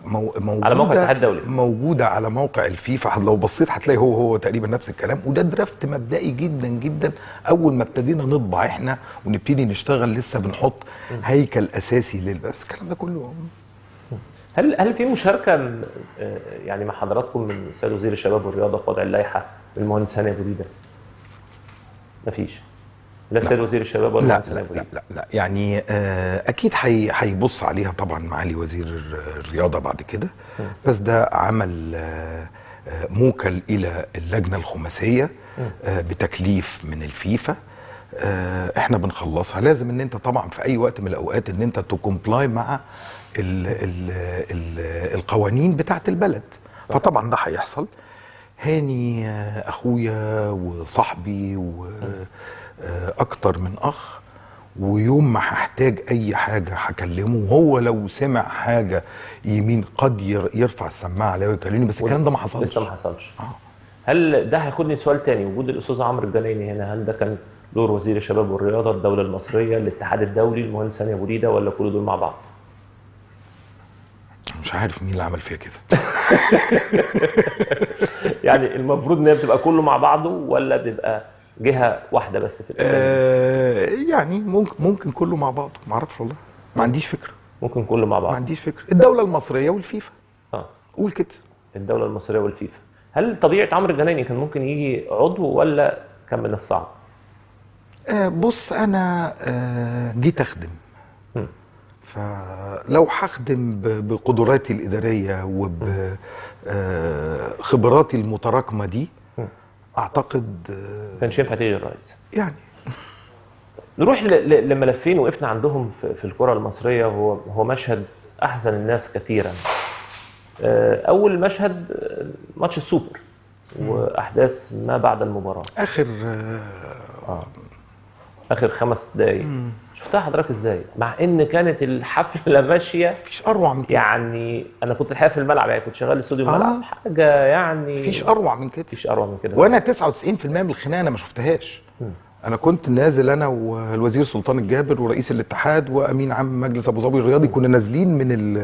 مو موجودة على موقع الاتحاد الدولي. موجودة على موقع الفيفا. لو بصيت هتلاقي هو هو تقريبا نفس الكلام. وده درافت مبدئي جدا جدا. أول ما ابتدينا نطبع إحنا ونبتدي نشتغل لسه بنحط هيكل أساسي للبس الكلام ده كله. هل هل في مشاركة يعني مع حضراتكم من السيد وزير الشباب والرياضة في وضع اللائحة بالمهندس هاني أبو ريده؟ مفيش. لا. السيد وزير الشباب ولا لا لا لا, لا, لا. يعني آه، أكيد هي- هيبص عليها طبعا معالي وزير الر- الرياضة بعد كده. بس ده عمل آه، آه، موكل إلى اللجنة الخماسية بتكليف من الفيفا. إحنا بنخلصها. لازم إن أنت طبعا في أي وقت من الأوقات إن أنت ت comply مع ال ال ال القوانين بتاعت البلد. فطبعا ده هيحصل. هاني أخويا وصاحبي وأكتر من أخ ويوم ما هحتاج أي حاجة هكلمه وهو لو سمع حاجة يمين قد ير- يرفع السماعة عليا ويكلمني بس الكلام ده ما حصلش لسه ما حصلش آه. هل ده هياخدني سؤال تاني وجود الأستاذ عمرو الجنايني هنا هل ده كان دور وزير الشباب والرياضة الدولة المصرية الاتحاد الدولي المهندس هاني ابو ريده ولا كل دول مع بعض؟ مش عارف مين اللي عمل فيها كده يعني المفروض إن هي بتبقى كله مع بعضه ولا بيبقى جهة واحدة بس في؟ آه يعني ممكن ممكن كله مع بعضه. ما أعرفش والله. ما عنديش فكرة. ممكن كله مع ما بعض عنديش فكرة. الدولة المصرية والفيفا. آه. قول كده. الدولة المصرية والفيفا. هل طبيعة عمرو الجنايني كان ممكن يجي عضو ولا كان من الصعب؟ آه بص أنا آه جيت أخدم. مم. فلو هخدم بقدراتي الإدارية وبخبراتي المتراكمة دي. أعتقد آه كانش ينفع تيجي الرئيس. يعني. نروح لملفين وقفنا عندهم في, الكرة المصرية هو هو مشهد أحزن الناس كثيرا. آه، أول مشهد آه، ماتش السوبر وأحداث ما بعد المباراة. آخر آه. آخر خمس دقائق شفتها حضرتك إزاي؟ مع إن كانت الحفلة ماشية. مفيش أروع من كده. يعني أنا كنت الحقيقة في الملعب يعني كنت شغال استوديو آه. الملعب حاجة يعني مفيش أروع من كده. مفيش أروع من كده. وأنا 99% من الخناقة أنا ما شفتهاش. أنا كنت نازل أنا والوزير سلطان الجابر ورئيس الاتحاد وأمين عام مجلس أبو ظبي الرياضي كنا نازلين من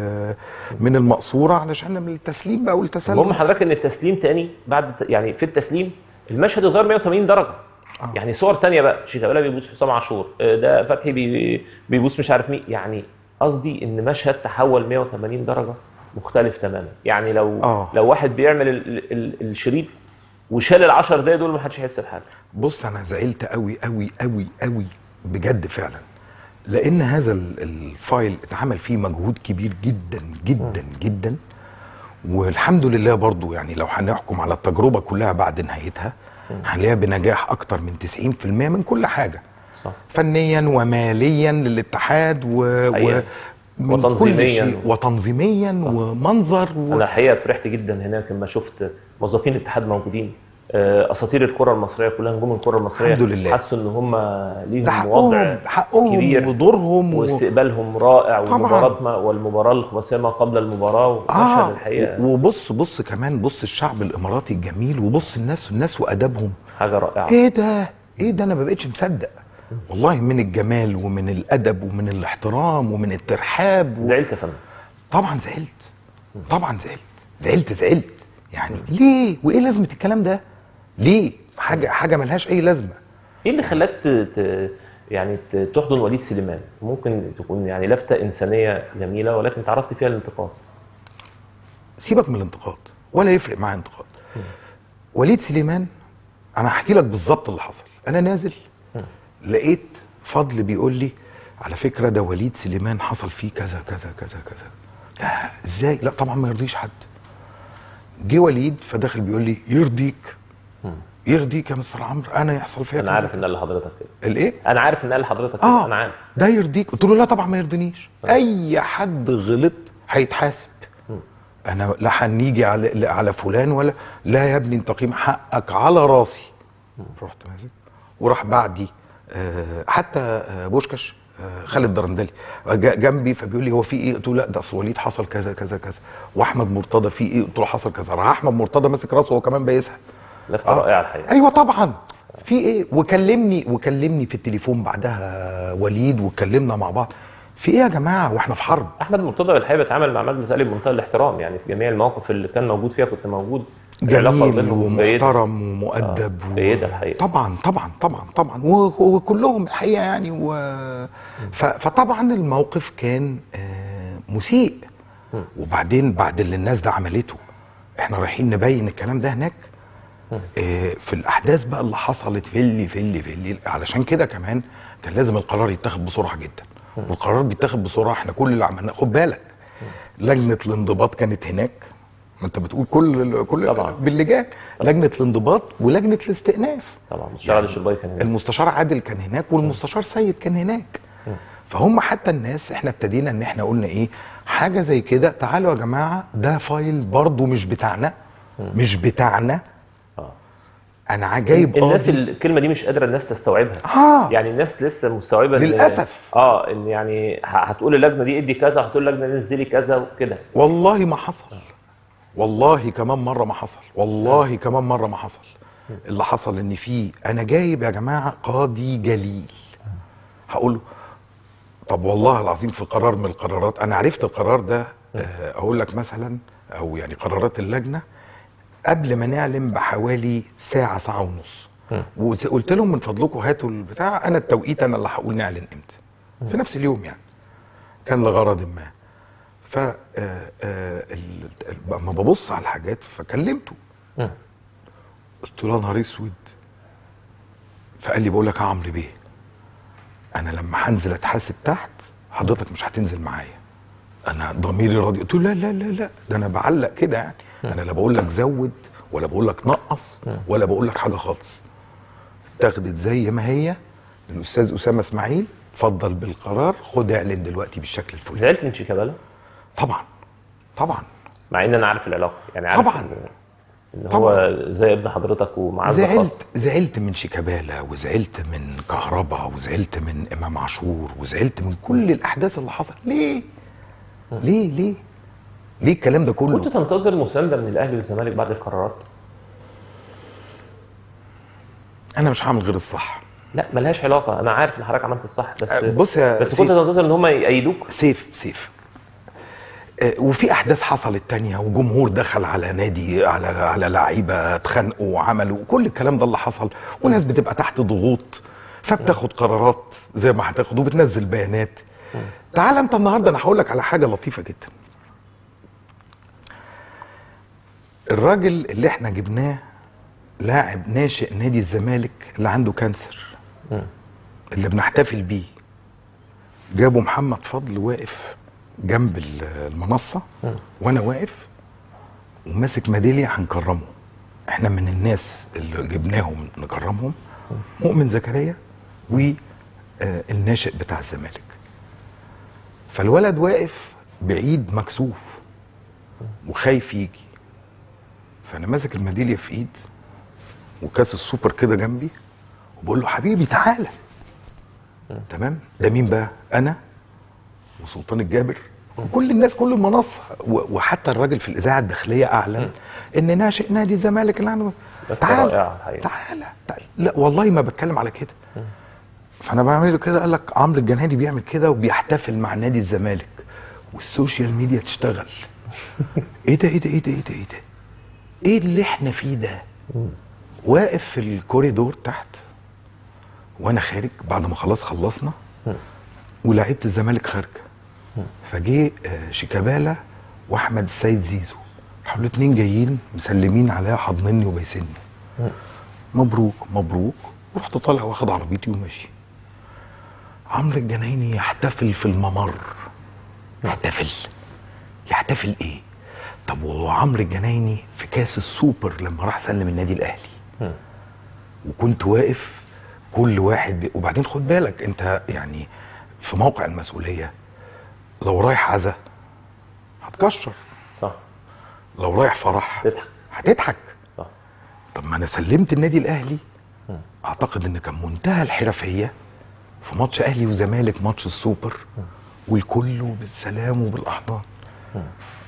من المقصورة علشان نعمل التسليم بقى والتسلم المهم حضرتك إن التسليم تاني بعد يعني في التسليم المشهد اتغير 180 درجة. آه. يعني صور تانية بقى شيكابالا بيبوس حسام عاشور آه، ده فتحي بي- بيبوس مش عارف مين يعني قصدي إن مشهد تحول 180 درجة مختلف تماما يعني لو آه. لو واحد بيعمل ال ال الشريط وشال ال 10 دقايق دول ما حدش هيحس بحاجة بص أنا زعلت قوي قوي قوي قوي بجد فعلا لأن هذا ال- ال file اتعمل فيه مجهود كبير جدا جدا جدا والحمد لله برضو يعني لو هنحكم على التجربة كلها بعد نهايتها هنلاقيها بنجاح أكتر من 90% من كل حاجة. صح. فنيا وماليا للاتحاد و... حقيقة. كل وتنظيمياً. وتنظيميا ومنظر و... أنا الحقيقة فرحت جدا هناك لما شفت موظفين الاتحاد موجودين. أساطير الكرة المصرية كلها نجوم الكرة المصرية الحمد لله. حسوا إن هم ليهم وضع حقهم كبير ودورهم و... واستقبالهم رائع. والمباراة ما والمباراة الخماسيه ما قبل المباراة ومشهد الحقيقة. وبص بص كمان بص الشعب الإماراتي الجميل وبص الناس الناس وأدبهم. حاجة رائعة. إيه ده؟ إيه ده؟ أنا ما بقتش مصدق. والله من الجمال ومن الأدب ومن الاحترام ومن الترحاب و... زعلت يا فندم؟ طبعا زعلت. طبعا زعلت. زعلت زعلت. يعني ليه؟ وإيه لازمة الكلام ده؟ ليه؟ حاجة حاجة ملهاش أي لازمة. إيه اللي خلاك ت... ت... يعني تحضن وليد سليمان؟ ممكن تكون يعني لفتة إنسانية جميلة ولكن تعرضت فيها للانتقاد. سيبك من الانتقاد ولا يفرق معايا انتقاد. وليد سليمان أنا هحكي لك بالظبط اللي حصل. أنا نازل لقيت فضل بيقول لي على فكرة ده وليد سليمان حصل فيه كذا كذا كذا كذا. لا إزاي؟ لا طبعا ما يرضيش حد. جه وليد فداخل بيقول لي يرضيك. يرضيك يا مستر عمرو أنا يحصل فيا أنا عارف إن. قال لحضرتك كده. الإيه؟ أنا عارف إن قال لحضرتك كده. آه أنا عارف. ده يرضيك. قلت له لا طبعا ما يرضينيش أي حد غلط هيتحاسب. أنا لا هنيجي على على فلان ولا لا يا ابني أنت قيم حقك على راسي. رحت ماسك وراح بعدي آه، حتى آه، بوشكش آه، خالد درندلي جنبي فبيقول لي هو في إيه؟ قلت له لا ده أصل وليد حصل كذا كذا كذا. وأحمد مرتضى في إيه؟ قلت له حصل كذا. راح أحمد مرتضى ماسك راسه هو كمان بيسحب لفته رائعه الحقيقة. أيوه طبعا. في إيه؟ وكلمني وكلمني في التليفون بعدها وليد واتكلمنا مع بعض. في إيه يا جماعة؟ وإحنا في حرب. أحمد مرتضى الحقيقة بيتعامل مع مجلس الالي بمنتهى الاحترام يعني في جميع المواقف اللي كان موجود فيها كنت موجود. جميل. ومحترم ومؤدب آه، جيدة الحقيقة. طبعا طبعا طبعا طبعا. وكلهم الحقيقة يعني و... فطبعا الموقف كان آه، مسيء. وبعدين بعد اللي الناس ده عملته إحنا رايحين نبين الكلام ده هناك. آه، في الأحداث بقى اللي حصلت في اللي في اللي في اللي علشان كده كمان كان لازم القرار يتاخد بسرعة جدا. والقرار بيتاخد بسرعة إحنا كل اللي عملناه خد بالك لجنة الانضباط كانت هناك. ما أنت بتقول كل كل طبعاً. باللجان لجنة الانضباط ولجنة الاستئناف. طبعا مستشار علي الشرباي كان هناك. المستشار عادل كان هناك والمستشار سيد كان هناك. فهم حتى الناس إحنا ابتدينا إن إحنا قلنا إيه حاجة زي كده تعالوا يا جماعة ده فايل برضو مش بتاعنا. مش بتاعنا. أنا جايب الناس قاضي الكلمة دي مش قادرة الناس تستوعبها. آه. يعني الناس لسه مستوعبة للأسف. آه إن يعني هتقول اللجنة دي ادي كذا هتقول اللجنة دي نزلي كذا وكده. والله ما حصل. والله كمان مرة ما حصل. والله كمان مرة ما حصل. اللي حصل إن في أنا جايب يا جماعة قاضي جليل. هقول له طب والله العظيم في قرار من القرارات أنا عرفت القرار ده آه، أقول لك مثلا أو يعني قرارات اللجنة قبل ما نعلن بحوالي ساعة ساعة ونص. وقلت لهم من فضلكم هاتوا البتاع أنا التوقيت أنا اللي هقول نعلن إمتى. في نفس اليوم يعني. كان لغرض ما. ف آه، آه، لما ببص على الحاجات فكلمته. قلت له نهار أسود. فقال لي بقول لك يا عمرو بيه أنا لما هنزل أتحاسب تحت حضرتك مش هتنزل معايا. أنا ضميري راضي. قلت له لا لا لا لا. ده أنا بعلق كده يعني. أنا لا بقول لك زود ولا بقول لك نقص ولا بقول لك حاجة خالص. اتاخدت زي ما هي الأستاذ أسامة إسماعيل اتفضل بالقرار خد اعلن دلوقتي بالشكل الفلاني زعلت من شيكابالا؟ طبعا طبعا. مع إن أنا عارف العلاقة يعني عارف طبعاً. ان, إن هو زي ابن حضرتك ومعزه خاص زعلت زعلت من شيكابالا وزعلت من كهربا وزعلت من إمام عاشور وزعلت من كل الأحداث اللي حصلت. ليه؟ ليه؟ ليه؟ ليه الكلام ده كله؟ كنت تنتظر مساندة من الأهلي والزمالك بعد القرارات؟ أنا مش هعمل غير الصح. لا ملهاش علاقة. أنا عارف إن حضرتك عملت الصح بس أه، بص يا بس سيف. كنت تنتظر إن هم يأيدوك؟ سيف سيف. آه، وفي أحداث حصلت تانية وجمهور دخل على نادي على على لعيبة اتخانقوا وعملوا كل الكلام ده اللي حصل. وناس بتبقى تحت ضغوط فبتاخد قرارات زي ما هتاخد وبتنزل بيانات. تعال أنت النهارده أنا هقول لك على حاجة لطيفة جدا. الراجل اللي إحنا جبناه لاعب ناشئ نادي الزمالك اللي عنده كانسر. اللي بنحتفل بيه. جابوا محمد فضل واقف جنب ال- المنصة. وأنا واقف وماسك ميدالية هنكرمه. إحنا من الناس اللي جبناهم نكرمهم. مؤمن زكريا والناشئ بتاع الزمالك. فالولد واقف بعيد مكسوف. وخايف يجي. فأنا ماسك الميدالية في إيد وكاس السوبر كده جنبي وبقول له حبيبي تعالى. تمام؟ ده مين بقى؟ أنا وسلطان الجابر وكل الناس كل المنصة. وحتى الراجل في الإذاعة الداخلية أعلن إن ناشئ نادي الزمالك اللي عنده تعالى. تعالى. لا والله ما بتكلم على كده. فأنا بعمل كده قال لك عمرو الجنايني بيعمل كده وبيحتفل مع نادي الزمالك والسوشيال ميديا تشتغل. إيه ده إيه ده إيه ده إيه ده إيه ده؟ إيه اللي إحنا فيه ده؟ واقف في الكوريدور تحت وأنا خارج بعد ما خلاص خلصنا ولاعيبه الزمالك خارجة. فجه آه، شيكابالا وأحمد السيد زيزو. راحوا الاثنين جايين مسلمين عليا حاضنيني وبايسيني. مبروك مبروك. ورحت طالع واخد عربيتي وماشي. عمرو الجنايني يحتفل في الممر. يحتفل. يحتفل إيه؟ طب وعمرو الجنايني في كاس السوبر لما راح سلم النادي الأهلي. وكنت واقف كل واحد بي... وبعدين خد بالك انت يعني في موقع المسؤولية لو رايح عزا هتكشر. صح. لو رايح فرح تضحك. هتضحك. صح. طب ما أنا سلمت النادي الأهلي. أعتقد إن كان منتهى الحرفيه في ماتش أهلي وزمالك ماتش السوبر والكل بالسلام وبالأحضان.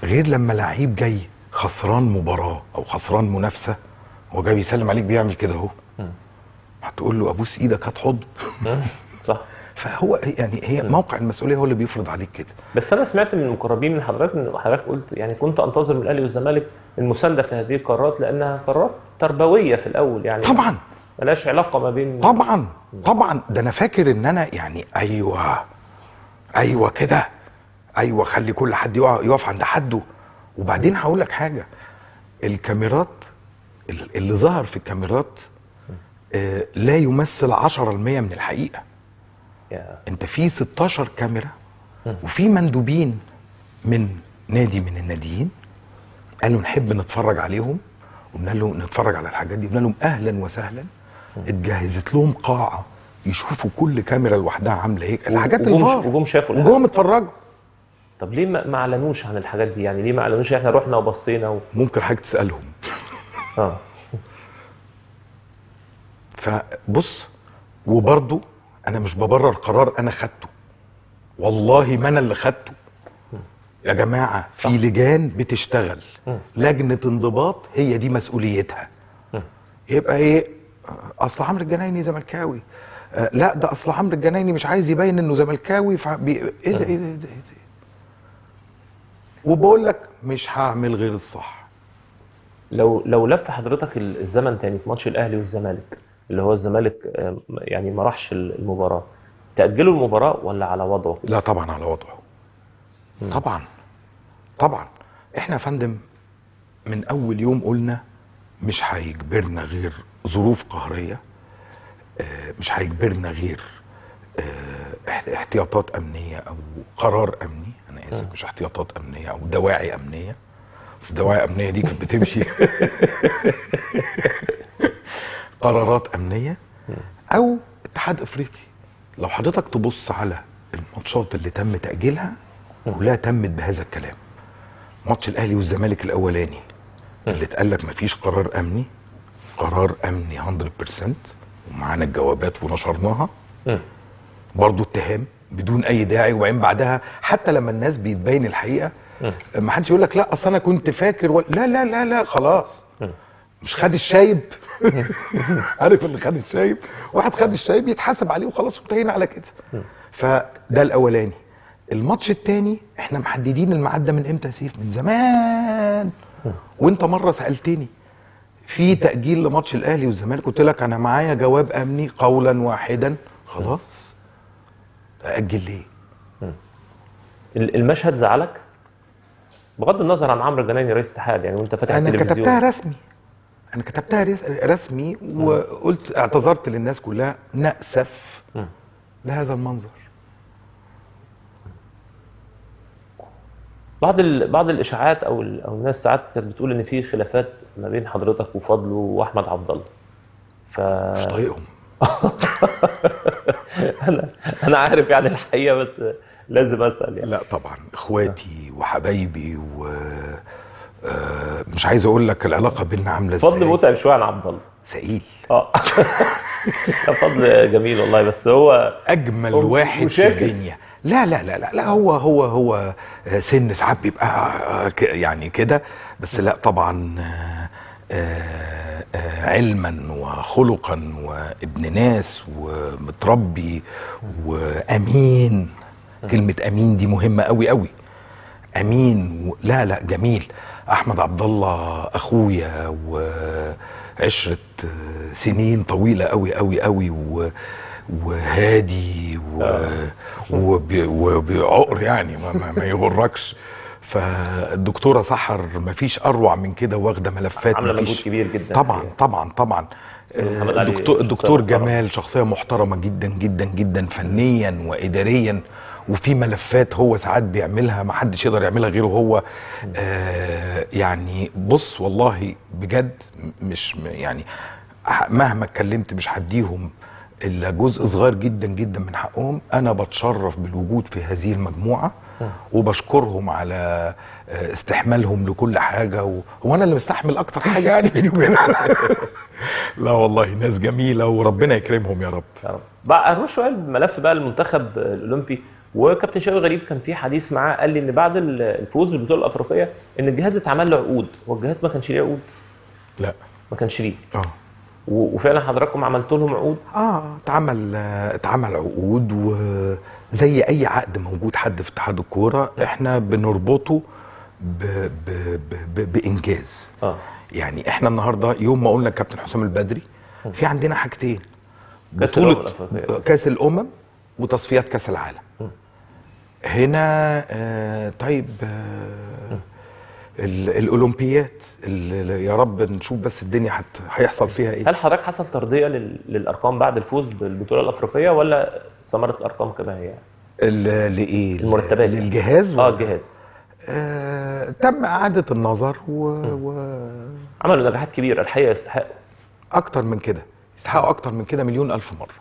غير لما لعيب جاي خسران مباراة أو خسران منافسة هو جاي بيسلم عليك بيعمل كده أهو. هتقول له أبوس إيدك هات حضن صح. فهو يعني هي موقع المسؤولية هو اللي بيفرض عليك كده. بس أنا سمعت من المقربين من حضرتك ان حضرتك قلت يعني كنت أنتظر من الأهلي والزمالك المساندة في هذه القرارات لأنها قرارات تربوية في الأول يعني. طبعا. ملهاش علاقة ما بين طبعا. طبعا. ده أنا فاكر إن أنا يعني أيوه أيوه كده. أيوه خلي كل حد يقف عند حده. وبعدين هقول لك حاجة. الكاميرات ال- اللي ظهر في الكاميرات آه لا يمثل 10% من الحقيقة. أنت في 16 كاميرا وفي مندوبين من نادي من الناديين. قالوا نحب نتفرج عليهم. قلنا له نتفرج على الحاجات دي. قلنا لهم أهلا وسهلا. اتجهزت لهم قاعة يشوفوا كل كاميرا لوحدها عاملة إيه الحاجات الفار. وجم شافوا وجم اتفرجوا طب ليه ما أعلنوش عن الحاجات دي؟ يعني ليه ما أعلنوش إحنا رحنا وبصينا و... ممكن حضرتك تسألهم. آه. فبص وبرضو أنا مش ببرر قرار أنا خدته. والله ما أنا اللي خدته. يا جماعة في لجان بتشتغل. لجنة انضباط هي دي مسؤوليتها. يبقى إيه؟ أصل عمرو الجنايني زملكاوي. آه، لا ده أصل عمرو الجنايني مش عايز يبين إنه زملكاوي فبي... إيه ده إيه ده, إيه ده, إيه ده؟ وبقول لك مش هعمل غير الصح. لو لو لف حضرتك ال- الزمن تاني في ماتش الأهلي والزمالك اللي هو الزمالك يعني ما راحش ال- المباراة تأجلوا المباراة ولا على وضعه؟ لا طبعا على وضعه. طبعا. طبعا. إحنا يا فندم من أول يوم قلنا مش هيجبرنا غير ظروف قهرية آه، مش هيجبرنا غير آه، احت- احتياطات أمنية أو قرار أمني. اسف مش احتياطات أمنية أو دواعي أمنية؟ بس دواعي أمنية دي كانت بتمشي. قرارات أمنية أو اتحاد إفريقي. لو حضرتك تبص على الماتشات اللي تم تأجيلها كلها تمت بهذا الكلام. ماتش الأهلي والزمالك الأولاني اللي اتقال لك مفيش قرار أمني. قرار أمني 100% ومعانا الجوابات ونشرناها. مم. برضو اتهام. بدون أي داعي وبعدين بعدها حتى لما الناس بيتبين الحقيقة ما حدش يقول لك لا أصل أنا كنت فاكر و... لا لا لا لا خلاص. مش خد الشايب. عارف اللي خد الشايب؟ واحد خد الشايب يتحاسب عليه وخلاص وانتهينا على كده. فده الأولاني. الماتش التاني إحنا محددين الميعاد ده من إمتى يا سيف؟ من زمان. وانت مرة سألتني. في تأجيل لماتش الأهلي والزمالك قلت لك أنا معايا جواب أمني قولا واحدا. خلاص. أجل ليه؟ ال- المشهد زعلك؟ بغض النظر عن عمرو الجنايني رئيس اتحاد يعني وأنت فاتح أنا التلفزيون. كتبتها رسمي. أنا كتبتها رس- رسمي وقلت اعتذرت للناس كلها نأسف لهذا المنظر. بعض ال... بعض الإشاعات أو ال... أو الناس ساعات كانت بتقول إن في خلافات ما بين حضرتك وفضله وأحمد عبد الله. ف مش طايقهم. أنا أنا عارف يعني الحقيقة بس لازم أسأل يعني. لا طبعا إخواتي وحبايبي و آه، مش عايز أقول لك العلاقة بيننا عاملة إزاي. فضل متعب شوية عن عبد الله. ثقيل آه. فضل جميل والله بس هو أجمل واحد في. الدنيا. لا لا لا لا لا هو هو هو آه، سن ساعات بيبقى آه، يعني كده. بس لا طبعا علما وخلقا وابن ناس ومتربي وأمين. كلمة أمين دي مهمة قوي قوي أمين و... لا لا جميل. أحمد عبد الله أخويا وعشرة آه، سنين طويلة قوي قوي قوي و... وهادي و... وب... وبعقر يعني ما, ما يغركش. فالدكتورة سحر ما فيش أروع من كده واخدة ملفات مفيش- مجهود كبير جدا طبعا طبعا طبعا. الدكتور الدكتور. جمال شخصية محترمة جدا جدا جدا فنيا واداريا. وفي ملفات هو ساعات بيعملها ما حدش يقدر يعملها غيره هو. آه يعني بص والله بجد مش يعني مهما اتكلمت مش هديهم إلا جزء صغير جدا جدا من حقهم. أنا بتشرف بالوجود في هذه المجموعة. وبشكرهم على آه، استحمالهم لكل حاجة و... هو أنا اللي مستحمل أكتر حاجة يعني بيني وبينك لا والله ناس جميلة وربنا يكرمهم يا رب. يا رب. بقى هنروح شوية الملف بقى المنتخب الأولمبي. وكابتن شوقي غريب كان في حديث معاه قال لي إن بعد الفوز بالبطولة الأفريقية إن الجهاز اتعمل له عقود. والجهاز ما كانش ليه عقود؟ لا. ما كانش ليه. آه. و- وفعلا حضراتكم عملتوا لهم عقود؟ آه اتعمل اتعمل عقود وزي أي عقد موجود حد في اتحاد الكورة إحنا بنربطه ب ب ب ب بإنجاز. آه. يعني إحنا النهارده يوم ما قلنا كابتن حسام البدري في عندنا حاجتين. الأفريقية. كأس الأمم وتصفيات كأس العالم. هنا آه طيب آه الأولمبيات ال- يا رب نشوف بس الدنيا هيحصل فيها إيه. هل حضرتك حصل ترضية لل- للأرقام بعد الفوز بالبطولة الأفريقية ولا استمرت الأرقام كما هي؟ لإيه؟ المرتبات. للجهاز آه الجهاز. آه تم إعادة النظر و... و... عملوا نجاحات كبيرة الحقيقة يستحقوا. أكتر من كده يستحقوا أكتر من كده مليون ألف مرة.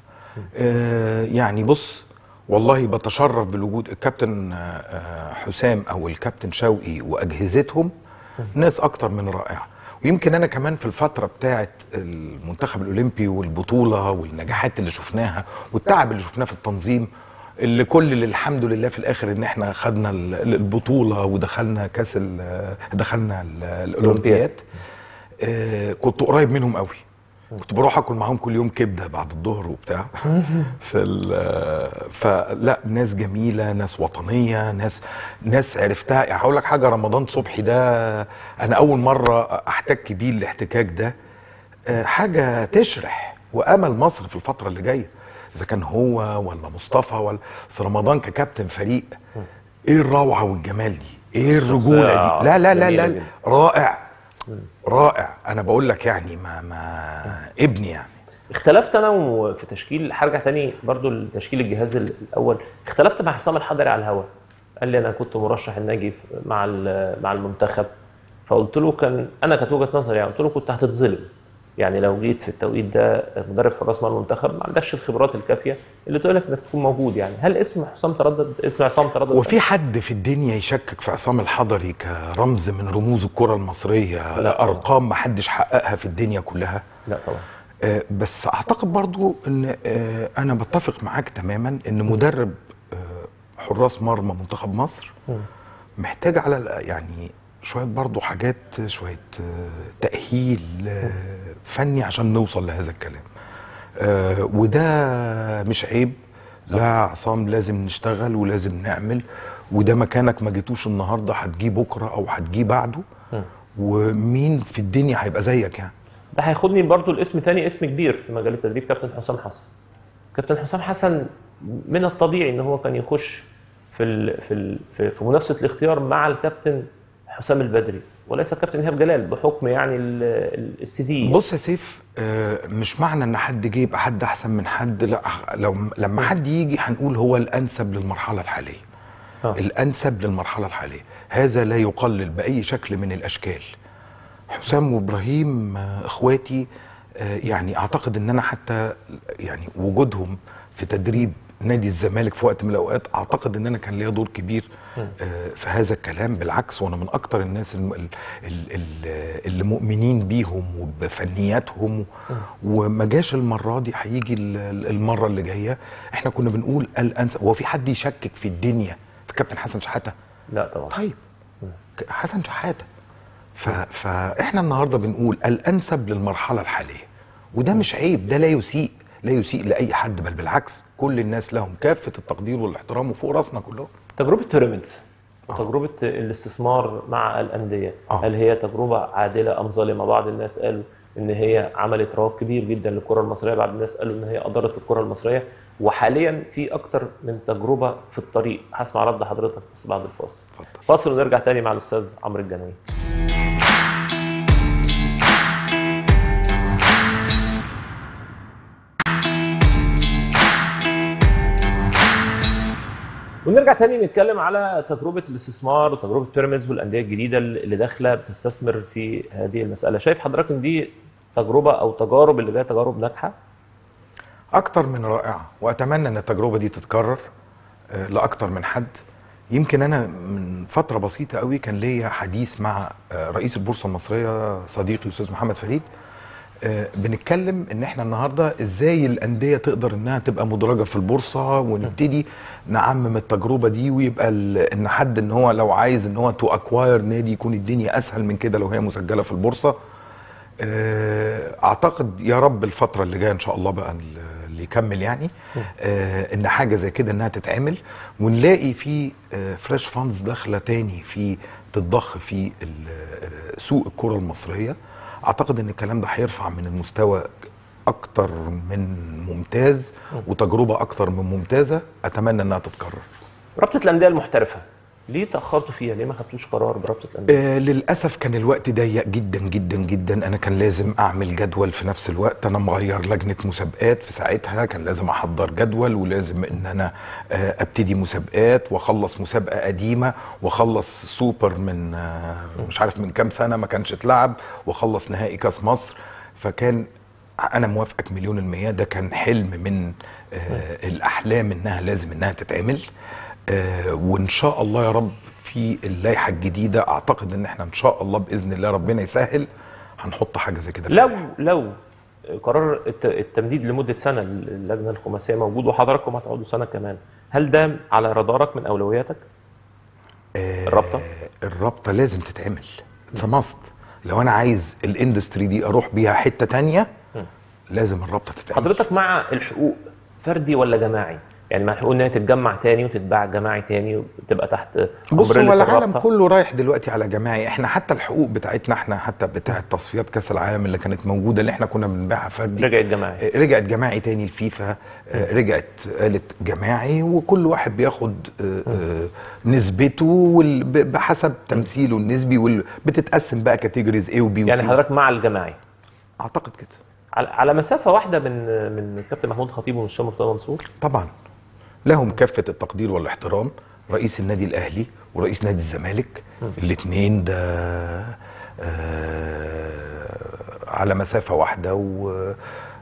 آه يعني بص والله بتشرف بالوجود. الكابتن آه، آه، حسام أو الكابتن شوقي وأجهزتهم ناس أكتر من رائعة. ويمكن أنا كمان في الفترة بتاعه المنتخب الأولمبي والبطولة والنجاحات اللي شفناها والتعب اللي شفناه في التنظيم اللي كل اللي الحمد لله في الآخر إن إحنا خدنا ال- البطولة ودخلنا كأس دخلنا ال- الأولمبياد. آه، كنت قريب منهم قوي كنت بروح أكل معاهم كل يوم كبدة بعد الظهر وبتاع. في ال- فلا ناس جميلة ناس وطنية ناس ناس عرفتها. يعني هقول لك حاجة رمضان صبحي ده أنا أول مرة أحتك بيه الاحتكاك ده آه، حاجة تشرح وأمل مصر في الفترة اللي جاية. إذا كان هو ولا مصطفى ولا رمضان ككابتن فريق إيه الروعة والجمال دي؟ إيه الرجولة دي؟ لا لا لا لا جدا. رائع. رائع. أنا بقول لك يعني ما ما ابني يعني. اختلفت أنا في تشكيل هرجع تاني برضو لتشكيل الجهاز ال- الأول. اختلفت مع حسام الحضري على الهواء قال لي أنا كنت مرشح إن أجي في- مع مع المنتخب. فقلت له كان أنا كانت وجهة نظري يعني قلت له كنت هتتظلم. يعني لو جيت في التوقيت ده مدرب حراس مرمى المنتخب ما عندكش الخبرات الكافية اللي تقول لك إنك تكون موجود يعني. هل اسم حسام تردد اسم عصام تردد؟ وفي حد في الدنيا يشكك في عصام الحضري كرمز من رموز الكرة المصرية؟ لا. أرقام ما حدش حققها في الدنيا كلها. لا طبعا. آه، بس أعتقد برضو إن آه، أنا بتفق معاك تماما إن مدرب آه، حراس مرمى منتخب مصر محتاج على يعني شوية برضو حاجات شوية آه، تأهيل آه، فني عشان نوصل لهذا الكلام. آه، وده مش عيب. لا عصام لازم نشتغل ولازم نعمل. وده مكانك ما جيتوش النهارده هتجيه بكرة أو هتجيه بعده. ومين في الدنيا هيبقى زيك يعني؟ ده هياخدني برضو الاسم تاني اسم كبير في مجال التدريب كابتن حسام حسن. كابتن حسام حسن من الطبيعي إن هو كان يخش في ال في ال في, في منافسة الاختيار مع الكابتن حسام البدري وليس الكابتن إيهاب جلال بحكم يعني السي دي بص يا سيف آه، مش معنى إن حد جه يبقى حد أحسن من حد لا لو لما حد يجي هنقول هو الأنسب للمرحلة الحالية. آه. الأنسب للمرحلة الحالية. هذا لا يقلل بأي شكل من الأشكال. حسام وإبراهيم آه، إخواتي آه، يعني أعتقد ان أنا حتى يعني وجودهم في تدريب نادي الزمالك في وقت من الأوقات أعتقد ان أنا كان ليا دور كبير آه، في هذا الكلام. بالعكس وأنا من أكتر الناس اللي مؤمنين بيهم وبفنياتهم. وما جاش المرة دي هيجي ال- ال- المرة اللي جاية إحنا كنا بنقول الانسب هو في حد يشكك في الدنيا؟ في كابتن حسن شحاتة؟ لا طبعا. طيب. حسن شحاتة. فاحنا النهارده بنقول الانسب للمرحلة الحالية. وده مش عيب ده لا يسيء لا يسيء لأي حد بل بالعكس. كل الناس لهم كافة التقدير والاحترام وفوق راسنا كلهم. تجربة بيراميدز وتجربه الاستثمار مع الأندية. آه. هل هي تجربة عادلة أم ظالمة؟ بعض الناس قالوا إن هي عملت رواج كبير جدا للكرة المصرية بعض الناس قالوا إن هي اضرت الكرة المصرية. وحاليا في أكتر من تجربة في الطريق. هسمع رد حضرتك بس بعد الفاصل. فاصل ونرجع تاني مع الأستاذ عمرو الجناوي ونرجع تاني نتكلم على تجربة الاستثمار وتجربة بيراميدز والأندية الجديدة اللي داخلة بتستثمر في هذه المسألة. شايف حضرتك ان دي تجربة أو تجارب اللي جاية تجارب ناجحة؟ أكتر من رائعة وأتمنى إن التجربة دي تتكرر آه، لأكتر من حد. يمكن أنا من فترة بسيطة قوي كان ليا حديث مع آه، رئيس البورصة المصرية صديقي الأستاذ محمد فريد. بنتكلم إن إحنا النهارده إزاي الأندية تقدر إنها تبقى مدرجة في البورصة ونبتدي نعمم التجربة دي ويبقى إن حد إن هو لو عايز إن هو to acquire نادي يكون الدنيا أسهل من كده لو هي مسجلة في البورصة. آه، أعتقد يا رب الفترة اللي جاية إن شاء الله بقى اللي يكمل يعني آه، إن حاجة زي كده إنها تتعمل ونلاقي في fresh funds داخلة تاني في تتضخ في آه، سوق الكرة المصرية. أعتقد إن الكلام ده هيرفع من المستوى أكتر من ممتاز وتجربة أكتر من ممتازة أتمنى إنها تتكرر. رابطة الأندية المحترفة. ليه تأخرتوا فيها؟ ليه ما خدتوش قرار برابطة الأندية؟ آه للأسف كان الوقت ضيق جدا جدا جدا. أنا كان لازم أعمل جدول في نفس الوقت. أنا مغير لجنة مسابقات في ساعتها. كان لازم أحضر جدول ولازم إن أنا آه أبتدي مسابقات وأخلص مسابقة قديمة وأخلص سوبر من آه مش عارف من كام سنة ما كانش اتلعب وأخلص نهائي كأس مصر. فكان أنا موافقك مليون المية. ده كان حلم من آه الأحلام إنها لازم إنها تتعمل. وإن شاء الله يا رب في اللائحة الجديدة. أعتقد إن إحنا إن شاء الله بإذن الله ربنا يسهل. هنحط حاجة زي كده لو. لو قرار الت- التمديد لمدة سنة اللجنه الخماسية موجود وحضراتكم هتقعدوا سنة كمان هل ده على رادارك من أولوياتك؟ آه الرابطة؟ الرابطة لازم تتعمل. must لو أنا عايز ال industry دي أروح بيها حتة تانية لازم الرابطة تتعمل. حضرتك مع الحقوق فردي ولا جماعي؟ يعني مع الحقوق إنها تتجمع تاني وتتباع جماعي تاني وتبقى تحت بص هو العالم؟ كله رايح دلوقتي على جماعي. إحنا حتى الحقوق بتاعتنا إحنا حتى بتاعه تصفيات كأس العالم اللي كانت موجودة اللي إحنا كنا بنبيعها فردي. رجعت جماعي. آه، رجعت جماعي تاني الفيفا. آه، رجعت قالت جماعي وكل واحد بياخد آه، نسبته بحسب تمثيله النسبي بتتقسم بقى كاتيجوريز إيه وبي يعني. حضرتك مع الجماعي؟ أعتقد كده. على- مسافة واحدة من من كابتن محمود خطيب ومن مرتضى منصور؟ طبعا. لهم كافة التقدير والاحترام. رئيس النادي الأهلي ورئيس نادي الزمالك. الاثنين ده آه على مسافة واحدة و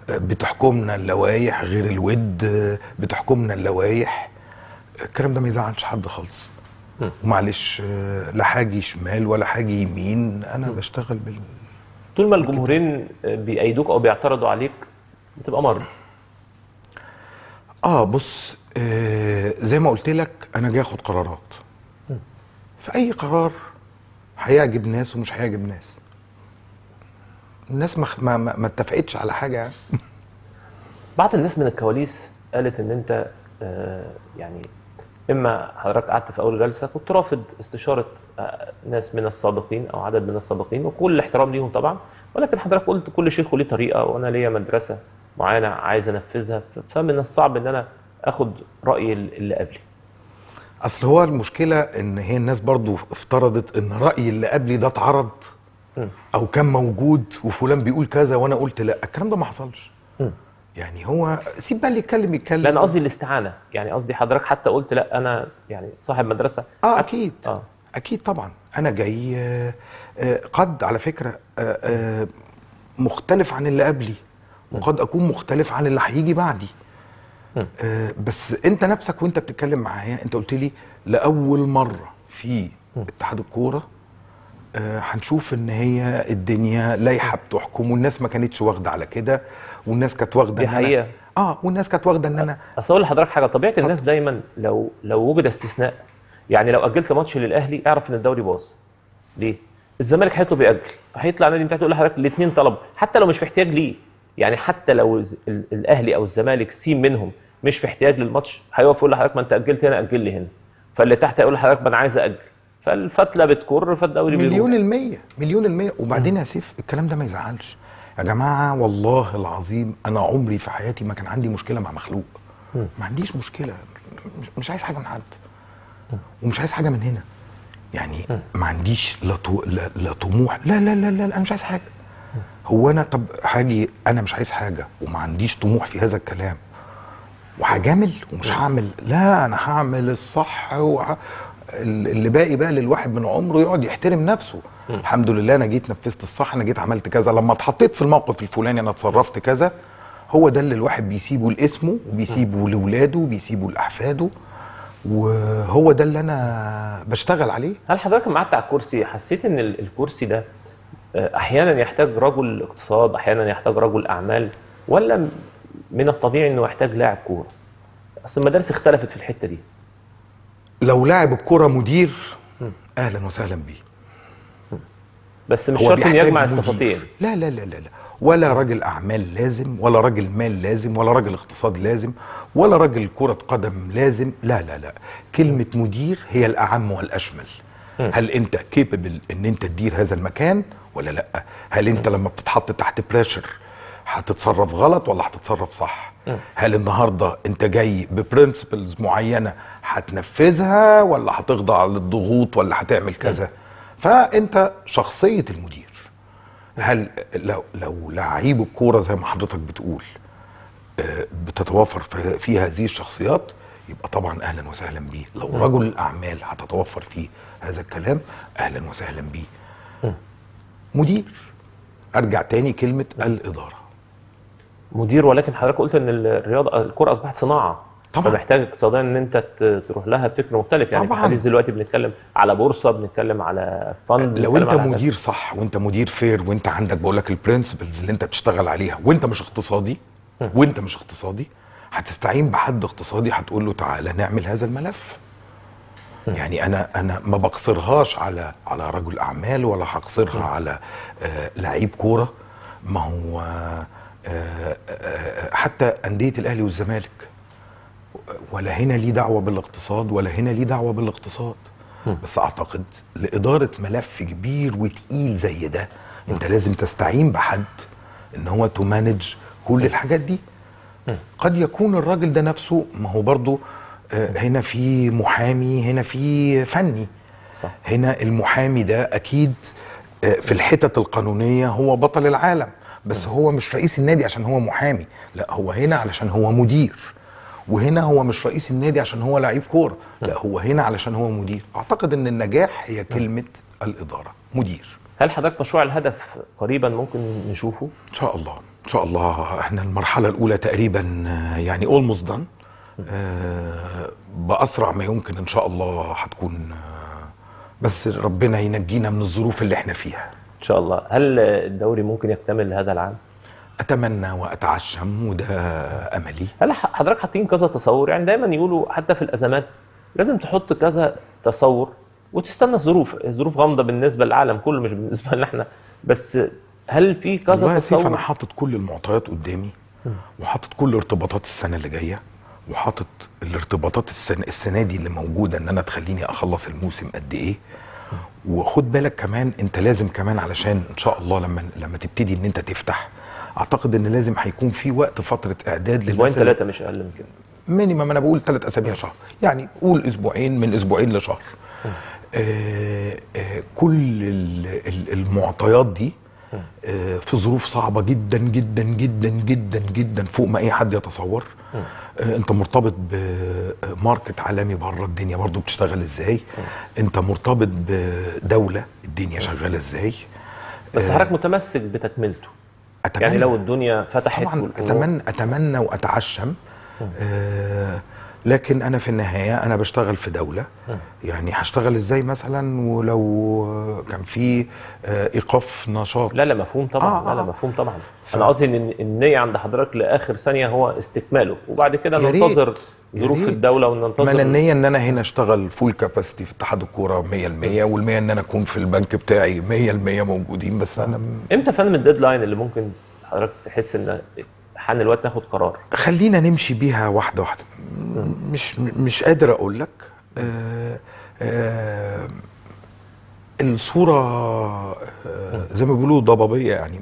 بتحكمنا اللوائح غير الود آه، بتحكمنا اللوائح. الكلام ده ما يزعلش حد خالص. ومعلش آه، لا حاجي شمال ولا حاجي يمين. أنا بشتغل بال طول ما الجمهورين بيأيدوك أو بيعترضوا عليك بتبقى مرضي آه بص آه زي ما قلت لك أنا جاي أخد قرارات. فاي قرار هيعجب ناس ومش هيعجب ناس. الناس ما ما, ما اتفقتش على حاجة يعني. بعض الناس من الكواليس قالت إن أنت آه، يعني إما حضرتك قعدت في أول جلسة كنت رافض استشارة آه، ناس من السابقين أو عدد من السابقين وكل الاحترام ليهم طبعا. ولكن حضرتك قلت كل شيخ له طريقة وأنا ليا مدرسة معينة عايز أنفذها. فمن الصعب إن أنا أخد رأي اللي قبلي. أصل هو المشكلة إن هي الناس برضو افترضت إن رايي اللي قبلي ده اتعرض أو كان موجود وفلان بيقول كذا وأنا قلت لأ. الكلام ده ما حصلش. يعني هو سيب بقى اللي يتكلم يتكلم. لا أنا قصدي الاستعانة. يعني قصدي حضرتك حتى قلت لأ أنا يعني صاحب مدرسة. آه أكيد. آه. أكيد طبعا. أنا جاي آه، آه، قد على فكرة آه، آه، مختلف عن اللي قبلي. وقد أكون مختلف عن اللي هيجي بعدي. آه، بس انت نفسك وانت بتتكلم معايا انت قلت لي لأول مرة في اتحاد الكورة آه، هنشوف ان هي الدنيا لايحة بتحكم والناس ما كانتش واخدة على كده والناس كانت واخدة دي حقيقة. آه والناس كانت واخدة إن أنا أصل أقول لحضرتك حاجة طبيعة الناس دايما لو لو وجد استثناء يعني لو أجلت ماتش للأهلي أعرف إن الدوري باظ. ليه؟ الزمالك هيطلب يأجل هيطلع النادي بتاعته يقول لحضرتك الاثنين طلب حتى لو مش في احتياج ليه. يعني حتى لو الأهلي أو الزمالك سين منهم مش في احتياج للماتش هيقف يقول لحضرتك ما أنت أجلت هنا أجل لي هنا. فاللي تحت هيقول لحضرتك ما أنا عايز أجل. فالفتلة بتكر فالدوري مليون بيروح المية مليون المية. وبعدين يا سيف الكلام ده ما يزعلش. يا جماعة والله العظيم أنا عمري في حياتي ما كان عندي مشكلة مع مخلوق. ما عنديش مشكلة. مش, عايز حاجة من حد. ومش عايز حاجة من هنا. يعني ما عنديش لا, طموح. لا لا لا لا أنا مش عايز حاجة. هو أنا طب هاجي أنا مش عايز حاجة وما عنديش طموح في هذا الكلام. وهجامل ومش هعمل. لا أنا هعمل الصح وه... اللي باقي بقى للواحد من عمره يقعد يحترم نفسه. الحمد لله أنا جيت نفذت الصح أنا جيت عملت كذا. لما اتحطيت في الموقف الفلاني أنا اتصرفت كذا. هو ده اللي الواحد بيسيبه لاسمه وبيسيبه لاولاده وبيسيبه لأحفاده. وهو ده اللي أنا بشتغل عليه. هل حضرتك لما قعدت على الكرسي؟ حسيت إن ال- الكرسي ده أحيانا يحتاج رجل اقتصاد أحيانا يحتاج رجل أعمال ولا من الطبيعي إنه يحتاج لاعب كورة. اصل المدارس اختلفت في الحتة دي. لو لاعب الكرة مدير أهلا وسهلا بيه. بس مش شرط بيحتاج يجمع. الصفتين لا لا لا لا لا. ولا راجل أعمال لازم ولا راجل مال لازم ولا راجل اقتصاد لازم ولا راجل كرة قدم لازم. لا لا لا. كلمة مدير هي الأعم والأشمل. هل أنت capable إن أنت تدير هذا المكان؟ ولا لا؟ هل انت لما بتتحط تحت pressure هتتصرف غلط ولا هتتصرف صح؟ هل النهارده انت جاي ب principles معينة هتنفذها ولا هتخضع للضغوط ولا هتعمل كذا؟ فانت شخصية المدير. هل لو لو لعيب الكورة زي ما حضرتك بتقول آه، بتتوافر في, في هذه الشخصيات يبقى طبعا أهلا وسهلا بيه. لو رجل الاعمال هتتوفر فيه هذا الكلام أهلا وسهلا بيه. مدير أرجع تاني كلمة الإدارة مدير ولكن حضرتك قلت إن الرياضه الكرة أصبحت صناعة طبعا. فمحتاج اقتصاديا إن أنت تروح لها بفكر مختلف يعني في طبعا. الحديث دلوقتي بنتكلم على بورصة بنتكلم على fund لو أنت. مدير صح وأنت مدير fair وأنت عندك بقول لك ال principles اللي أنت بتشتغل عليها وأنت مش اقتصادي وأنت مش اقتصادي هتستعين بحد اقتصادي هتقول له تعالى نعمل هذا الملف يعني أنا أنا ما بقصرهاش على على رجل أعمال ولا هقصرها على آه لعيب كورة. ما هو آه آه حتى أندية الأهلي والزمالك ولا هنا ليه دعوة بالاقتصاد ولا هنا ليه دعوة بالاقتصاد. بس أعتقد لإدارة ملف كبير وتقيل زي ده أنت لازم تستعين بحد إن هو تمانج كل الحاجات دي. قد يكون الراجل ده نفسه ما هو برضو آه، هنا في محامي هنا في فني. صح. هنا المحامي ده أكيد آه، في الحتت القانونية هو بطل العالم. بس هو مش رئيس النادي عشان هو محامي. لا هو هنا علشان هو مدير. وهنا هو مش رئيس النادي عشان هو لعيب كورة. لا هو هنا علشان هو مدير. أعتقد إن النجاح هي كلمة الإدارة. مدير. هل حضرتك مشروع الهدف قريبا ممكن نشوفه؟ إن شاء الله. إن شاء الله إحنا المرحلة الأولى تقريبا آه، يعني اولموست دان بأسرع ما يمكن إن شاء الله هتكون آه، بس ربنا ينجينا من الظروف اللي إحنا فيها. إن شاء الله. هل الدوري ممكن يكتمل هذا العام؟ أتمنى وأتعشم وده أملي. هل حضرتك حاطين كذا تصور؟ يعني دايما يقولوا حتى في الأزمات لازم تحط كذا تصور وتستنى الظروف. الظروف غامضة بالنسبة للعالم كله مش بالنسبة لنا إحنا. بس هل في كذا يا سيف أنا تصور حاطط كل المعطيات قدامي وحاطط كل ارتباطات السنة اللي جاية. وحاطط الارتباطات السنة السنة دي اللي موجودة إن أنا تخليني أخلص الموسم قد إيه. وخد بالك كمان أنت لازم كمان علشان إن شاء الله لما لما تبتدي إن أنت تفتح أعتقد إن لازم هيكون في وقت فترة إعداد أسبوعين للناس اللي- ثلاثة مش أقل من كده. مينيمم أنا بقول ثلاث أسابيع شهر. يعني قول أسبوعين من أسبوعين لشهر. آه آه كل ال- ال- المعطيات دي آه في ظروف صعبة جدا جدا جدا جدا جدا فوق ما أي حد يتصور. انت مرتبط بماركت عالمي بره الدنيا برضو بتشتغل إزاي؟ انت مرتبط بدولة الدنيا شغالة إزاي؟ بس آه، حضرتك متمسك بتكملته. أتمنى. يعني لو الدنيا فتحت طبعا أتمنى أتمنى وأتعشم. آه لكن أنا في النهاية أنا بشتغل في دولة. يعني هشتغل إزاي مثلا؟ ولو كان في آه إيقاف نشاط. لا لا مفهوم طبعا. آه، لا لا آه. مفهوم طبعا. ف- أنا قصدي إن النية عند حضرتك لآخر ثانية هو استكماله. وبعد كده يا ننتظر يا ظروف. الدولة ما أنا وننتظر النية إن أنا هنا أشتغل فول كاباسيتي في اتحاد الكورة 100% وال100 إن أنا أكون في البنك بتاعي 100% موجودين بس أنا إمتى فندم ال deadline اللي ممكن حضرتك تحس إن حان الوقت ناخد قرار. خلينا نمشي بيها واحدة واحدة. مش مش قادر أقول لك. آه آه الصورة آه زي ما بيقولوا ضبابية يعني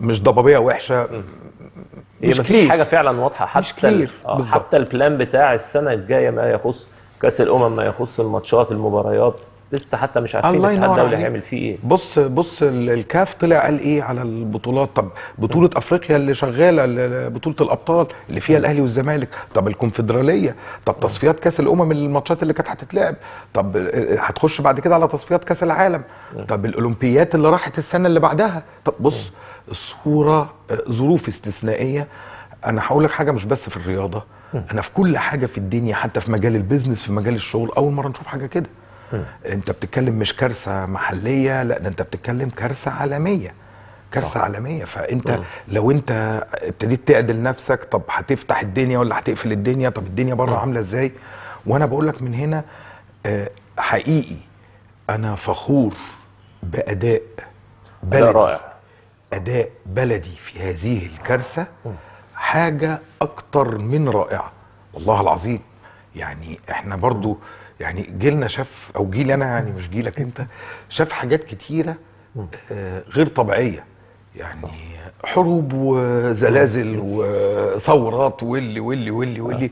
مش ضبابية وحشة. هي مش مفيش كتير. حاجة فعلا واضحة. حتى مش كتير، آه،. حتى ال plan بتاع السنة الجاية ما يخص كأس الأمم ما يخص الماتشات المباريات. لسه حتى مش عارفين الله ينور الدولي عليك. هيعمل فيه إيه. بص بص ال- الكاف طلع قال إيه على البطولات؟ طب بطولة أفريقيا اللي شغالة ال- ال- بطولة الأبطال اللي فيها الأهلي والزمالك. طب الكونفدرالية. طب تصفيات كأس الأمم الماتشات اللي كانت هتتلعب. طب آه، هتخش بعد كده على تصفيات كأس العالم. طب الأولمبيات اللي راحت السنة اللي بعدها. طب بص الصورة آه، ظروف استثنائية. أنا هقول لك حاجة مش بس في الرياضة. أنا في كل حاجة في الدنيا حتى في مجال البيزنس في مجال الشغل أول مرة نشوف حاجة كده. انت بتتكلم مش كارثة محلية لا ده انت بتتكلم كارثة عالمية. كارثة صح. عالمية. فانت لو انت ابتديت تعدل نفسك طب هتفتح الدنيا ولا هتقفل الدنيا؟ طب الدنيا بره عاملة إزاي؟ وأنا بقول لك من هنا آه، حقيقي أنا فخور بأداء أداء بلدي. رائع. أداء بلدي في هذه الكارثة حاجة أكتر من رائعة. والله العظيم. يعني إحنا برضو يعني جيلنا شاف أو جيل أنا يعني مش جيلك أنت شاف حاجات كتيرة آه، غير طبيعية. يعني حروب وزلازل وثورات واللي واللي واللي واللي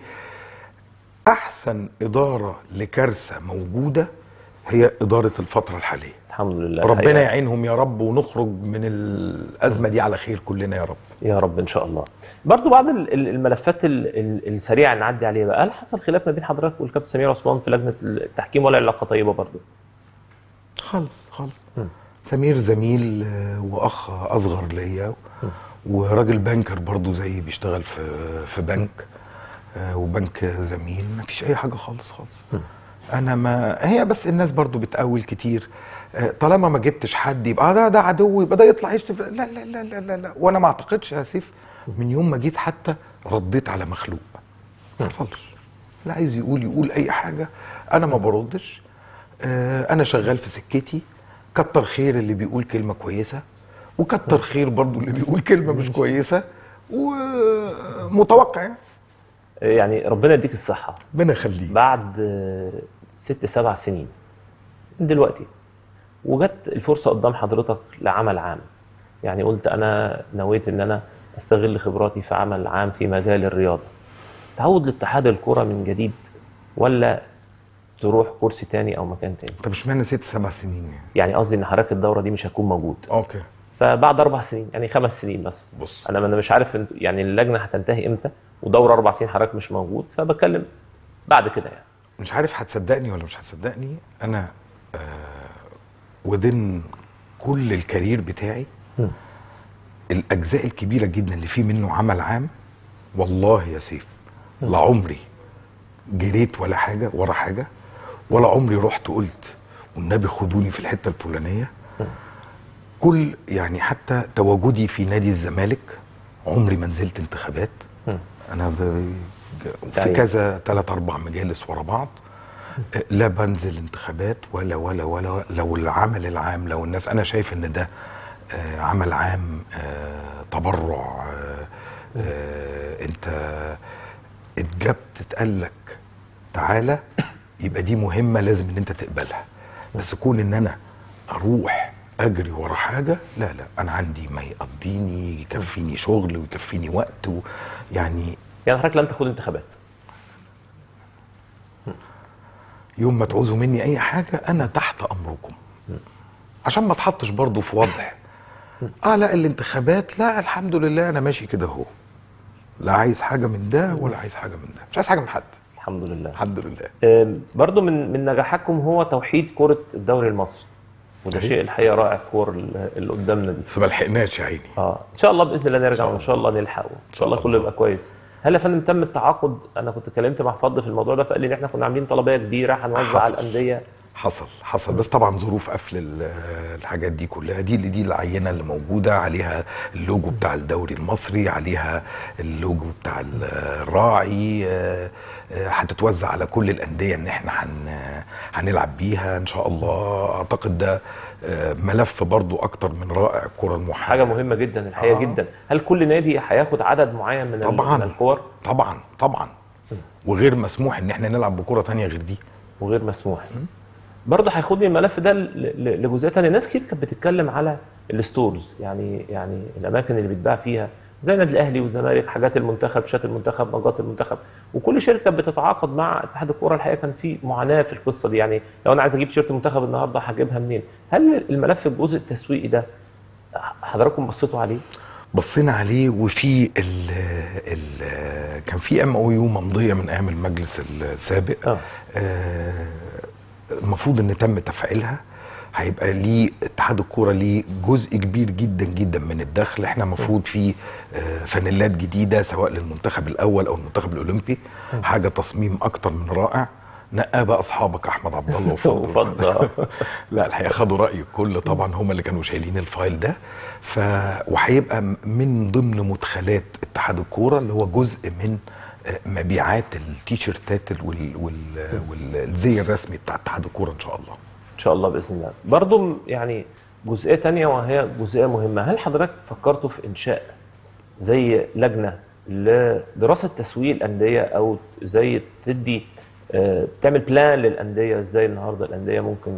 أحسن إدارة لكارثة موجودة هي إدارة الفترة الحالية. الحمد لله ربنا الحقيقة. يعينهم يا رب ونخرج من الأزمة دي على خير كلنا يا رب. يا رب إن شاء الله. برضو بعض ال- ال- الملفات ال- ال- السريعة اللي نعدي عليها بقى. هل حصل خلاف ما بين حضرتك والكابتن سمير عثمان في لجنة التحكيم ولا علاقة طيبة برضو؟ خالص خالص. سمير زميل آه، وأخ أصغر ليا وراجل بانكر برضو زي بيشتغل في في بنك آه، وبنك زميل. ما فيش أي حاجة خالص خالص. أنا ما هي بس الناس برضو بتقول كتير آه، طالما ما جبتش حد يبقى آه ده ده عدو يبقى ده يطلع يشتم. لا لا لا لا لا, لا. وأنا ما أعتقدش يا سيف من يوم ما جيت حتى رديت على مخلوق. ما حصلش. لا عايز يقول يقول أي حاجة. أنا ما بردش آه، أنا شغال في سكتي. كتر خير اللي بيقول كلمة كويسة وكتر خير برضو اللي بيقول كلمة مش كويسة ومتوقع يعني. يعني ربنا يديك الصحة. ربنا يخليك. بعد ست سبع سنين. من دلوقتي. وجت الفرصة قدام حضرتك لعمل عام. يعني قلت أنا نويت إن أنا أستغل خبراتي في عمل عام في مجال الرياضة. تعود لاتحاد الكرة من جديد ولا تروح كرسي تاني أو مكان تاني؟ انت مش معنى ست سبع سنين يعني؟ يعني قصدي إن حضرتك الدورة دي مش هتكون موجود. أوكي. فبعد أربع سنين يعني خمس سنين بس. بص. أنا أنا مش عارف يعني اللجنة هتنتهي إمتى؟ ودورة أربع سنين حضرتك مش موجود فبتكلم بعد كده يعني. مش عارف هتصدقني ولا مش هتصدقني أنا آه ودن كل الكارير بتاعي مم. الأجزاء الكبيرة جدا اللي فيه منه عمل عام والله يا سيف لا عمري جريت ولا حاجة ورا حاجة ولا عمري رحت قلت والنبي خدوني في الحتة الفلانية كل يعني حتى تواجدي في نادي الزمالك عمري ما نزلت انتخابات. أنا. في أيوة. كذا ثلاث أربع مجالس ورا بعض لا بنزل انتخابات ولا ولا ولا لو العمل العام لو الناس أنا شايف إن ده آه، عمل عام آه، تبرع آه، أنت اتجبت اتقال لك تعالى يبقى دي مهمة لازم إن أنت تقبلها بس كون إن أنا أروح أجري ورا حاجة لا لا أنا عندي ما يقضيني يكفيني شغل ويكفيني وقت و يعني يعني حضرتك لن تخوض انتخابات. يوم ما تعوزوا مني أي حاجة أنا تحت أمركم. عشان ما اتحطش برضو في وضع. آه لا الانتخابات لا الحمد لله أنا ماشي كده أهو. لا عايز حاجة من ده ولا عايز حاجة من ده. مش عايز حاجة من حد. الحمد لله. الحمد لله. آم، برضو من من نجاحاتكم هو توحيد كرة الدوري المصري. وده. شيء الحقيقة رائع الكور اللي اللي قدامنا دي. بس ما لحقناش يا عيني. آه إن شاء الله بإذن الله نرجع وإن شاء الله نلحقه. إن شاء الله. كله يبقى كويس. هل يا فندم تم التعاقد؟ أنا كنت اتكلمت مع فضل في الموضوع ده فقال لي إن إحنا كنا عاملين طلبية كبيرة هنوزع على. الأندية. حصل حصل. بس طبعا ظروف قفل ال- الحاجات دي كلها. دي اللي دي العينة اللي موجودة. عليها اللوجو بتاع الدوري المصري عليها اللوجو بتاع ال- الراعي. آه، آه، هتتوزع على كل الأندية إن إحنا هن هنلعب بيها إن شاء الله. أعتقد ده ملف برضو أكتر من رائع الكره الموحده حاجة مهمة جدا الحقيقة آه. جدا. هل كل نادي هياخد عدد معين من طبعاً. من الكور؟ طبعا طبعا. وغير مسموح إن إحنا نلعب بكرة تانية غير دي. وغير مسموح. برضه هياخدني الملف ده لجزئية ثانية ناس كتير كانت بتتكلم على الستورز يعني يعني الأماكن اللي بيتباع فيها. زي النادي الأهلي والزمالك حاجات المنتخب شات المنتخب مجات المنتخب وكل شركة بتتعاقد مع اتحاد الكورة الحقيقة كان في معاناة في القصة دي يعني لو أنا عايز أجيب تيشيرت المنتخب النهارده هجيبها منين؟ هل الملف الجزء التسويقي ده حضراتكم بصيتوا عليه؟ بصينا عليه وفي ال ال كان في MOU ممضية من أيام المجلس السابق آه. آه، المفروض إن تم تفعيلها هيبقى ليه اتحاد الكورة ليه جزء كبير جدا جدا من الدخل إحنا المفروض في فانيلات جديدة سواء للمنتخب الأول أو المنتخب الأولمبي. حاجة تصميم أكتر من رائع. نقاه بقى أصحابك أحمد عبد الله وفضل. لا الحقيقة خدوا رأي الكل. طبعا هم اللي كانوا شايلين الفايل ده. ف وهيبقى من ضمن مدخلات اتحاد الكورة اللي هو جزء من آه، مبيعات التيشيرتات ال- وال... وال... والزي الرسمي بتاع اتحاد الكورة إن شاء الله. إن شاء الله بإذن الله. برضو يعني جزئية تانية وهي جزئية مهمة. هل حضرتك فكرتوا في إنشاء زي لجنة لدراسة تسويق الأندية أو زي تدي آه، تعمل بلان للأندية إزاي النهارده الأندية ممكن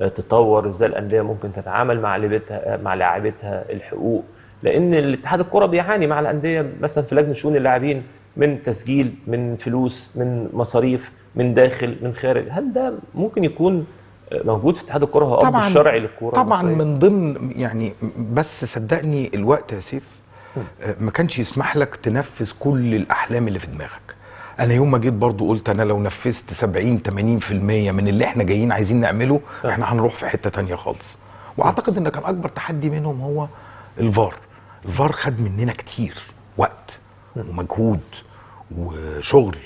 آه، تطور إزاي الأندية ممكن تتعامل مع لعبتها مع لاعبتها الحقوق لأن الاتحاد الكره بيعاني مع الأندية مثلا في لجنة شؤون اللاعبين من تسجيل من فلوس من مصاريف من داخل من خارج هل ده ممكن يكون موجود في اتحاد الكره هو طبعاً- الشرعي للكره طبعا المصرية؟ من ضمن يعني بس صدقني الوقت يا سيف آه، ما كانش يسمح لك تنفذ كل الأحلام اللي في دماغك. أنا يوم ما جيت برضو قلت أنا لو نفذت 70 80% من اللي إحنا جايين عايزين نعمله إحنا هنروح في حتة تانية خالص. وأعتقد إن كان أكبر تحدي منهم هو الفار. الفار خد مننا كتير وقت ومجهود وشغل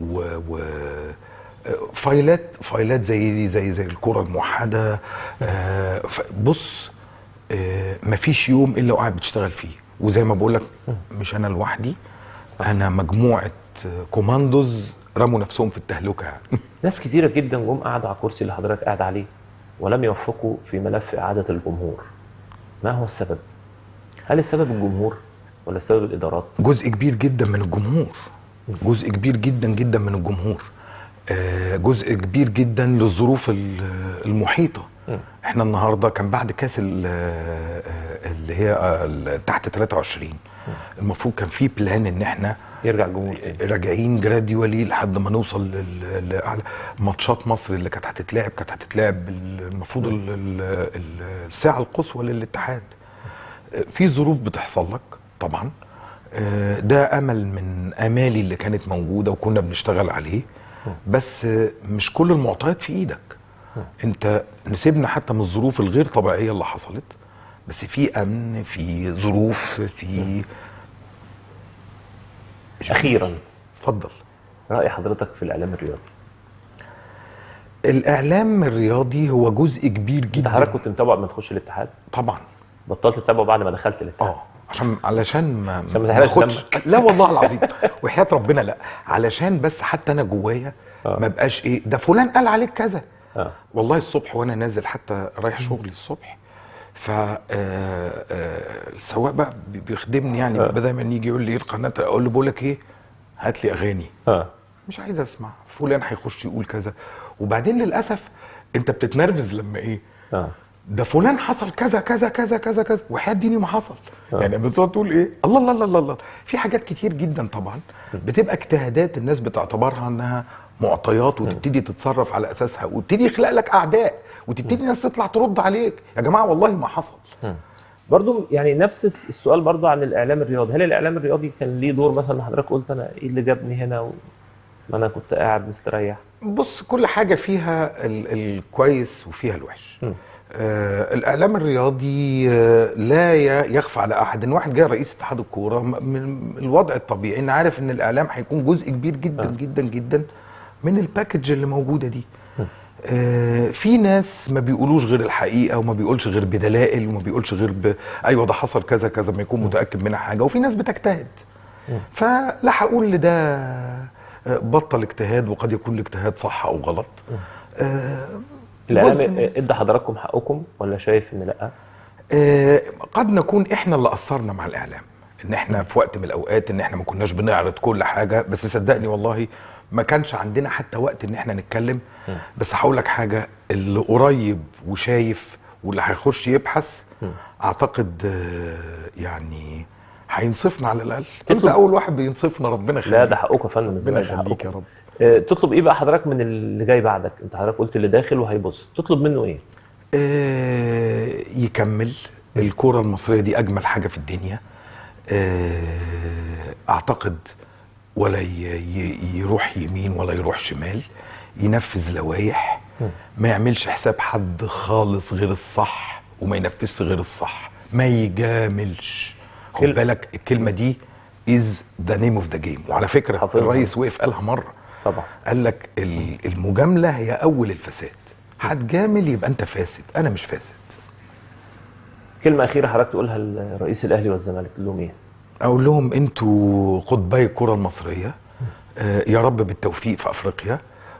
و, و فايلات فايلات زي دي زي زي الكرة الموحدة. آه، بص آه، مفيش يوم إلا وقاعد بتشتغل فيه. وزي ما بقول لك مش أنا لوحدي أنا مجموعة كوماندوز رموا نفسهم في التهلكة. يعني ناس كتيرة جدا جم قعدوا على الكرسي اللي حضرتك قاعد عليه ولم يوفقوا في ملف إعادة الجمهور. ما هو السبب؟ هل السبب الجمهور ولا السبب الإدارات؟ جزء كبير جدا من الجمهور. جزء كبير جدا جدا من الجمهور. آه، جزء كبير جدا للظروف ال- المحيطة. إحنا النهارده كان بعد كاس ال- آه، اللي هي آه، تحت 23 المفروض كان في plan ان إحنا يرجع الجمهور راجعين gradually لحد ما نوصل لأعلى. ماتشات مصر اللي كانت هتتلعب كانت هتتلعب المفروض ال- ال- ال- السعة القصوى للاستاد. في ظروف بتحصل لك طبعا. آه، ده أمل من آمالي اللي كانت موجودة وكنا بنشتغل عليه. بس آه، مش كل المعطيات في إيدك. انت نسيبنا حتى من الظروف الغير طبيعية اللي حصلت بس في أمن في ظروف في أخيرا. اتفضل. رأي حضرتك في الإعلام الرياضي. الإعلام الرياضي هو جزء كبير جدا. حضرتك كنت متابع قبل ما تخش الاتحاد؟ طبعا. بطلت تتابعه بعد ما دخلت الاتحاد. آه عشان علشان ما عشان ما تحرقش. لا والله العظيم. وحياة ربنا لا. علشان بس حتى أنا جوايا آه. ما بقاش إيه ده فلان قال عليك كذا. آه. والله الصبح وأنا نازل حتى رايح شغلي الصبح ف آه، آه، السواق بقى بي- بيخدمني يعني آه. بدل ما يجي يقول لي إيه القناة أقول له بقول لك إيه هات لي أغاني. آه. مش عايز أسمع. فلان هيخش يقول كذا. وبعدين للأسف أنت بتتنرفز لما إيه آه. ده فلان حصل كذا كذا كذا كذا كذا. وحياة ديني ما حصل. يعني بتقعد تقول إيه الله الله الله الله الله. في حاجات كتير جدا طبعا بتبقى اجتهادات الناس بتعتبرها إنها معطيات وتبتدي تتصرف على أساسها وتبتدي يخلق لك أعداء وتبتدي الناس تطلع ترد عليك. يا جماعة والله ما حصل. برضو يعني نفس الس- السؤال برضو عن الإعلام الرياضي. هل الإعلام الرياضي كان ليه دور مثلا؟ حضرتك قلت أنا إيه اللي جابني هنا و... ما أنا كنت قاعد مستريح. بص كل حاجة فيها ال- الكويس وفيها الوحش. آه الإعلام الرياضي آه لا يخفى على أحد. إن واحد جاي رئيس اتحاد الكورة من الوضع الطبيعي إن عارف إن الإعلام هيكون جزء كبير جدا آه. جدا جدا. من الباكج اللي موجودة دي. آه في ناس ما بيقولوش غير الحقيقة وما بيقولش غير بدلائل وما بيقولش غير ب... أيوه ده حصل كذا كذا ما يكون متأكد منها حاجة. وفي ناس بتجتهد. فلا هقول لده آه، بطل اجتهاد وقد يكون الاجتهاد صح أو غلط. آه، الإعلام إدى حضراتكم حقكم ولا شايف إن لأ؟ آه، قد نكون إحنا اللي قصرنا مع الإعلام. إن إحنا في وقت من الأوقات إن إحنا ما كناش بنعرض كل حاجة. بس صدقني والله ما كانش عندنا حتى وقت إن إحنا نتكلم. بس هقول لك حاجة اللي قريب وشايف واللي هيخش يبحث أعتقد آه، يعني هينصفنا على الأقل. أنت أول واحد بينصفنا ربنا يخليك. لا ده حقكم يا فندم ربنا يخليك. يا رب. آه، تطلب إيه بقى حضرتك من اللي جاي بعدك؟ أنت حضرتك قلت اللي داخل وهيبص. تطلب منه إيه؟ آه، يكمل. الكرة المصرية دي أجمل حاجة في الدنيا. أعتقد ولا يروح يمين ولا يروح شمال ينفذ لوائح ما يعملش حساب حد خالص غير الصح وما ينفذش غير الصح. ما يجاملش. خد بالك الكلمة دي is the name of the game. وعلى فكرة حافظها. الرئيس وقف قالها مرة. طبعا. قال لك ال- المجاملة هي أول الفساد. هتجامل يبقى أنت فاسد. أنا مش فاسد. كلمة أخيرة حضرتك تقولها لرئيس الأهلي والزمالك. تقول لهم إيه أقول لهم أنتوا قطبي الكرة المصرية آه، يا رب بالتوفيق في أفريقيا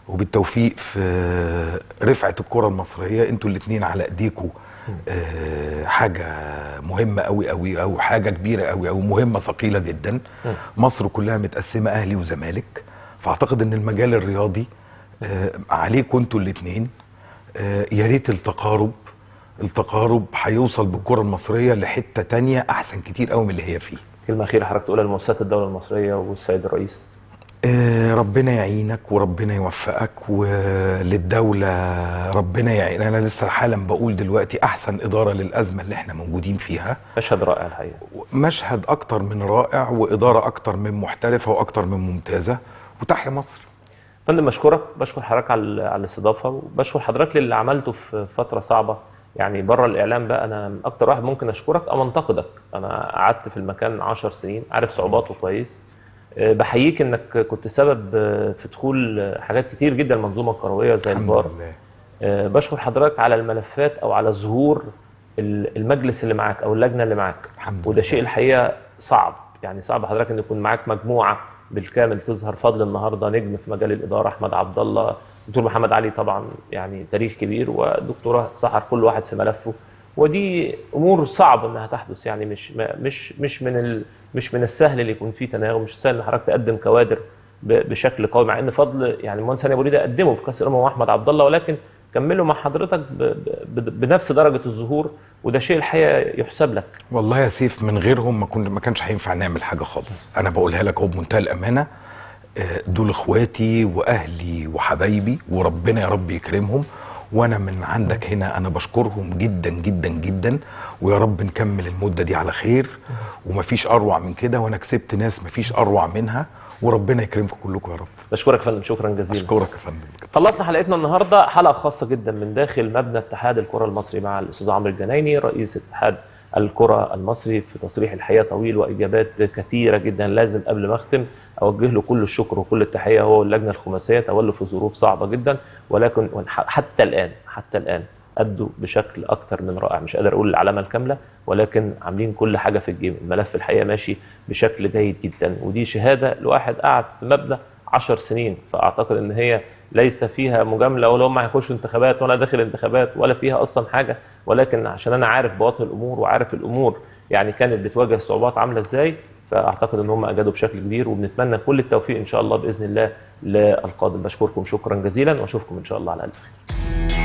وبالتوفيق في رفعة الكرة المصرية. أنتوا الاثنين على ايديكم آه، حاجة مهمة قوي قوي أو حاجة كبيرة قوي أو مهمة ثقيلة جدا. مصر كلها متقسمة أهلي وزمالك. فأعتقد إن المجال الرياضي آه، عليكم أنتوا الاثنين يا ريت التقارب التقارب هيوصل بالكرة المصرية لحتة تانية أحسن كتير قوي من اللي هي فيه. كلمه اخيره حضرتك تقولها لمؤسسات الدولة المصرية والسيد الرئيس. آه، ربنا يعينك وربنا يوفقك وللدولة ربنا يعين. أنا لسه حالا بقول دلوقتي أحسن إدارة للأزمة اللي إحنا موجودين فيها. مشهد رائع الحقيقة. مشهد أكتر من رائع وإدارة أكتر من محترفة وأكتر من ممتازة. وتحيا مصر. فندم بشكرك بشكر حضرتك على على الاستضافة وبشكر حضرتك للي عملته في فترة صعبة. يعني بره الإعلام بقى أنا أكتر واحد ممكن أشكرك أو أنتقدك. أنا قعدت في المكان 10 سنين عارف صعوباته كويس. أه، بحييك إنك كنت سبب في دخول حاجات كتير جدا المنظومة الكروية زي الحمد الفار لله. أه، بشكر حضرتك على الملفات أو على ظهور ال- المجلس اللي معاك أو اللجنة اللي معاك. الحمد وده. شيء الحقيقة صعب. يعني صعب حضرتك إن يكون معاك مجموعة بالكامل تظهر فضل النهارده نجم في مجال الإدارة أحمد عبد الله دكتور محمد علي طبعا يعني تاريخ كبير ودكتوره سحر كل واحد في ملفه. ودي أمور صعب إنها تحدث يعني مش مش مش من ال مش من السهل اللي يكون فيه تناغم مش سهل إن حضرتك تقدم كوادر بشكل قوي مع إن فضل يعني المهندس هاني أبو ريدة قدمه في كأس الأمم وأحمد عبد الله ولكن كملوا مع حضرتك بنفس درجة الظهور وده شيء الحقيقة يحسب لك. والله يا سيف من غيرهم ما كن ما كانش هينفع نعمل حاجة خالص. أنا بقولها لك أهو بمنتهى الأمانة دول اخواتي واهلي وحبايبي وربنا يا رب يكرمهم. وأنا من عندك هنا أنا بشكرهم جدا جدا جدا. ويا رب نكمل المدة دي على خير. ومفيش أروع من كده. وأنا كسبت ناس مفيش أروع منها. وربنا يكرمكم كلكم يا رب. بشكرك يا فندم. شكرا جزيلا. اشكرك يا فندم. خلصنا حلقتنا النهارده. حلقة خاصة جدا من داخل مبنى اتحاد الكرة المصري مع الأستاذ عمرو الجنايني رئيس اتحاد الكرة المصري في تصريح الحقيقة طويل وإجابات كثيرة جدا. لازم قبل ما أختم أوجه له كل الشكر وكل التحية. هو واللجنة الخماسية تولوا في ظروف صعبة جدا ولكن حتى الآن حتى الآن أدوا بشكل أكثر من رائع. مش قادر أقول العلامة الكاملة ولكن عاملين كل حاجة في الجيم. الملف الحقيقة ماشي بشكل جيد جدا ودي شهادة لواحد قعد في مبنى 10 سنين. فأعتقد إن هي ليس فيها مجاملة ولا هم هيخشوا انتخابات ولا داخل انتخابات ولا فيها أصلا حاجة. ولكن عشان أنا عارف بواطن الأمور وعارف الأمور يعني كانت بتواجه صعوبات عاملة إزاي فأعتقد إن هم أجادوا بشكل كبير وبنتمنى كل التوفيق إن شاء الله بإذن الله للقادم. بشكركم شكرا جزيلا وأشوفكم إن شاء الله على ألف خير.